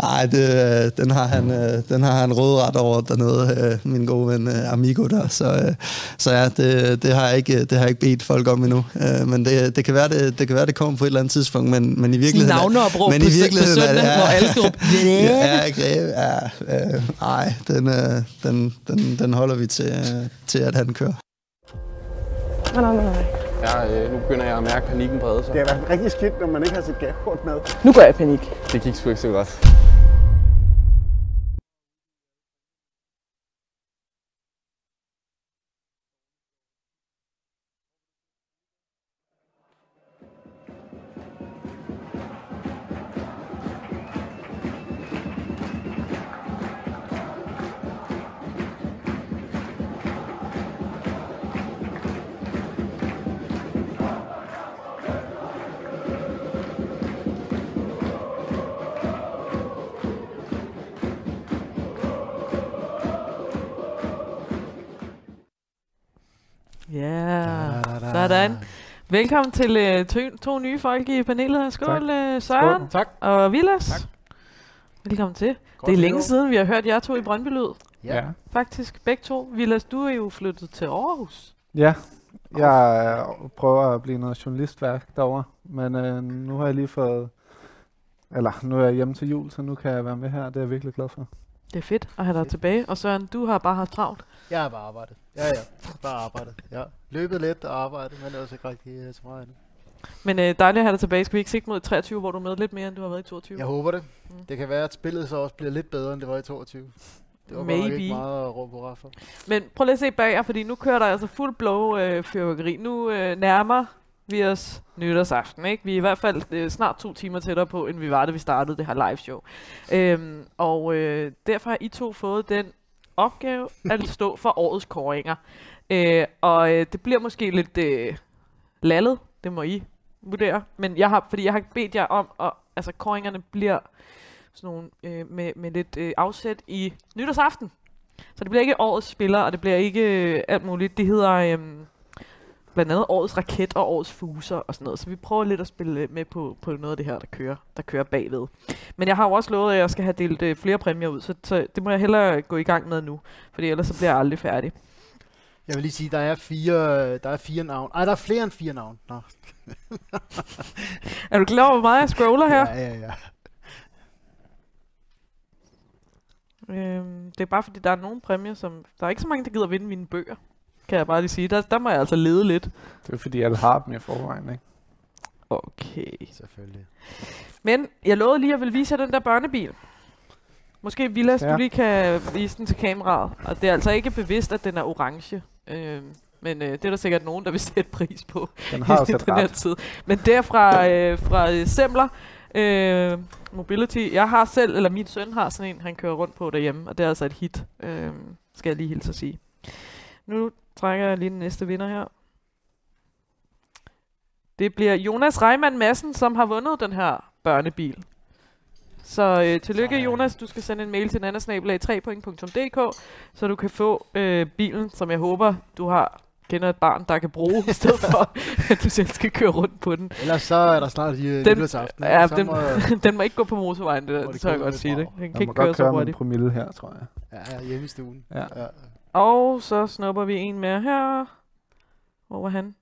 nej det, øh, den, har han, øh, den har han rådret over dernede, øh, min gode ven øh, Amigo der. Så, øh, så ja, det, det, har jeg ikke, det har jeg ikke bedt folk om endnu. Øh, men det, det, kan være, det, det kan være, det kommer på et eller andet tidspunkt. Men, men i virkeligheden... navneopråb men på i på virkeligheden er det- søndag, hvor alle skal ja, Greve, ja, øh, nej, den, øh, den, den, den holder vi til, øh, til, at han kører. Nej, nej, nej. Ja, øh, nu begynder jeg at mærke panikken brede sig. Det har været rigtig skidt, når man ikke har sit gavekort med. Nu går jeg i panik. Det gik sgu ikke så godt. Ja, sådan. Velkommen til øh, to, to nye folk i panelet. Skål, øh, Søren Skål. Tak. og Vilas. Tak. Velkommen til. Godt det er længe siden, vi har hørt jer to i Brøndby Lyd. Ja. Faktisk, begge to. Vilas, du er jo flyttet til Aarhus. Ja, jeg øh, prøver at blive noget journalistværk derovre, men øh, nu har jeg lige fået, eller nu er jeg hjemme til jul, så nu kan jeg være med her, det er jeg virkelig glad for. Det er fedt at have dig tilbage. Og Søren, du har bare haft travlt. Jeg har bare arbejdet. Ja, ja. Bare arbejdet. Ja. Løbet lidt og arbejdet, men ellers ikke rigtig uh, så meget andet. Men øh, dejligt at have dig tilbage. Skal vi ikke sigte mod 23, hvor du er med lidt mere, end du har været i 22? Jeg håber det. Mm. Det kan være, at spillet så også bliver lidt bedre, end det var i 22. Det var Maybe. ikke meget at råbe hurra for. Men prøv lige at se bag jer, fordi nu kører der altså fuld blow øh, fyrværkeri. Nu øh, nærmer vi os nytårsaften, ikke? Vi er i hvert fald øh, snart to timer tættere på, end vi var, da vi startede det her live show. Øhm, og øh, derfor har I to fået den opgave at stå for årets kåringer. Øh, og øh, det bliver måske lidt øh, lallet, det må I vurdere. Men jeg har, fordi jeg har bedt jer om, at altså kåringerne bliver sådan nogle øh, med, med lidt øh, afsæt i nytårsaften. Så det bliver ikke årets spiller, og det bliver ikke øh, alt muligt. Det hedder øh, blandt andet årets raket og årets fuser og sådan noget. Så vi prøver lidt at spille med på, på noget af det her, der kører, der kører bagved. Men jeg har jo også lovet, at jeg skal have delt øh, flere præmier ud, så, så det må jeg hellere gå i gang med nu, fordi ellers så bliver jeg aldrig færdig. Jeg vil lige sige, der er fire, der er fire navn. Ej, der er flere end fire navn. Nå. Er du klar over, hvor meget jeg scroller her? Ja, ja, ja. Øhm, det er bare fordi, der er nogle præmier, som... Der er ikke så mange, der gider vinde mine bøger, kan jeg bare lige sige. Der, der må jeg altså lede lidt. Det er fordi, alle har dem i forvejen, ikke? Okay. Selvfølgelig. Men jeg lovede lige, at jeg vil vise jer den der børnebil. Måske Vilas, ja. Du lige kan vise den til kameraet. Og det er altså ikke bevidst, at den er orange. Øhm, men øh, det er der sikkert nogen, der vil sætte pris på. Den har i sat den her tid. Men det er fra, øh, fra øh, Semler øh, Mobility. Jeg har selv, eller min søn har sådan en, han kører rundt på derhjemme. Og det er altså et hit, øh, skal jeg lige hilse at sige. Nu trækker jeg lige den næste vinder her. Det bliver Jonas Reimann Madsen, som har vundet den her børnebil. Så øh, tillykke Jonas, du skal sende en mail til nanasnabelag3point.dk, så du kan få øh, bilen, som jeg håber, du har kender et barn, der kan bruge, i stedet for, at du selv skal køre rundt på den. Ellers så er der snart lige den, nytårsaften, ikke? Ja, Så den, må- den må ikke gå på motorvejen, det Må det det tør jeg køre godt sige det. Den kan ikke må køre godt så køre med en hurtigt. promille her, tror jeg. Ja, ja, hjemme i stuen. Ja. ja. Og så snupper vi en mere her. Hvor var han?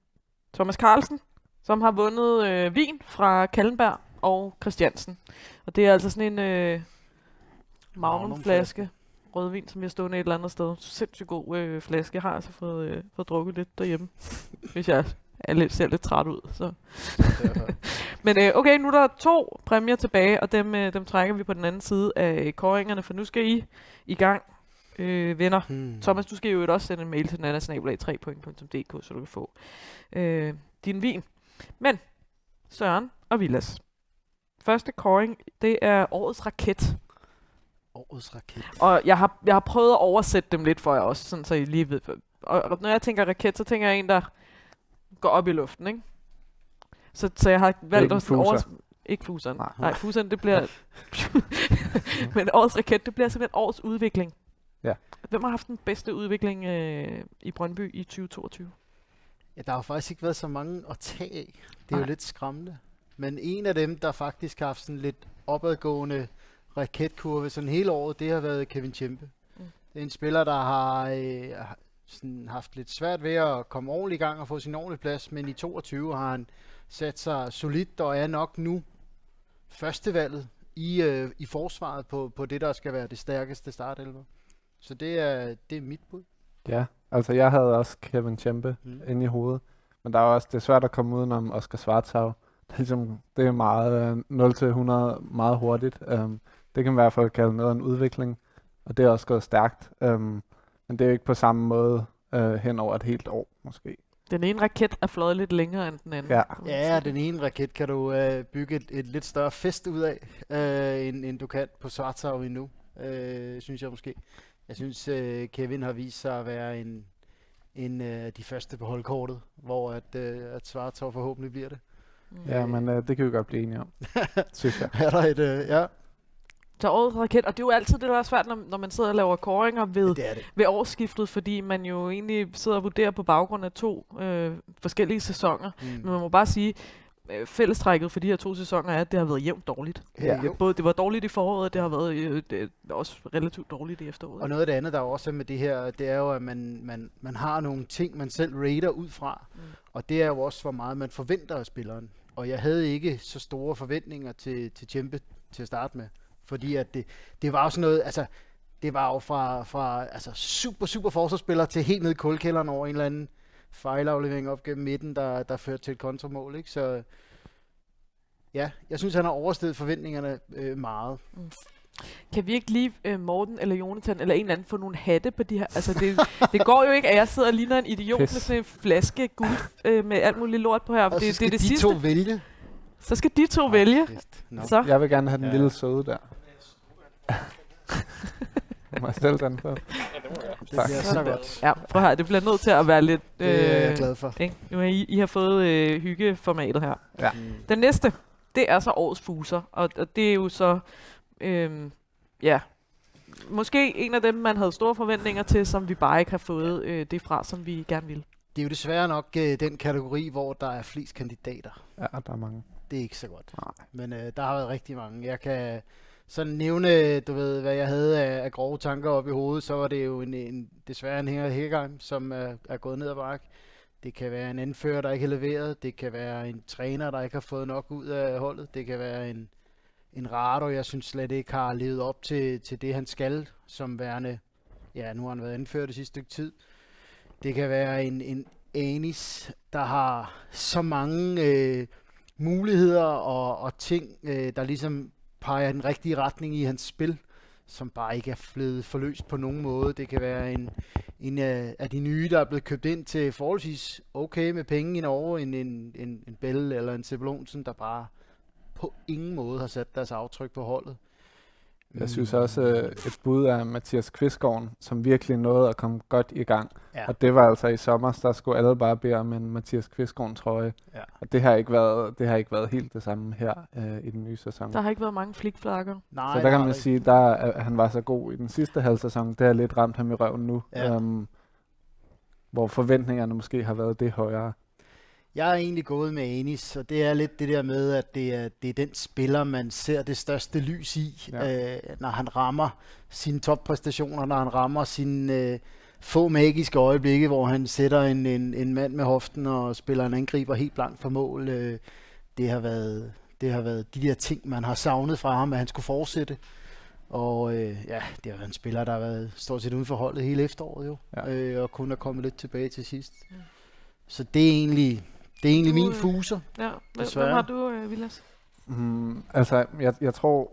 Thomas Carlsen, som har vundet øh, vin fra Kallenberg og Christiansen. Og det er altså sådan en øh, magnumflaske rødvin, som jeg stående et eller andet sted. Sindssygt god øh, flaske. Jeg har altså fået, øh, fået drukket lidt derhjemme, hvis jeg er lidt, ser lidt træt ud. Så. Men øh, okay, nu er der to præmier tilbage, og dem, øh, dem trækker vi på den anden side af koringerne, for nu skal I i gang, øh, venner. Hmm. Thomas, du skal jo også sende en mail til nanasnabelag3point.dk, så du kan få øh, din vin. Men Søren og Vilas. Første kåring, det er årets raket. Årets raket. Og jeg har, jeg har prøvet at oversætte dem lidt for jer også, sådan så I lige ved. Og, og når jeg tænker raket, så tænker jeg en, der går op i luften, ikke? Så, så jeg har valgt at overs... Ikke fuseren. Nej, Nej fuseren, det bliver... Men årets raket, det bliver simpelthen årets udvikling. Ja. Hvem har haft den bedste udvikling øh, i Brøndby i 2022? Ja, der har jo faktisk ikke været så mange at tage af. Det er jo Nej. lidt skræmmende. Men en af dem, der faktisk har haft sådan lidt opadgående raketkurve sådan hele året, det har været Kevin Tjempe. Mm. Det er en spiller, der har øh, sådan haft lidt svært ved at komme ordentligt i gang og få sin ordentlige plads, men i 22 har han sat sig solidt og er nok nu førstevalget i, øh, i forsvaret på, på det, der skal være det stærkeste startelver. Så det er, det er mit bud. Ja, altså jeg havde også Kevin Tjempe Mm. inde i hovedet. Men der er også, det er svært at komme udenom Oscar Schwarzau. Det er, ligesom, det er meget øh, 0-100 meget hurtigt. Um, det kan man i hvert fald kalde noget af en udvikling. Og det er også gået stærkt. Um, men det er jo ikke på samme måde uh, hen over et helt år, måske. Den ene raket er fløjet lidt længere end den anden. Ja. Ja, den ene raket kan du øh, bygge et, et lidt større fest ud af, øh, end, end du kan på Svartsav endnu, øh, synes jeg måske. Jeg synes, øh, Kevin har vist sig at være en, en øh, de første på holdkortet, hvor at, øh, at Svartsav forhåbentlig bliver det. Ja, men uh, det kan vi godt blive enige om, synes jeg. er der et, øh, ja. Så årets raket, og det er jo altid det, der er svært, når, når man sidder og laver koringer ved, det det. ved årsskiftet, fordi man jo egentlig sidder og vurderer på baggrund af to øh, forskellige sæsoner. Mm. Men man må bare sige, øh, fællestrækket for de her to sæsoner er, at det har været jævnt dårligt. Ja. Øh, Både det var dårligt i foråret, og det har været øh, det også relativt dårligt i efteråret. Og noget af det andet, der er også med det her, det er jo, at man, man, man har nogle ting, man selv rater ud fra. Mm. Og det er jo også, hvor meget man forventer af spilleren. Og jeg havde ikke så store forventninger til, til Tjempe til at starte med. Fordi at det, det var jo sådan noget, altså, det var jo fra, fra altså, super, super forsvarsspiller til helt ned i kulkælderen over en eller anden fejlaflevering op gennem midten, der, der førte til et kontramål. Ikke? Så ja, jeg synes, han har oversteget forventningerne øh, meget. Mm. Kan vi ikke lige, øh, Morten eller Jonathan eller en eller anden, få nogle hatte på de her? Altså, det, det går jo ikke, at jeg sidder og ligner en idiot Pis. med sådan en flaske guld øh, med alt muligt lort på her. Og det, så det skal er det de sidste. to vælge. Så skal de to vælge. Nå. Så. Jeg vil gerne have den Ja. lille søde der. Må jeg stille den på? Det bliver så godt. Ja, prøv her, det bliver nødt til at være lidt... Det er jeg glad for. Ikke? Nu har I, I har fået øh, hyggeformatet her. Ja. Den næste, det er så årets fuser, og, og det er jo så... Øh, ja, måske en af dem, man havde store forventninger til, som vi bare ikke har fået øh, det fra, som vi gerne ville. Det er jo desværre nok øh, den kategori, hvor der er flest kandidater. Ja, der er mange. Det er ikke så godt. Nej. Men øh, der har været rigtig mange. Jeg kan sådan nævne, du ved, hvad jeg havde af, af grove tanker op i hovedet, så var det jo en, en desværre en Hænger Hækkeheim, som er, er gået ned ad bakke. Det kan være en anfører, der ikke har leveret. Det kan være en træner, der ikke har fået nok ud af holdet. Det kan være en, en Rado, jeg synes slet ikke har levet op til, til det, han skal som værende. Ja, nu har han været anført det sidste stykke tid. Det kan være en, en Anis, der har så mange øh, muligheder og, og ting, øh, der ligesom peger i den rigtige retning i hans spil, som bare ikke er blevet forløst på nogen måde. Det kan være en, en af, af de nye, der er blevet købt ind til forholdsvis okay med penge i Norge, en, en, en, en Bell eller en Sebulonsen, der bare på ingen måde har sat deres aftryk på holdet. Jeg synes også, øh, et bud af Mathias Kvistgaard, som virkelig nåede at komme godt i gang. Ja. Og det var altså i sommer, der skulle alle bare bede om en Mathias Kvistgaard trøje. Ja. Og det har ikke været, det har ikke været helt det samme her øh, i den nye sæson. Der har ikke været mange flikflakker. Nej, så der kan man sige, der er, han var så god i den sidste halvsæson. Det har lidt ramt ham i røven nu. Ja. Um, hvor forventningerne måske har været det højere. Jeg er egentlig gået med Anis, og det er lidt det der med, at det er, det er den spiller, man ser det største lys i, ja. øh, når han rammer sine toppræstationer, når han rammer sine øh, få magiske øjeblikke, hvor han sætter en, en, en mand med hoften og spiller en angriber helt blank for mål. Øh, det, har været, det har været de der ting, man har savnet fra ham, at han skulle fortsætte. Og øh, ja, det har været en spiller, der har været stort set uden for holdet hele efteråret jo, Ja. øh, og kun er kommet lidt tilbage til sidst. Så det er egentlig, det er egentlig Du, min øh, fuser. Ja, hvem, har du, øh, Vilas? Mm, altså, jeg, jeg tror,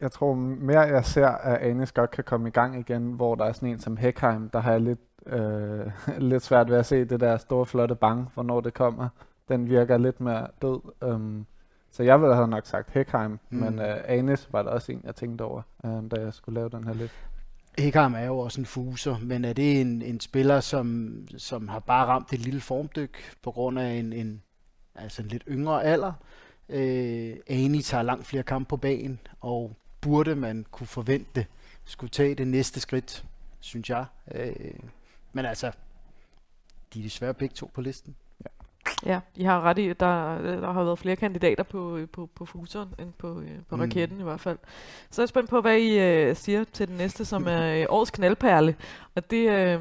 jeg tror mere, jeg ser, at Anis godt kan komme i gang igen, hvor der er sådan en som Heckheim, der har jeg lidt, øh, lidt svært ved at se det der store, flotte bang, hvornår det kommer. Den virker lidt mere død. Um, så jeg ville have nok sagt Heckheim, mm. Men uh, Anis var der også en, jeg tænkte over, uh, da jeg skulle lave den her liste. Hekam er jo også en fuser, men er det en, en spiller, som, som har bare ramt et lille formdyk på grund af en, en, altså en lidt yngre alder? Øh, Ani tager langt flere kampe på banen, og burde man kunne forvente skulle tage det næste skridt, synes jeg. Øh, men altså, de er desværre begge to på listen. Ja, I har ret i, at der, der har været flere kandidater på, øh, på, på fuseren end på, øh, på Mm. raketten i hvert fald. Så er jeg spændt på, hvad I øh, siger til den næste, som er øh, årets knaldperle. Og det, øh,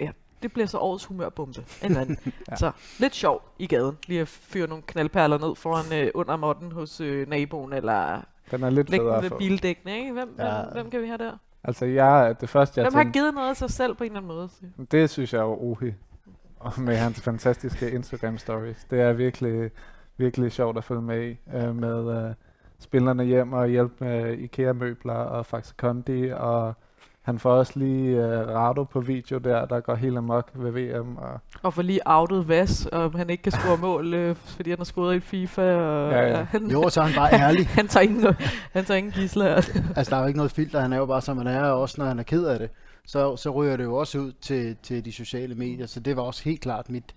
ja, det bliver så årets humørbombe. Eller anden. Ja. Så lidt sjov i gaden. Lige at fyre nogle knaldperler ned foran øh, under modden hos øh, naboen, eller Den er lidt federe ved bildækkene. Ikke? Hvem, Ja. hvem, hvem kan vi have der? Altså, jeg, det første, jeg Hvem har tænkte, givet noget af sig selv på en eller anden måde? det synes jeg er Ohi. Og med hans fantastiske Instagram stories. Det er virkelig, virkelig sjovt at følge med i. Øh, med øh, spillerne hjem og hjælpe med IKEA-møbler og Faxe Kondi. Og han får også lige øh, Rado på video der, der går helt amok ved VM. Og Og for lige outet Vas, og han ikke kan score mål, øh, fordi han har scoret i FIFA. Og, Ja, ja. han, Jo, så er han bare ærlig. han, tager ingen, han tager ingen gisler. altså, der er jo ikke noget filter. Han er jo bare, som han er, og også når han er ked af det. Så, så ryger det jo også ud til, til de sociale medier. Så det var også helt klart mit,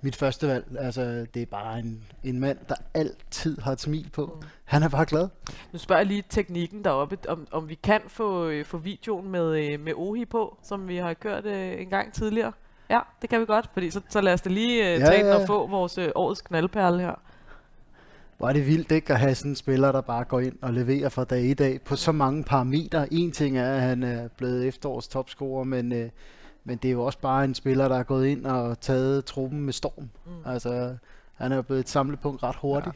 mit første valg. Altså, det er bare en, en mand, der altid har et smil på. Han er bare glad. Nu spørger jeg lige teknikken deroppe, om, om vi kan få, øh, få videoen med, øh, med Ohi på, som vi har kørt øh, en gang tidligere. Ja, det kan vi godt, fordi så, så lad os da lige øh, Ja, tage den ja. og få vores øh, årets knaldperle her. Hvor er det vildt ikke at have sådan en spiller, der bare går ind og leverer fra dag i dag på så mange parametre. En ting er, at han er blevet efterårs topscorer, men, øh, men det er jo også bare en spiller, der er gået ind og taget truppen med storm. Mm. Altså, han er jo blevet et samlepunkt ret hurtigt.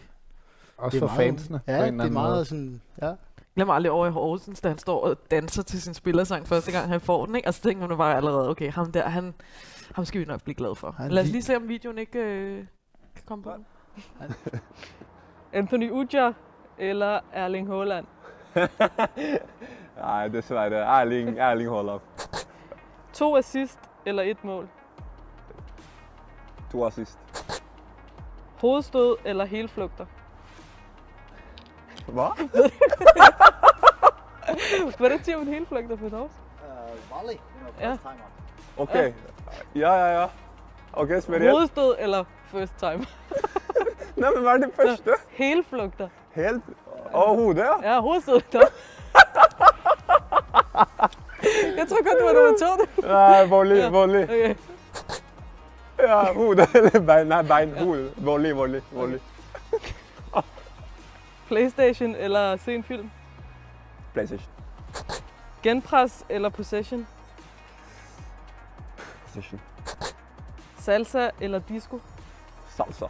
Også Det er for meget- fansene på Ja, en eller det er anden meget måde. sådan, ja. Glem aldrig over i Horsens, da han står og danser til sin spillersang første gang, han får den. Ikke? Og så tænker man bare allerede, okay, ham der, han, ham skal vi nok blive glade for. Han Lad os li- lige se, om videoen ikke øh, kan komme på. Anthony Ujah eller Erling Haaland? Nej, desværre. Erling, Erling Haaland. To assist eller et mål? To assist. Hovedstød eller helflugter? Hvad? Hvordan siger man helflugter på norsk? Uh, volley. Ja. Okay. Ja, ja, ja. Okay, jeg. Hovedstød eller first time? Nei, men hva er det første? Helflugter. Helt Å, hodet, ja? Ja, hovedstød. Da. Jeg tror godt, det var nummer to. Nei, volley, Ja, volley. Okay. Ja, hode eller bein? Nei, bein. Hode. Volley, volley, volley. Playstation eller se en film? PlayStation. Genpres eller possession? PlayStation. Salsa eller disco? Salsa.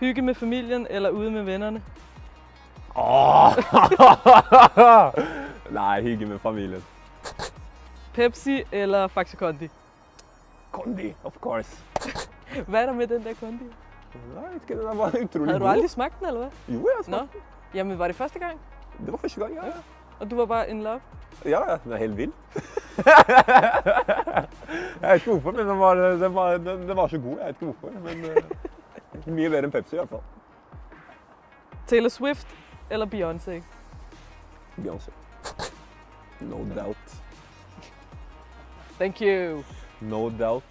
Hygge med familien eller ude med vennerne? Åh! Nei, hygge med familien. Pepsi eller Faxe Kondi? Kondi, of course. Hvad er der med den der Kondi? Vet ikke, den var utrolig Havde du aldrig smagt den, eller hvad? Jo, jeg har smagt Nå. Jamen, var det første gang? Det var første gang, ja. ja. Og du var bare in love? Ja, ja, den er helt vild. jeg vet ikke hvorfor, men den var, den var, den, den var så god. Jeg vet ikke hvorfor, men uh, mye bedre enn Pepsi i hvert fall. Taylor Swift eller Beyoncé? Beyoncé. No doubt. Thank you. No doubt.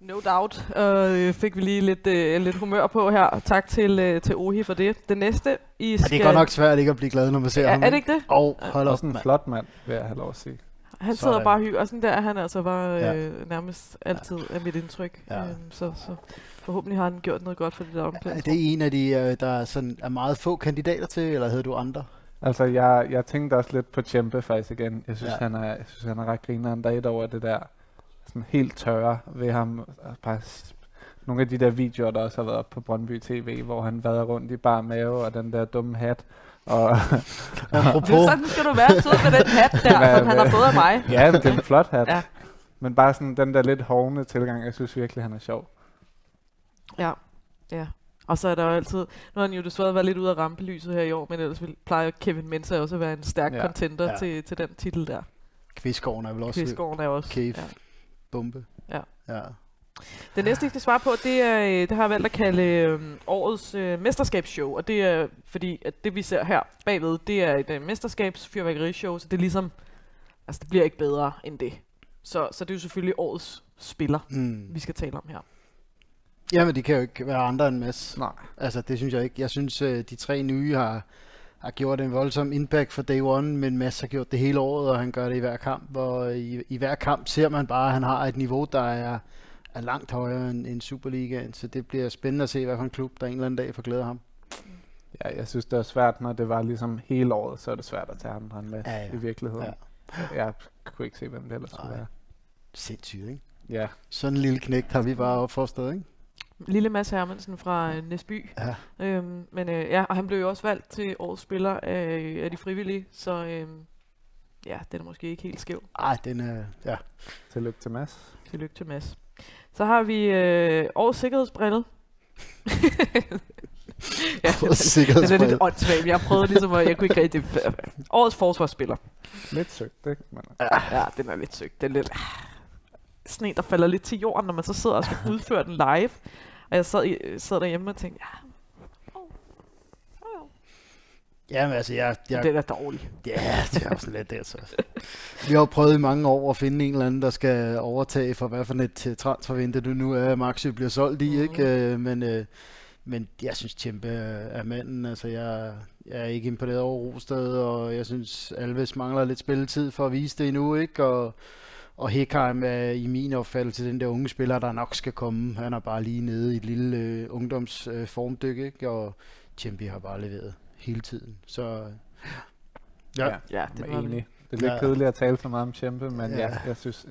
No doubt. Og øh, fik vi lige lidt, øh, lidt humør på her. Tak til, øh, til Ohi for det. Det næste, I Ja, skal... det er godt nok svært ikke at blive glad, når man ser Ja, ham. er det ikke det? Og Ja. hold op, Også en mand. flot mand, vil jeg have lov at sige. Han sidder Sådan. bare og hygger, og sådan der er han altså bare Ja. øh, nærmest altid af mit indtryk. Ja. Øhm, så, så forhåbentlig har han gjort noget godt for det der Er omklædningsrum. det en af de, øh, der er, sådan, er meget få kandidater til, eller havde du andre? Altså, jeg, jeg tænkte også lidt på Tjempe faktisk igen. Jeg synes, Ja. ja. han, er, jeg synes han er ret grineren. Der er et over det der sådan helt tørre ved ham. Bare nogle af de der videoer, der også har været på Brøndby TV, hvor han vader rundt i bar mave og den der dumme hat. Og Apropos- Det er sådan skal du være, sød med den hat der, Hvad som han har fået af mig. Ja, det er en flot hat. Ja. Men bare sådan den der lidt hovne tilgang, jeg synes virkelig, han er sjov. Ja, ja. Og så er der jo altid, nu har han jo desværre været lidt ude af rampelyset her i år, men ellers vil- plejer Kevin Mensah også at være en stærk Ja. contender Ja. ja. til, til den titel der. Kvistgården er vel også... Kvistgården er også, Cave. ja. Bombe. Ja. Ja. Det næste, I skal svare på, det, er, øh, det har jeg valgt at kalde øh, årets øh, mesterskabsshow. Og det er fordi, at det vi ser her bagved, det er et øh, mesterskabsfyrværkerishow, så det er ligesom, altså det bliver ikke bedre end det. Så, så det er jo selvfølgelig årets spiller, Mm. vi skal tale om her. Jamen, det kan jo ikke være andre end Mads. Nej. Altså, det synes jeg ikke. Jeg synes, øh, de tre nye har, har gjort en voldsom impact for day one, men Mads har gjort det hele året, og han gør det i hver kamp. Og i, i hver kamp ser man bare, at han har et niveau, der er, er langt højere end, end Superligaen, så det bliver spændende at se, hvad for en klub, der en eller anden dag får glæde af ham. Ja, jeg synes, det er svært, når det var ligesom hele året, så er det svært at tage ham med Ja, ja. i virkeligheden. Ja. Jeg kunne ikke se, hvem det ellers skulle Nej. være. Sindssygt, ikke? Ja. Sådan en lille knægt har vi bare opfostret, ikke? Lille Mads Hermansen fra øh, Næsby. Ja. Øhm, men øh, ja, og han blev jo også valgt til årets spiller af, af de frivillige, så øhm, ja, den er måske ikke helt skæv. Ej, den er, ja. Tillykke til Mads. Tillykke til Mads. Så har vi øh, årets sikkerhedsbrille. ja, den er. Den er lidt åndssvag, men jeg prøvede ligesom, at jeg kunne ikke rigtig... Årets forsvarsspiller. Lidt søgt, ikke? Men, Ja, den er lidt søgt. Den er lidt... Sådan en, der falder lidt til jorden, når man så sidder og skal udføre den live. Og jeg sad, sad derhjemme og tænkte, ja, Jamen altså, jeg... jeg den er dårlig. Ja, det er også lidt det, altså. Vi har prøvet i mange år at finde en eller anden, der skal overtage for hvad for et øh, transfervindue du nu er, Maxi bliver solgt i, ikke? Øh, Men, øh, men jeg synes, Tjempe er manden. Altså, jeg, jeg er ikke imponeret over Rosted, og jeg synes, Alves mangler lidt spilletid for at vise det endnu, ikke? Og, og Hekheim er i min opfattelse den der unge spiller, der nok skal komme. Han er bare lige nede i et lille øh, ungdomsformdyk, øh, ikke? Og Tjempe har bare leveret hele tiden. Så Ja, Ja, ja det var er enig. det. Er lidt Ja. kedeligt at tale så meget om Kæmpe, men ja, Ja. jeg synes,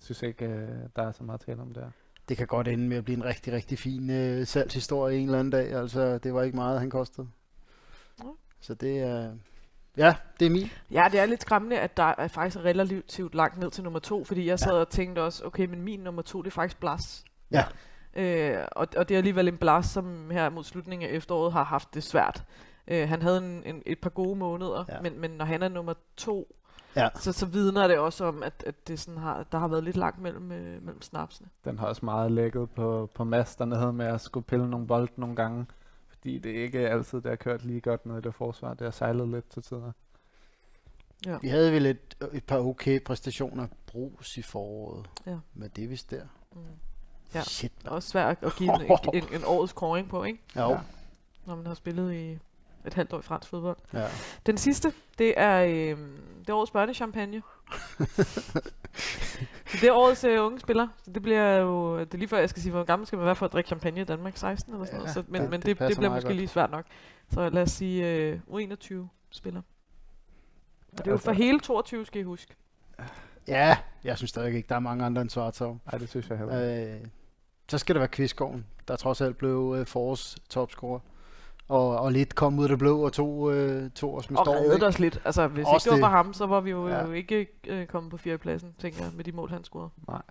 synes ikke, øh, der er så meget at tale om der. det kan godt ende med at blive en rigtig, rigtig fin øh, salgshistorie en eller anden dag. Altså, det var ikke meget, han kostede. Så det er... Ja, det er min. Ja, det er lidt skræmmende, at der er faktisk relativt langt ned til nummer to, fordi jeg sad og tænkte også, okay, men min nummer to, det er faktisk Blas. Ja. Øh, og, og det er alligevel en Blas, som her mod slutningen af efteråret har haft det svært. Øh, han havde en, en, et par gode måneder, ja. men, men når han er nummer to, Ja. så, så vidner det også om, at, at det sådan har, der har været lidt langt mellem, øh, mellem snapsene. Den har også meget lægget på, på Mads dernede med at skulle pille nogle bold nogle gange, fordi det ikke er altid, det har kørt lige godt ned i det forsvar. Det har sejlet lidt til tider. Ja. Vi havde vel et, et par okay præstationer brus i foråret. Ja. Men det er vist der. Mm. Ja, Shit, det er også svært at give en, en, en årets scoring på, ikke? Jo. Ja. Når man har spillet i et halvt år i fransk fodbold. Ja. Den sidste, det er, øh, det er årets børnechampagne. Så det er årets øh, unge spiller. Så det bliver jo, det er lige før jeg skal sige, hvor gammel skal man være for at drikke champagne i Danmark? 16 eller sådan Ja, noget. Så, men det- men det det, det, bliver måske godt. lige svært nok. Så lad os sige øh, U21 spiller. Og det er jo Altså- for hele 22, skal I huske. Ja, jeg synes stadig ikke, der er mange andre end Svartov. Nej, det synes jeg heller øh, Så skal det være Kvistgården, der trods alt blev øh, forårs topscorer. Og, og lidt kom ud af det blå og tog, øh, tog os med Og storm. reddede ikke? os lidt. Altså, hvis Også ikke det var for ham, så var vi jo, Ja. jo ikke øh, kommet på fjerdepladsen, tænker jeg, med de mål, han scorede. Nej.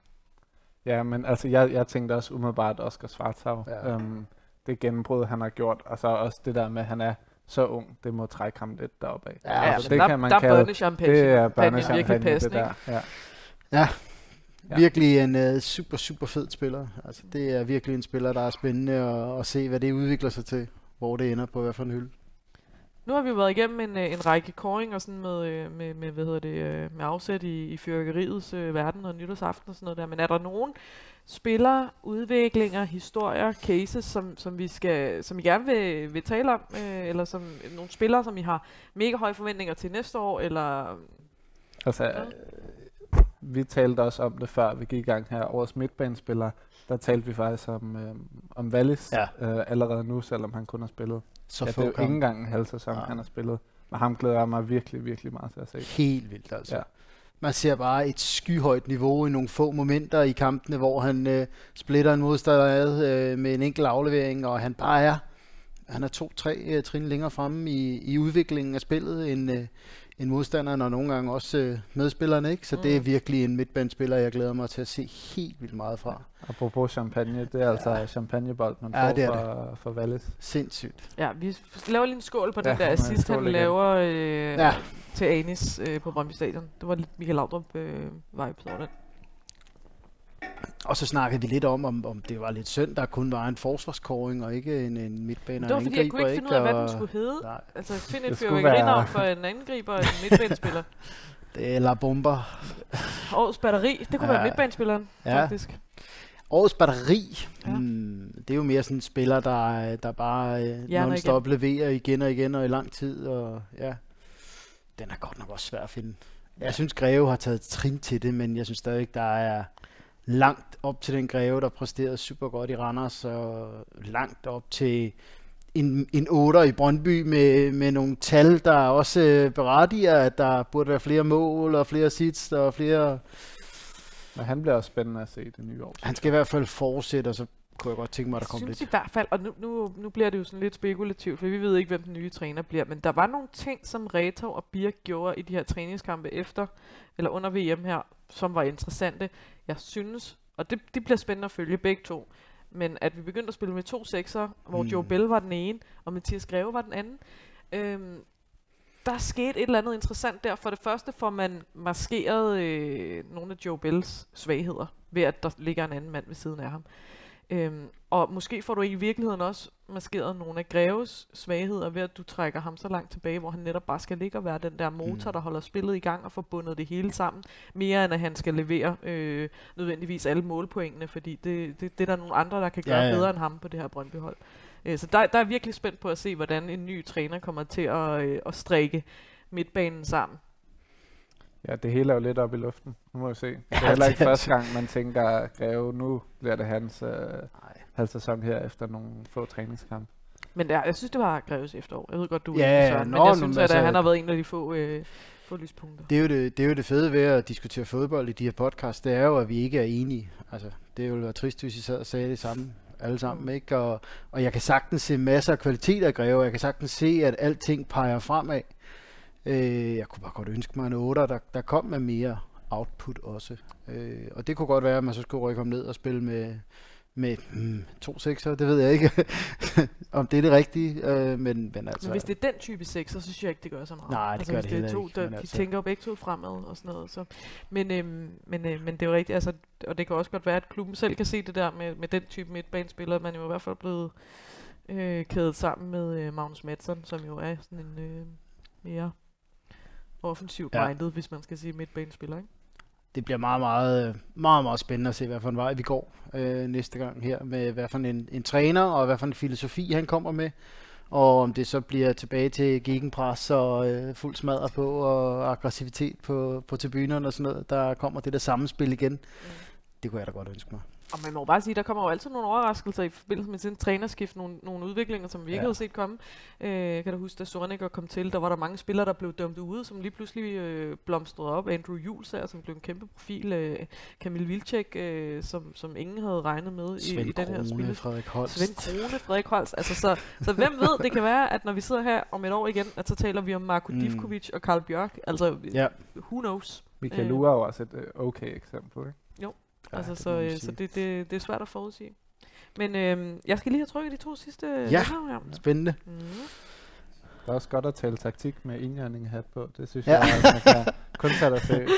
Ja, men altså, jeg, jeg tænkte også umiddelbart Oscar Svarthav. Ja. Øhm, det gennembrud, han har gjort, og så også det der med, at han er så ung, det må trække ham lidt deroppe af. Ja, men der- der er børnechampagne- Det er champagne børnechampagne, det passende, der. Ja. Ja, Ja. virkelig en uh, super, super fed spiller. Altså, det er virkelig en spiller, der er spændende at, at se, hvad det udvikler sig til. Hvor det ender på hvad for en hylde. Nu har vi jo været igennem en, øh, en række koringer sådan med, øh, med, med, hvad hedder det, øh, med afsæt i, i fyrkeriets øh, verden og nytårsaften og sådan noget der. Men er der nogen spillere, udviklinger, historier, cases, som, som, vi skal, som I gerne vil, vil tale om? Øh, eller som nogle spillere, som I har mega høje forventninger til næste år? Eller Altså, øh, vi talte også om det før vi gik i gang her. Årets midtbanespiller, der talte vi faktisk om, øh, om Wallis Ja. øh, allerede nu, selvom han kun har spillet. Så ja, det er jo ikke engang en halv sæson, Nej. han har spillet. Men ham glæder jeg mig virkelig, virkelig meget til at se. Helt vildt altså. Ja. Man ser bare et skyhøjt niveau i nogle få momenter i kampene, hvor han øh, splitter en modstander ad øh, med en enkelt aflevering, og han bare er, han er to-tre øh, trin længere fremme i, i udviklingen af spillet end, øh, end modstanderen, og nogle gange også øh, medspillerne, ikke? Så mm. det er Mm. virkelig en midtbanespiller, jeg glæder mig til at se helt vildt meget fra. Apropos champagne, det er altså champagnebold, man Ja, får det er for, for Wallis. Sindssygt. Ja, vi laver lige en skål på den Ja, der assist, han igen. laver øh, Ja. ja. til Anis øh, på Brøndby Stadion. Det var lidt Michael Laudrup øh, vibes over den. Og så snakkede vi lidt om, om, om det var lidt synd, der kun var en forsvarskåring, og ikke en, en midtbane Det var fordi, jeg kunne ikke finde ud af, hvad den skulle hedde. Nej. Altså, find et Det skulle fyrværkerinavn være- for en angriber og en midtbanespiller. Det er La Bomber. Årets batteri, det kunne Ja. være midtbanespilleren, Ja. faktisk. Årets batteri, ja. mm, det er jo mere sådan en spiller, der, der bare øh, non-stop leverer igen og igen og i lang tid. Og, ja. Den er godt nok også svær at finde. Jeg synes, Greve har taget trin til det, men jeg synes stadig, der er, langt op til den greve, der præsterede super godt i Randers, og langt op til en, en 8 i Brøndby med, med nogle tal, der også øh, berettiger, at der burde være flere mål og flere sits og flere... Men han bliver også spændende at se det nye år. Han skal i hvert fald fortsætte, og så kunne jeg godt tænke mig, at der kom synes lidt. i hvert fald, og nu, nu, nu bliver det jo sådan lidt spekulativt, for vi ved ikke, hvem den nye træner bliver, men der var nogle ting, som Reto og Birk gjorde i de her træningskampe efter, eller under VM her, som var interessante. Jeg synes, og det, det bliver spændende at følge begge to, men at vi begyndte at spille med to sekser, hvor mm. Joe Bell var den ene, og Mathias Greve var den anden. Øhm, der skete et eller andet interessant der. For det første får man maskeret øh, nogle af Joe Bells svagheder, ved at der ligger en anden mand ved siden af ham. Øhm, og måske får du i virkeligheden også maskeret nogle af Greves svagheder ved, at du trækker ham så langt tilbage, hvor han netop bare skal ligge og være den der motor, Mm. der holder spillet i gang og får bundet det hele sammen, mere end at han skal levere øh, nødvendigvis alle målpoengene, fordi det, det, det er der nogle andre, der kan gøre Ja, ja, bedre end ham på det her Brøndby-hold. Øh, så der, der er virkelig spændt på at se, hvordan en ny træner kommer til at, øh, at strikke midtbanen sammen. Ja, det hele er jo lidt op i luften. Nu må vi se. Det er Ja, heller ikke det er- første gang, man tænker, at Greve, nu bliver det hans øh, halv sæson her efter nogle få træningskampe. Men det er, jeg synes, det var Greves efterår. Jeg ved godt, du er Ja, enig, Søren, men jeg synes, at altså- han har været en af de få, øh, få lyspunkter. Det er, jo det, det er jo det fede ved at diskutere fodbold i de her podcasts, det er jo, at vi ikke er enige. Altså, det ville være trist, hvis I sad og sagde det samme alle sammen, Mm. ikke? Og, og jeg kan sagtens se masser af kvalitet af Greve, og jeg kan sagtens se, at alting peger fremad. Øh, jeg kunne bare godt ønske mig en 8, der, der kom med mere output også. Øh, og det kunne godt være, at man så skulle rykke ham ned og spille med, med mm, to sekser, det ved jeg ikke, om det er det rigtige, øh, men, men altså... Men hvis det er den type 6, så synes jeg ikke, det gør så meget. Nej, det altså, gør hvis det det er to, ikke, der, de altså- tænker jo begge to fremad og sådan noget. Så. Men, øhm, men, øh, men det er jo rigtigt, altså, og det kan også godt være, at klubben selv kan se det der med, med den type midtbanespiller. Man er jo i hvert fald blevet øh, kædet sammen med øh, Magnus Madsen, som jo er sådan en øh, mere offensiv Ja. minded, hvis man skal sige midtbanespiller, ikke? det bliver meget, meget, meget, meget spændende at se, hvad for en vej vi går øh, næste gang her, med hvad for en, en træner, og hvad for en filosofi han kommer med, og om det så bliver tilbage til gegenpres og øh, fuld smadre på, og aggressivitet på, på tribunerne og sådan noget, der kommer det der sammenspil igen. Det kunne jeg da godt ønske mig. Og man må jo bare sige, der kommer jo altid nogle overraskelser i forbindelse med en trænerskift, nogle, nogle udviklinger, som vi ikke Ja. havde set komme. Øh, kan du huske, da Sorniger kom til, der var der mange spillere, der blev dømt ude, som lige pludselig øh, blomstrede op. Andrew Jules her, som blev en kæmpe profil. Øh, Kamil Vilcek, øh, som, som ingen havde regnet med i, Svend i den her Krone, spil. Frederik Holst. Svend Krone, Frederik Holst. Altså, så, så hvem ved, det kan være, at når vi sidder her om et år igen, at så taler vi om Marko Mm. Divkovic og Karl Bjørk. Altså, Ja. who knows? Michael Øh, Lure er jo også et øh, okay eksempel, ikke? Ja, altså, det så, øh, så det, det, det er svært at forudsige. Men øhm, jeg skal lige have trykket de to sidste Ja, vinder her. spændende. Mm. Det er også godt at tale taktik med indjørning hat på. Det synes Ja. ja. jeg, at man kan kun tage dig til.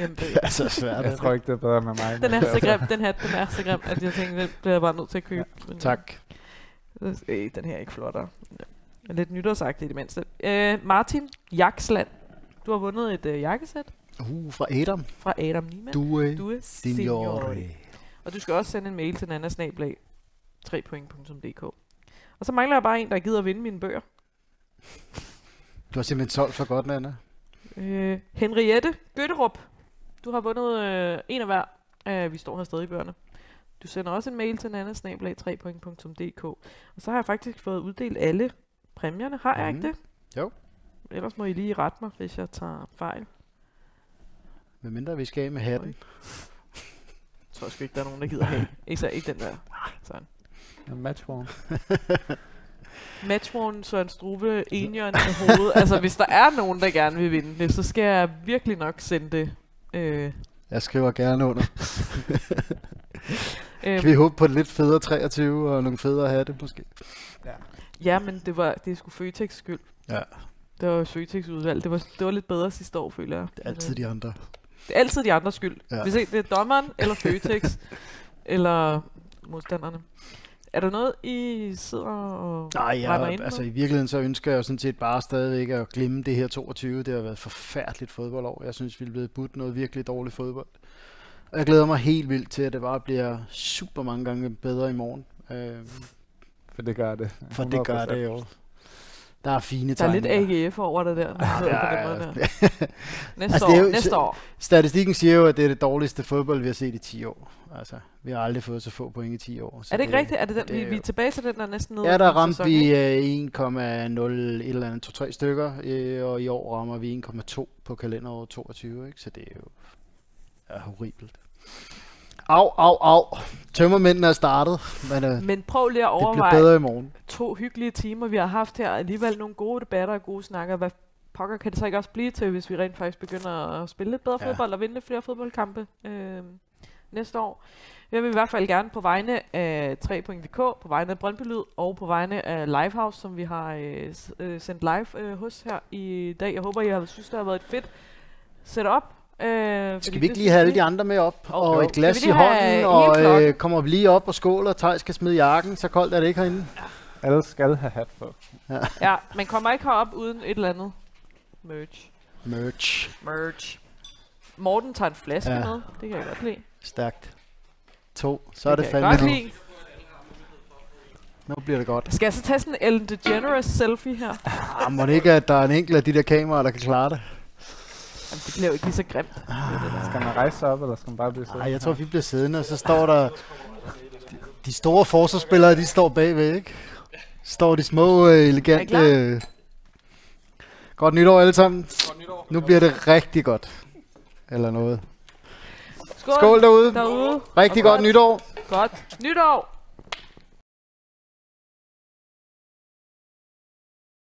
Jamen, Det er så svært, Jeg det. tror ikke, det er bedre med mig. Den er så altså- grim, den hat, den er så grim, at jeg tænkte, den bliver jeg bare nødt til at købe. Øh, Tak. Øh, den her er ikke flottere. Ja. Lidt nytårsagtigt i det mindste. Øh, Martin Jaksland, du har vundet et øh, jakkesæt Uh, fra Adam. fra Adam Niemann. Due Due Signore. Og du skal også sende en mail til nannasnablag 3point.dk. Og så mangler jeg bare en, der gider at vinde mine bøger. Du har simpelthen solgt for godt, Nana. Øh, Henriette Gøtterup, du har vundet øh, en af hver. Øh, vi står her stadig i bøgerne. Du sender også en mail til nannasnablag3point.dk. Og så har jeg faktisk fået uddelt alle præmierne. Har jeg Mhm. ikke det? Jo. Ellers må I lige rette mig, hvis jeg tager fejl. Hvad mindre vi skal af med hatten. Jeg tror sgu ikke, der er nogen, der gider have. Ikke, så, ikke den der. Sådan. En matchworn. Matchworn Søren Struve enhjørn i hovedet. altså, hvis der er nogen, der gerne vil vinde det, så skal jeg virkelig nok sende det. Øh, Jeg skriver gerne under. Øhm. kan vi håbe på et lidt federe 23 og nogle federe hatte måske? Ja. ja, men det var det er sgu Føtex skyld. Ja. Det var Føtex udvalg. Det var, det var lidt bedre sidste år, føler jeg. Det er altid de andre. Det er altid de andres skyld. Ja. Hvis ikke det er dommeren, eller Føtex, eller modstanderne. Er der noget, I sidder og Nej, jeg, ind altså med? i virkeligheden så ønsker jeg jo sådan set bare stadigvæk at glemme det her 22. Det har været et forfærdeligt fodboldår. Jeg synes, vi er blevet budt noget virkelig dårligt fodbold. Og jeg glæder mig helt vildt til, at det bare bliver super mange gange bedre i morgen. Øh, For det gør det. for det gør 100%. det jo. Der er fine Der er lidt tegninger. AGF over det der. Ja, ja. Næste Altså, år, det jo- næste år. Statistikken siger jo, at det er det dårligste fodbold, vi har set i 10 år. Altså, vi har aldrig fået så få point i 10 år. Så Er det ikke rigtigt? Er det den, vi, er vi er tilbage til den, der er næsten nede Ja, der ramte vi ikke? øh, 1,0 et eller andet, 2-3 stykker, øh, og i år rammer vi 1,2 på kalenderåret 22, ikke? så det er jo er horribelt. Au, au, au. Tømmermændene er startet, men, øh, Men prøv lige at det overveje bedre i morgen. to hyggelige timer, vi har haft her. Alligevel nogle gode debatter og gode snakker. Hvad pokker kan det så ikke også blive til, hvis vi rent faktisk begynder at spille lidt bedre Ja. fodbold og vinde lidt flere fodboldkampe øh, næste år? Jeg vil i hvert fald gerne på vegne af 3.dk, på vegne af Brøndby Lyd og på vegne af Livehouse, som vi har øh, øh, sendt live øh, hos her i dag. Jeg håber, I har synes, det har været et fedt setup. Øh, Skal vi ikke det lige have alle de andre med op? Og Jo. et glas i hånden, og øh, kommer vi lige op og skåler, Thijs skal smide jakken, så koldt er det ikke herinde. Alle skal have hat på. Ja. Ja, man kommer ikke herop uden et eller andet merch. Merch. Merch. Morten tager en flaske Ja. ja. med. Det kan jeg godt lide. Stærkt. To, så er det, kan jeg fandme godt lide. Nu bliver det godt. Skal jeg så tage sådan en Ellen DeGeneres selfie her? Ah, må det ikke, at der er en enkelt af de der kameraer, der kan klare det? Jamen, det bliver jo ikke lige så grimt. Skal man rejse sig op, eller skal man bare blive siddende? Nej, jeg tror, vi bliver siddende, og så står der... De store forsvarsspillere, de står bagved, ikke? Står de små, øh, elegante... Øh... Godt nytår alle sammen. Nu bliver det rigtig godt. Eller noget. Skål, Skål derude. derude. Rigtig Og godt nytår. Godt nytår.